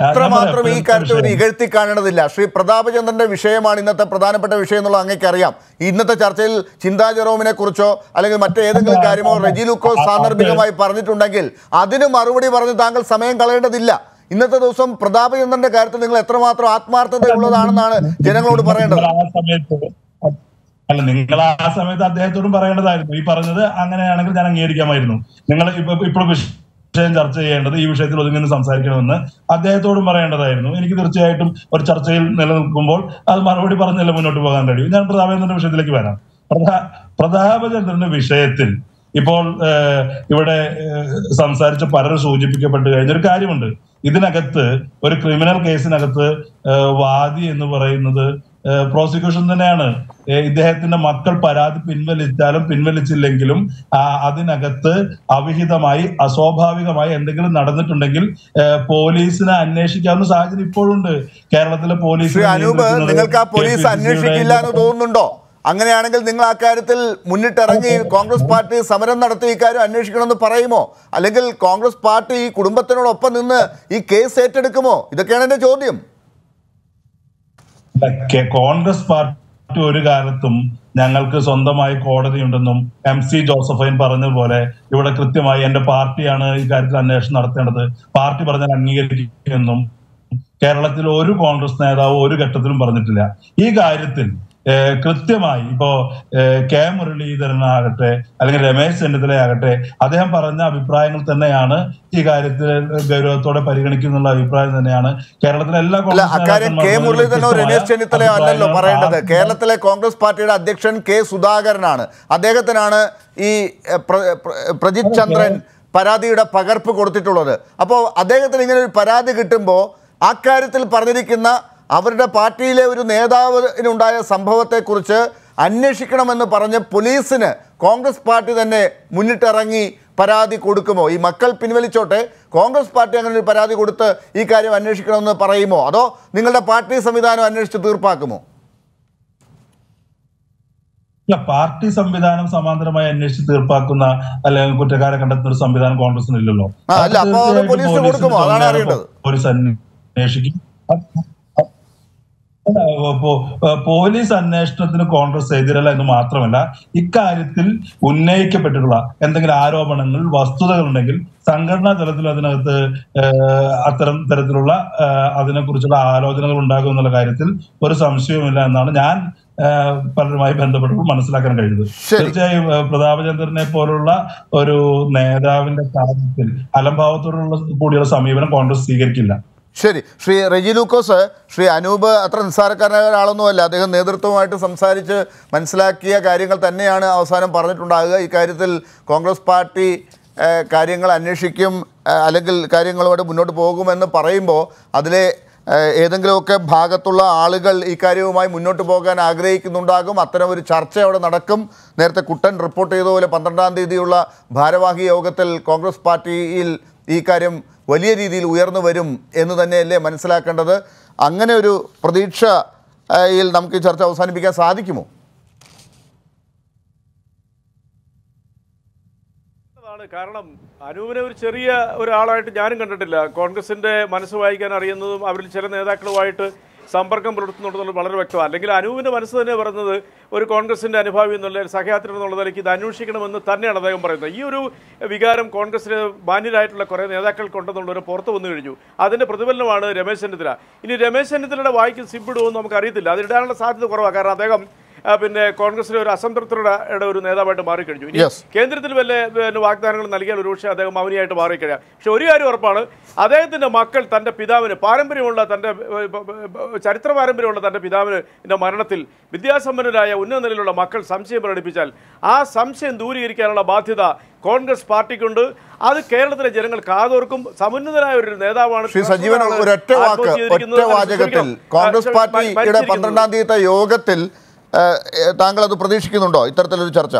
അത്രമാത്രം ഈ കാര്യത്തിൽ ഒരു ഇകഴ്ത്തി കാണേണ്ടതില്ല ശ്രീ പ്രതാപചന്ദ്രന്റെ വിഷയമാണ് ഇന്നത്തെ പ്രധാനപ്പെട്ട വിഷയം എന്നുള്ള അങ്ങേക്ക് അറിയാം ഇന്നത്തെ ചർച്ചയിൽ ചിന്താ ജെറോമിനെ കുറിച്ചോ അല്ലെങ്കിൽ മറ്റേതെങ്കിലും കാര്യമോ റെജി ലൂക്കോസ് സാന്ദർഭികമായി പറഞ്ഞിട്ടുണ്ടെങ്കിൽ അതിന് മറുപടി പറഞ്ഞ് താങ്കൾ സമയം കളയേണ്ടതില്ല. ഇന്നത്തെ ദിവസം പ്രതാപചന്ദ്രന്റെ കാര്യത്തിൽ നിങ്ങൾ എത്രമാത്രം ആത്മാർത്ഥതയുള്ളതാണെന്നാണ് ജനങ്ങളോട് പറയേണ്ടത്. അല്ല നിങ്ങൾ ആ സമയത്ത് അദ്ദേഹത്തോടും പറയേണ്ടതായിരുന്നു. ഈ പറഞ്ഞത് അങ്ങനെയാണെങ്കിൽ ഞാൻ അംഗീകരിക്കാമായിരുന്നു. നിങ്ങൾ ഇപ്പൊ ഇപ്പോൾ വിഷയം ചർച്ച ചെയ്യേണ്ടത് ഈ വിഷയത്തിൽ ഒതുങ്ങി സംസാരിക്കണമെന്ന് അദ്ദേഹത്തോടും പറയേണ്ടതായിരുന്നു. എനിക്ക് തീർച്ചയായിട്ടും ഒരു ചർച്ചയിൽ നിലനിൽക്കുമ്പോൾ അത് മറുപടി പറഞ്ഞല്ലേ മുന്നോട്ട് പോകാൻ കഴിയും. ഞാൻ പ്രതാപചന്ദ്രന്റെ വിഷയത്തിലേക്ക് വരാം. പ്രതാ പ്രതാപചന്ദ്രന്റെ വിഷയത്തിൽ ഇപ്പോൾ ഇവിടെ സംസാരിച്ച പലരും സൂചിപ്പിക്കപ്പെട്ട് കഴിഞ്ഞൊരു കാര്യമുണ്ട്. ഇതിനകത്ത് ഒരു ക്രിമിനൽ കേസിനകത്ത് വാദി എന്ന് പറയുന്നത് പ്രോസിക്യൂഷൻ തന്നെയാണ്. ഇദ്ദേഹത്തിന്റെ മക്കൾ പരാതി പിൻവലിച്ചാലും പിൻവലിച്ചില്ലെങ്കിലും അതിനകത്ത് അവിഹിതമായി അസ്വാഭാവികമായി എന്തെങ്കിലും നടന്നിട്ടുണ്ടെങ്കിൽ പോലീസിനെ അന്വേഷിക്കാവുന്ന സാഹചര്യം ഇപ്പോഴുണ്ട്. കേരളത്തിലെ പോലീസ് അനൂപ് നിങ്ങൾക്ക് ആ പോലീസ് അന്വേഷിക്കില്ല എന്ന് തോന്നുന്നുണ്ടോ? അങ്ങനെയാണെങ്കിൽ നിങ്ങൾ ആ കാര്യത്തിൽ മുന്നിട്ടിറങ്ങി കോൺഗ്രസ് പാർട്ടി സമരം നടത്തി ഇക്കാര്യം അന്വേഷിക്കണമെന്ന് പറയുമോ? അല്ലെങ്കിൽ കോൺഗ്രസ് പാർട്ടി ഈ കുടുംബത്തിനോടൊപ്പം നിന്ന് ഈ കേസ് ഏറ്റെടുക്കുമോ? ഇതൊക്കെയാണ് എന്റെ ചോദ്യം. കോൺഗ്രസ് പാർട്ടി ഒരു കാലത്തും ഞങ്ങൾക്ക് സ്വന്തമായി കോടതിയുണ്ടെന്നും എം സി ജോസഫൈൻ പറഞ്ഞതുപോലെ ഇവിടെ കൃത്യമായി എന്റെ പാർട്ടിയാണ് ഈ കാര്യത്തിൽ അന്വേഷണം നടത്തേണ്ടത്. പാർട്ടി പറഞ്ഞാൽ അംഗീകരിക്കുമെന്നും കേരളത്തിൽ ഒരു കോൺഗ്രസ് നേതാവ് ഒരു ഘട്ടത്തിലും പറഞ്ഞിട്ടില്ല. ഈ കാര്യത്തിൽ കൃത്യമായി ഇപ്പോ കെ മുരളീധരനാകട്ടെ അല്ലെങ്കിൽ രമേശ് ചെന്നിത്തലയാകട്ടെ അദ്ദേഹം പറഞ്ഞ അഭിപ്രായങ്ങൾ തന്നെയാണ് ഈ കാര്യത്തിൽ ഗൗരവത്തോടെ പരിഗണിക്കുന്നുള്ള അഭിപ്രായം തന്നെയാണ്. കേരളത്തിലെ എല്ലാ കോൺഗ്രസ് ചെന്നിത്തലയോ അല്ലല്ലോ പറയേണ്ടത്. കേരളത്തിലെ കോൺഗ്രസ് പാർട്ടിയുടെ അധ്യക്ഷൻ കെ സുധാകരനാണ്. അദ്ദേഹത്തിനാണ് ഈ പ്രജിത് ചന്ദ്രൻ പരാതിയുടെ പകർപ്പ് കൊടുത്തിട്ടുള്ളത്. അപ്പോൾ അദ്ദേഹത്തിന് ഇങ്ങനെ ഒരു പരാതി കിട്ടുമ്പോൾ ആ കാര്യത്തിൽ പറഞ്ഞിരിക്കുന്ന അവരുടെ പാർട്ടിയിലെ ഒരു നേതാവിനുണ്ടായ സംഭവത്തെക്കുറിച്ച് അന്വേഷിക്കണമെന്ന് പറഞ്ഞ് പോലീസിന് കോൺഗ്രസ് പാർട്ടി തന്നെ മുന്നിട്ടിറങ്ങി പരാതി കൊടുക്കുമോ? ഈ മക്കൾ പിൻവലിച്ചോട്ടെ കോൺഗ്രസ് പാർട്ടി അങ്ങനെ ഒരു പരാതി കൊടുത്ത് ഈ കാര്യം അന്വേഷിക്കണമെന്ന് പറയുമോ? അതോ നിങ്ങളുടെ പാർട്ടി സംവിധാനം അന്വേഷിച്ച് തീർപ്പാക്കുമോ? അല്ല പാർട്ടി സംവിധാനം സമാന്തരമായി അന്വേഷിച്ച് തീർപ്പാക്കുന്ന അല്ലെങ്കിൽ കുറ്റക്കാരെ കണ്ടെത്തുന്ന ഒരു സംവിധാനം കോൺഗ്രസിന് ഇല്ലല്ലോ ആ, അല്ല, അപ്പോ അത് തീർച്ചയായിട്ടും പോലീസിന് പോലീസിന്റെ കൊടുക്കുമോ? അതാണ് സംവിധാനം അറിയേണ്ടത്. പോലീസ് അന്വേഷിക്കും. പോലീസ് അന്വേഷണത്തിന് കോൺഗ്രസ് എതിരല്ല എന്ന് മാത്രമല്ല ഇക്കാര്യത്തിൽ ഉന്നയിക്കപ്പെട്ടിട്ടുള്ള എന്തെങ്കിലും ആരോപണങ്ങൾ വസ്തുതകൾ ഉണ്ടെങ്കിൽ സംഘടനാ തലത്തിൽ അതിനകത്ത് അത്തരം തരത്തിലുള്ള അതിനെക്കുറിച്ചുള്ള ആലോചനകൾ ഉണ്ടാകും എന്നുള്ള കാര്യത്തിൽ ഒരു സംശയവുമില്ല എന്നാണ് ഞാൻ പലരുമായി ബന്ധപ്പെട്ടപ്പോൾ മനസ്സിലാക്കാൻ കഴിയുന്നത്. തീർച്ചയായും പ്രതാപചന്ദ്രനെ പോലുള്ള ഒരു നേതാവിന്റെ കാര്യത്തിൽ അലംഭാവത്തോടുള്ള കൂടിയുള്ള സമീപനം കോൺഗ്രസ് സ്വീകരിക്കില്ല ശരി. ശ്രീ റെജി ലൂക്കോസ് ശ്രീ അനൂപ് അത്ര നിസ്സാരക്കാരനായ ഒരാളൊന്നുമല്ല. അദ്ദേഹം നേതൃത്വമായിട്ട് സംസാരിച്ച് മനസ്സിലാക്കിയ കാര്യങ്ങൾ തന്നെയാണ് അവസാനം പറഞ്ഞിട്ടുണ്ടാകുക. ഇക്കാര്യത്തിൽ കോൺഗ്രസ് പാർട്ടി കാര്യങ്ങൾ അന്വേഷിക്കും അല്ലെങ്കിൽ കാര്യങ്ങളുമായിട്ട് മുന്നോട്ട് പോകുമെന്ന് പറയുമ്പോൾ അതിലെ ഏതെങ്കിലുമൊക്കെ ഭാഗത്തുള്ള ആളുകൾ ഈ കാര്യവുമായി മുന്നോട്ട് പോകാൻ ആഗ്രഹിക്കുന്നുണ്ടാകും. അത്തരം ഒരു ചർച്ച അവിടെ നടക്കും. നേരത്തെ കുട്ടൻ റിപ്പോർട്ട് ചെയ്തതുപോലെ പന്ത്രണ്ടാം തീയതിയുള്ള ഭാരവാഹി യോഗത്തിൽ കോൺഗ്രസ് പാർട്ടിയിൽ ഈ കാര്യം വലിയ രീതിയിൽ ഉയർന്നു വരും എന്ന് തന്നെയല്ലേ മനസ്സിലാക്കേണ്ടത്? അങ്ങനെ ഒരു പ്രതീക്ഷയിൽ നമുക്ക് ചർച്ച അവസാനിപ്പിക്കാൻ സാധിക്കുമോ? കാരണം. അനൂപിനെ ഒരു ചെറിയ ഒരാളായിട്ട് ഞാനും കണ്ടിട്ടില്ല. കോൺഗ്രസിന്റെ മനസ്സ് വായിക്കാൻ അറിയുന്നതും അവരിൽ ചില നേതാക്കളുമായിട്ട് സമ്പർക്കം പുലർത്തുന്നുണ്ടെന്നുള്ളത് വളരെ വ്യക്തമാണ്. അല്ലെങ്കിൽ അനൂപിന്റെ മനസ്സ് തന്നെ പറയുന്നത് ഒരു കോൺഗ്രസിന്റെ അനുഭാവി എന്നുള്ള സഹയാത്രി എന്നുള്ള നിലയ്ക്ക് ഇത് അന്വേഷിക്കണമെന്ന് തന്നെയാണ് അദ്ദേഹം പറയുന്നത്. ഈ ഒരു വികാരം കോൺഗ്രസിന് മാന്യരായിട്ടുള്ള കുറേ നേതാക്കൾക്കുണ്ടെന്നുള്ളൊരു പുറത്ത് വന്നു കഴിഞ്ഞു. അതിന്റെ പ്രതിഫലനമാണ് രമേശ് ചെന്നിത്തല. ഇനി രമേശ് ചെന്നിത്തലയുടെ വായിക്ക് സിബിടുമെന്ന് നമുക്ക് അറിയത്തില്ല അതിടാനുള്ള സാധ്യത കുറവാണ്. കാരണം അദ്ദേഹം പിന്നെ കോൺഗ്രസിലെ ഒരു അസംതൃപ്തരുടെ ഒരു നേതാവായിട്ട് മാറിക്കഴിഞ്ഞു. ഇനി കേന്ദ്രത്തിൽ വല്ല വാഗ്ദാനങ്ങൾ നൽകിയാൽ ഒരുപക്ഷെ അദ്ദേഹം മൗനിയായിട്ട് മാറിക്കഴിയാം. പക്ഷെ ഒരു കാര്യം ഉറപ്പാണ് അദ്ദേഹത്തിന്റെ മക്കൾ തന്റെ പിതാവിന് പാരമ്പര്യമുള്ള ബ- ചരിത്ര പാരമ്പര്യമുള്ള തന്റെ പിതാവിന് മരണത്തിൽ വിദ്യാസമ്പന്നരായ ഉന്നത നിലയിലുള്ള മക്കൾ സംശയം പ്രകടിപ്പിച്ചാൽ ആ സംശയം ദൂരീകരിക്കാനുള്ള ബാധ്യത കോൺഗ്രസ് പാർട്ടിക്കുണ്ട്. അത് കേരളത്തിലെ ജനങ്ങൾ കാതോർക്കും. സമുന്നതനായ ഒരു നേതാവാണ് ശ്രീ സജീവൻ ഒരൊറ്റ വാക്ക് ഒറ്റ വാചകത്തിൽ കോൺഗ്രസ് പാർട്ടിയുടെ. പന്ത്രണ്ടാം തീയതി യോഗത്തിൽ താങ്കൾ അത് പ്രതീക്ഷിക്കുന്നുണ്ടോ ഇത്തരത്തിലൊരു ചർച്ച?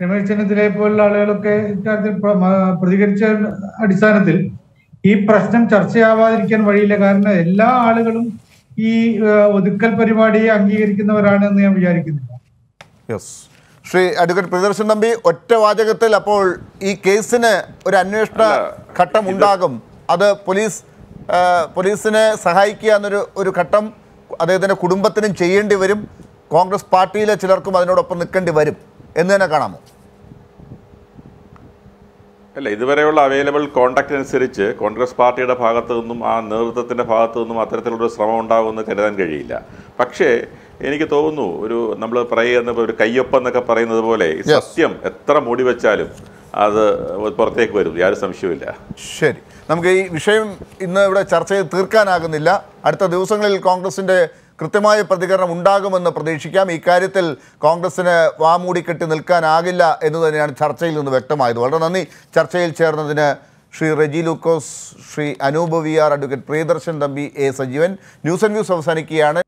രമേശ് ചെന്നിത്തലയെ പോലുള്ള ആളുകളൊക്കെ ഇക്കാര്യത്തിൽ പ്രതികരിച്ച അടിസ്ഥാനത്തിൽ ഈ പ്രശ്നം ചർച്ചയാവാതിരിക്കാൻ വഴിയില്ല. കാരണം എല്ലാ ആളുകളും ഈ ഒതുക്കൽ പരിപാടിയെ അംഗീകരിക്കുന്നവരാണ് എന്ന് ഞാൻ വിചാരിക്കുന്നില്ല. യെസ് ശ്രീ അഡ്വക്കേറ്റ് പ്രിയദർശൻ തമ്പി ഒറ്റ വാചകത്തിൽ അപ്പോൾ ഈ കേസിന് ഒരു അന്വേഷണ ഘട്ടം ഉണ്ടാകും. അത് പോലീസ് പോലീസിനെ സഹായിക്കുക എന്നൊരു ഒരു ഘട്ടം അദ്ദേഹത്തിന്റെ കുടുംബത്തിനും ചെയ്യേണ്ടി വരും. കോൺഗ്രസ് പാർട്ടിയിലെ ചിലർക്കും അതിനോടൊപ്പം നിൽക്കേണ്ടി വരും. എന്ന് തന്നെ കാണാമോ? അല്ല ഇതുവരെയുള്ള അവൈലബിൾ കോണ്ടാക്ട് അനുസരിച്ച് കോൺഗ്രസ് പാർട്ടിയുടെ ഭാഗത്തു നിന്നും ആ നേതൃത്വത്തിന്റെ ഭാഗത്തു നിന്നും അത്തരത്തിലുള്ളൊരു ശ്രമം ഉണ്ടാകുമെന്ന് കരുതാൻ കഴിയില്ല. പക്ഷേ എനിക്ക് തോന്നുന്നു ഒരു നമ്മൾ പറയുന്ന ഒരു കയ്യൊപ്പം എന്നൊക്കെ പറയുന്നത് പോലെ സത്യം എത്ര മൂടി വെച്ചാലും അത് പുറത്തേക്ക് വരും യാതൊരു സംശയവുമില്ല ശരി. നമുക്ക് ഈ വിഷയം ഇന്ന് ഇവിടെ ചർച്ച ചെയ്ത് തീർക്കാനാകുന്നില്ല. അടുത്ത ദിവസങ്ങളിൽ കോൺഗ്രസിന്റെ കൃത്യമായ പ്രതികരണം ഉണ്ടാകുമെന്ന് പ്രതീക്ഷിക്കാം. ഇക്കാര്യത്തിൽ കോൺഗ്രസിന് വാമൂടിക്കെട്ടി നിൽക്കാനാകില്ല എന്ന് തന്നെയാണ് ചർച്ചയിൽ നിന്ന് വ്യക്തമായത്. വളരെ നന്ദി. ചർച്ചയിൽ ചേർന്നതിന് Shri Reji Lukose Shri Anoop V R advocate Priyadarshan Thampi A Sajeevan. News and views അവസാനിക്കുകയാണ്.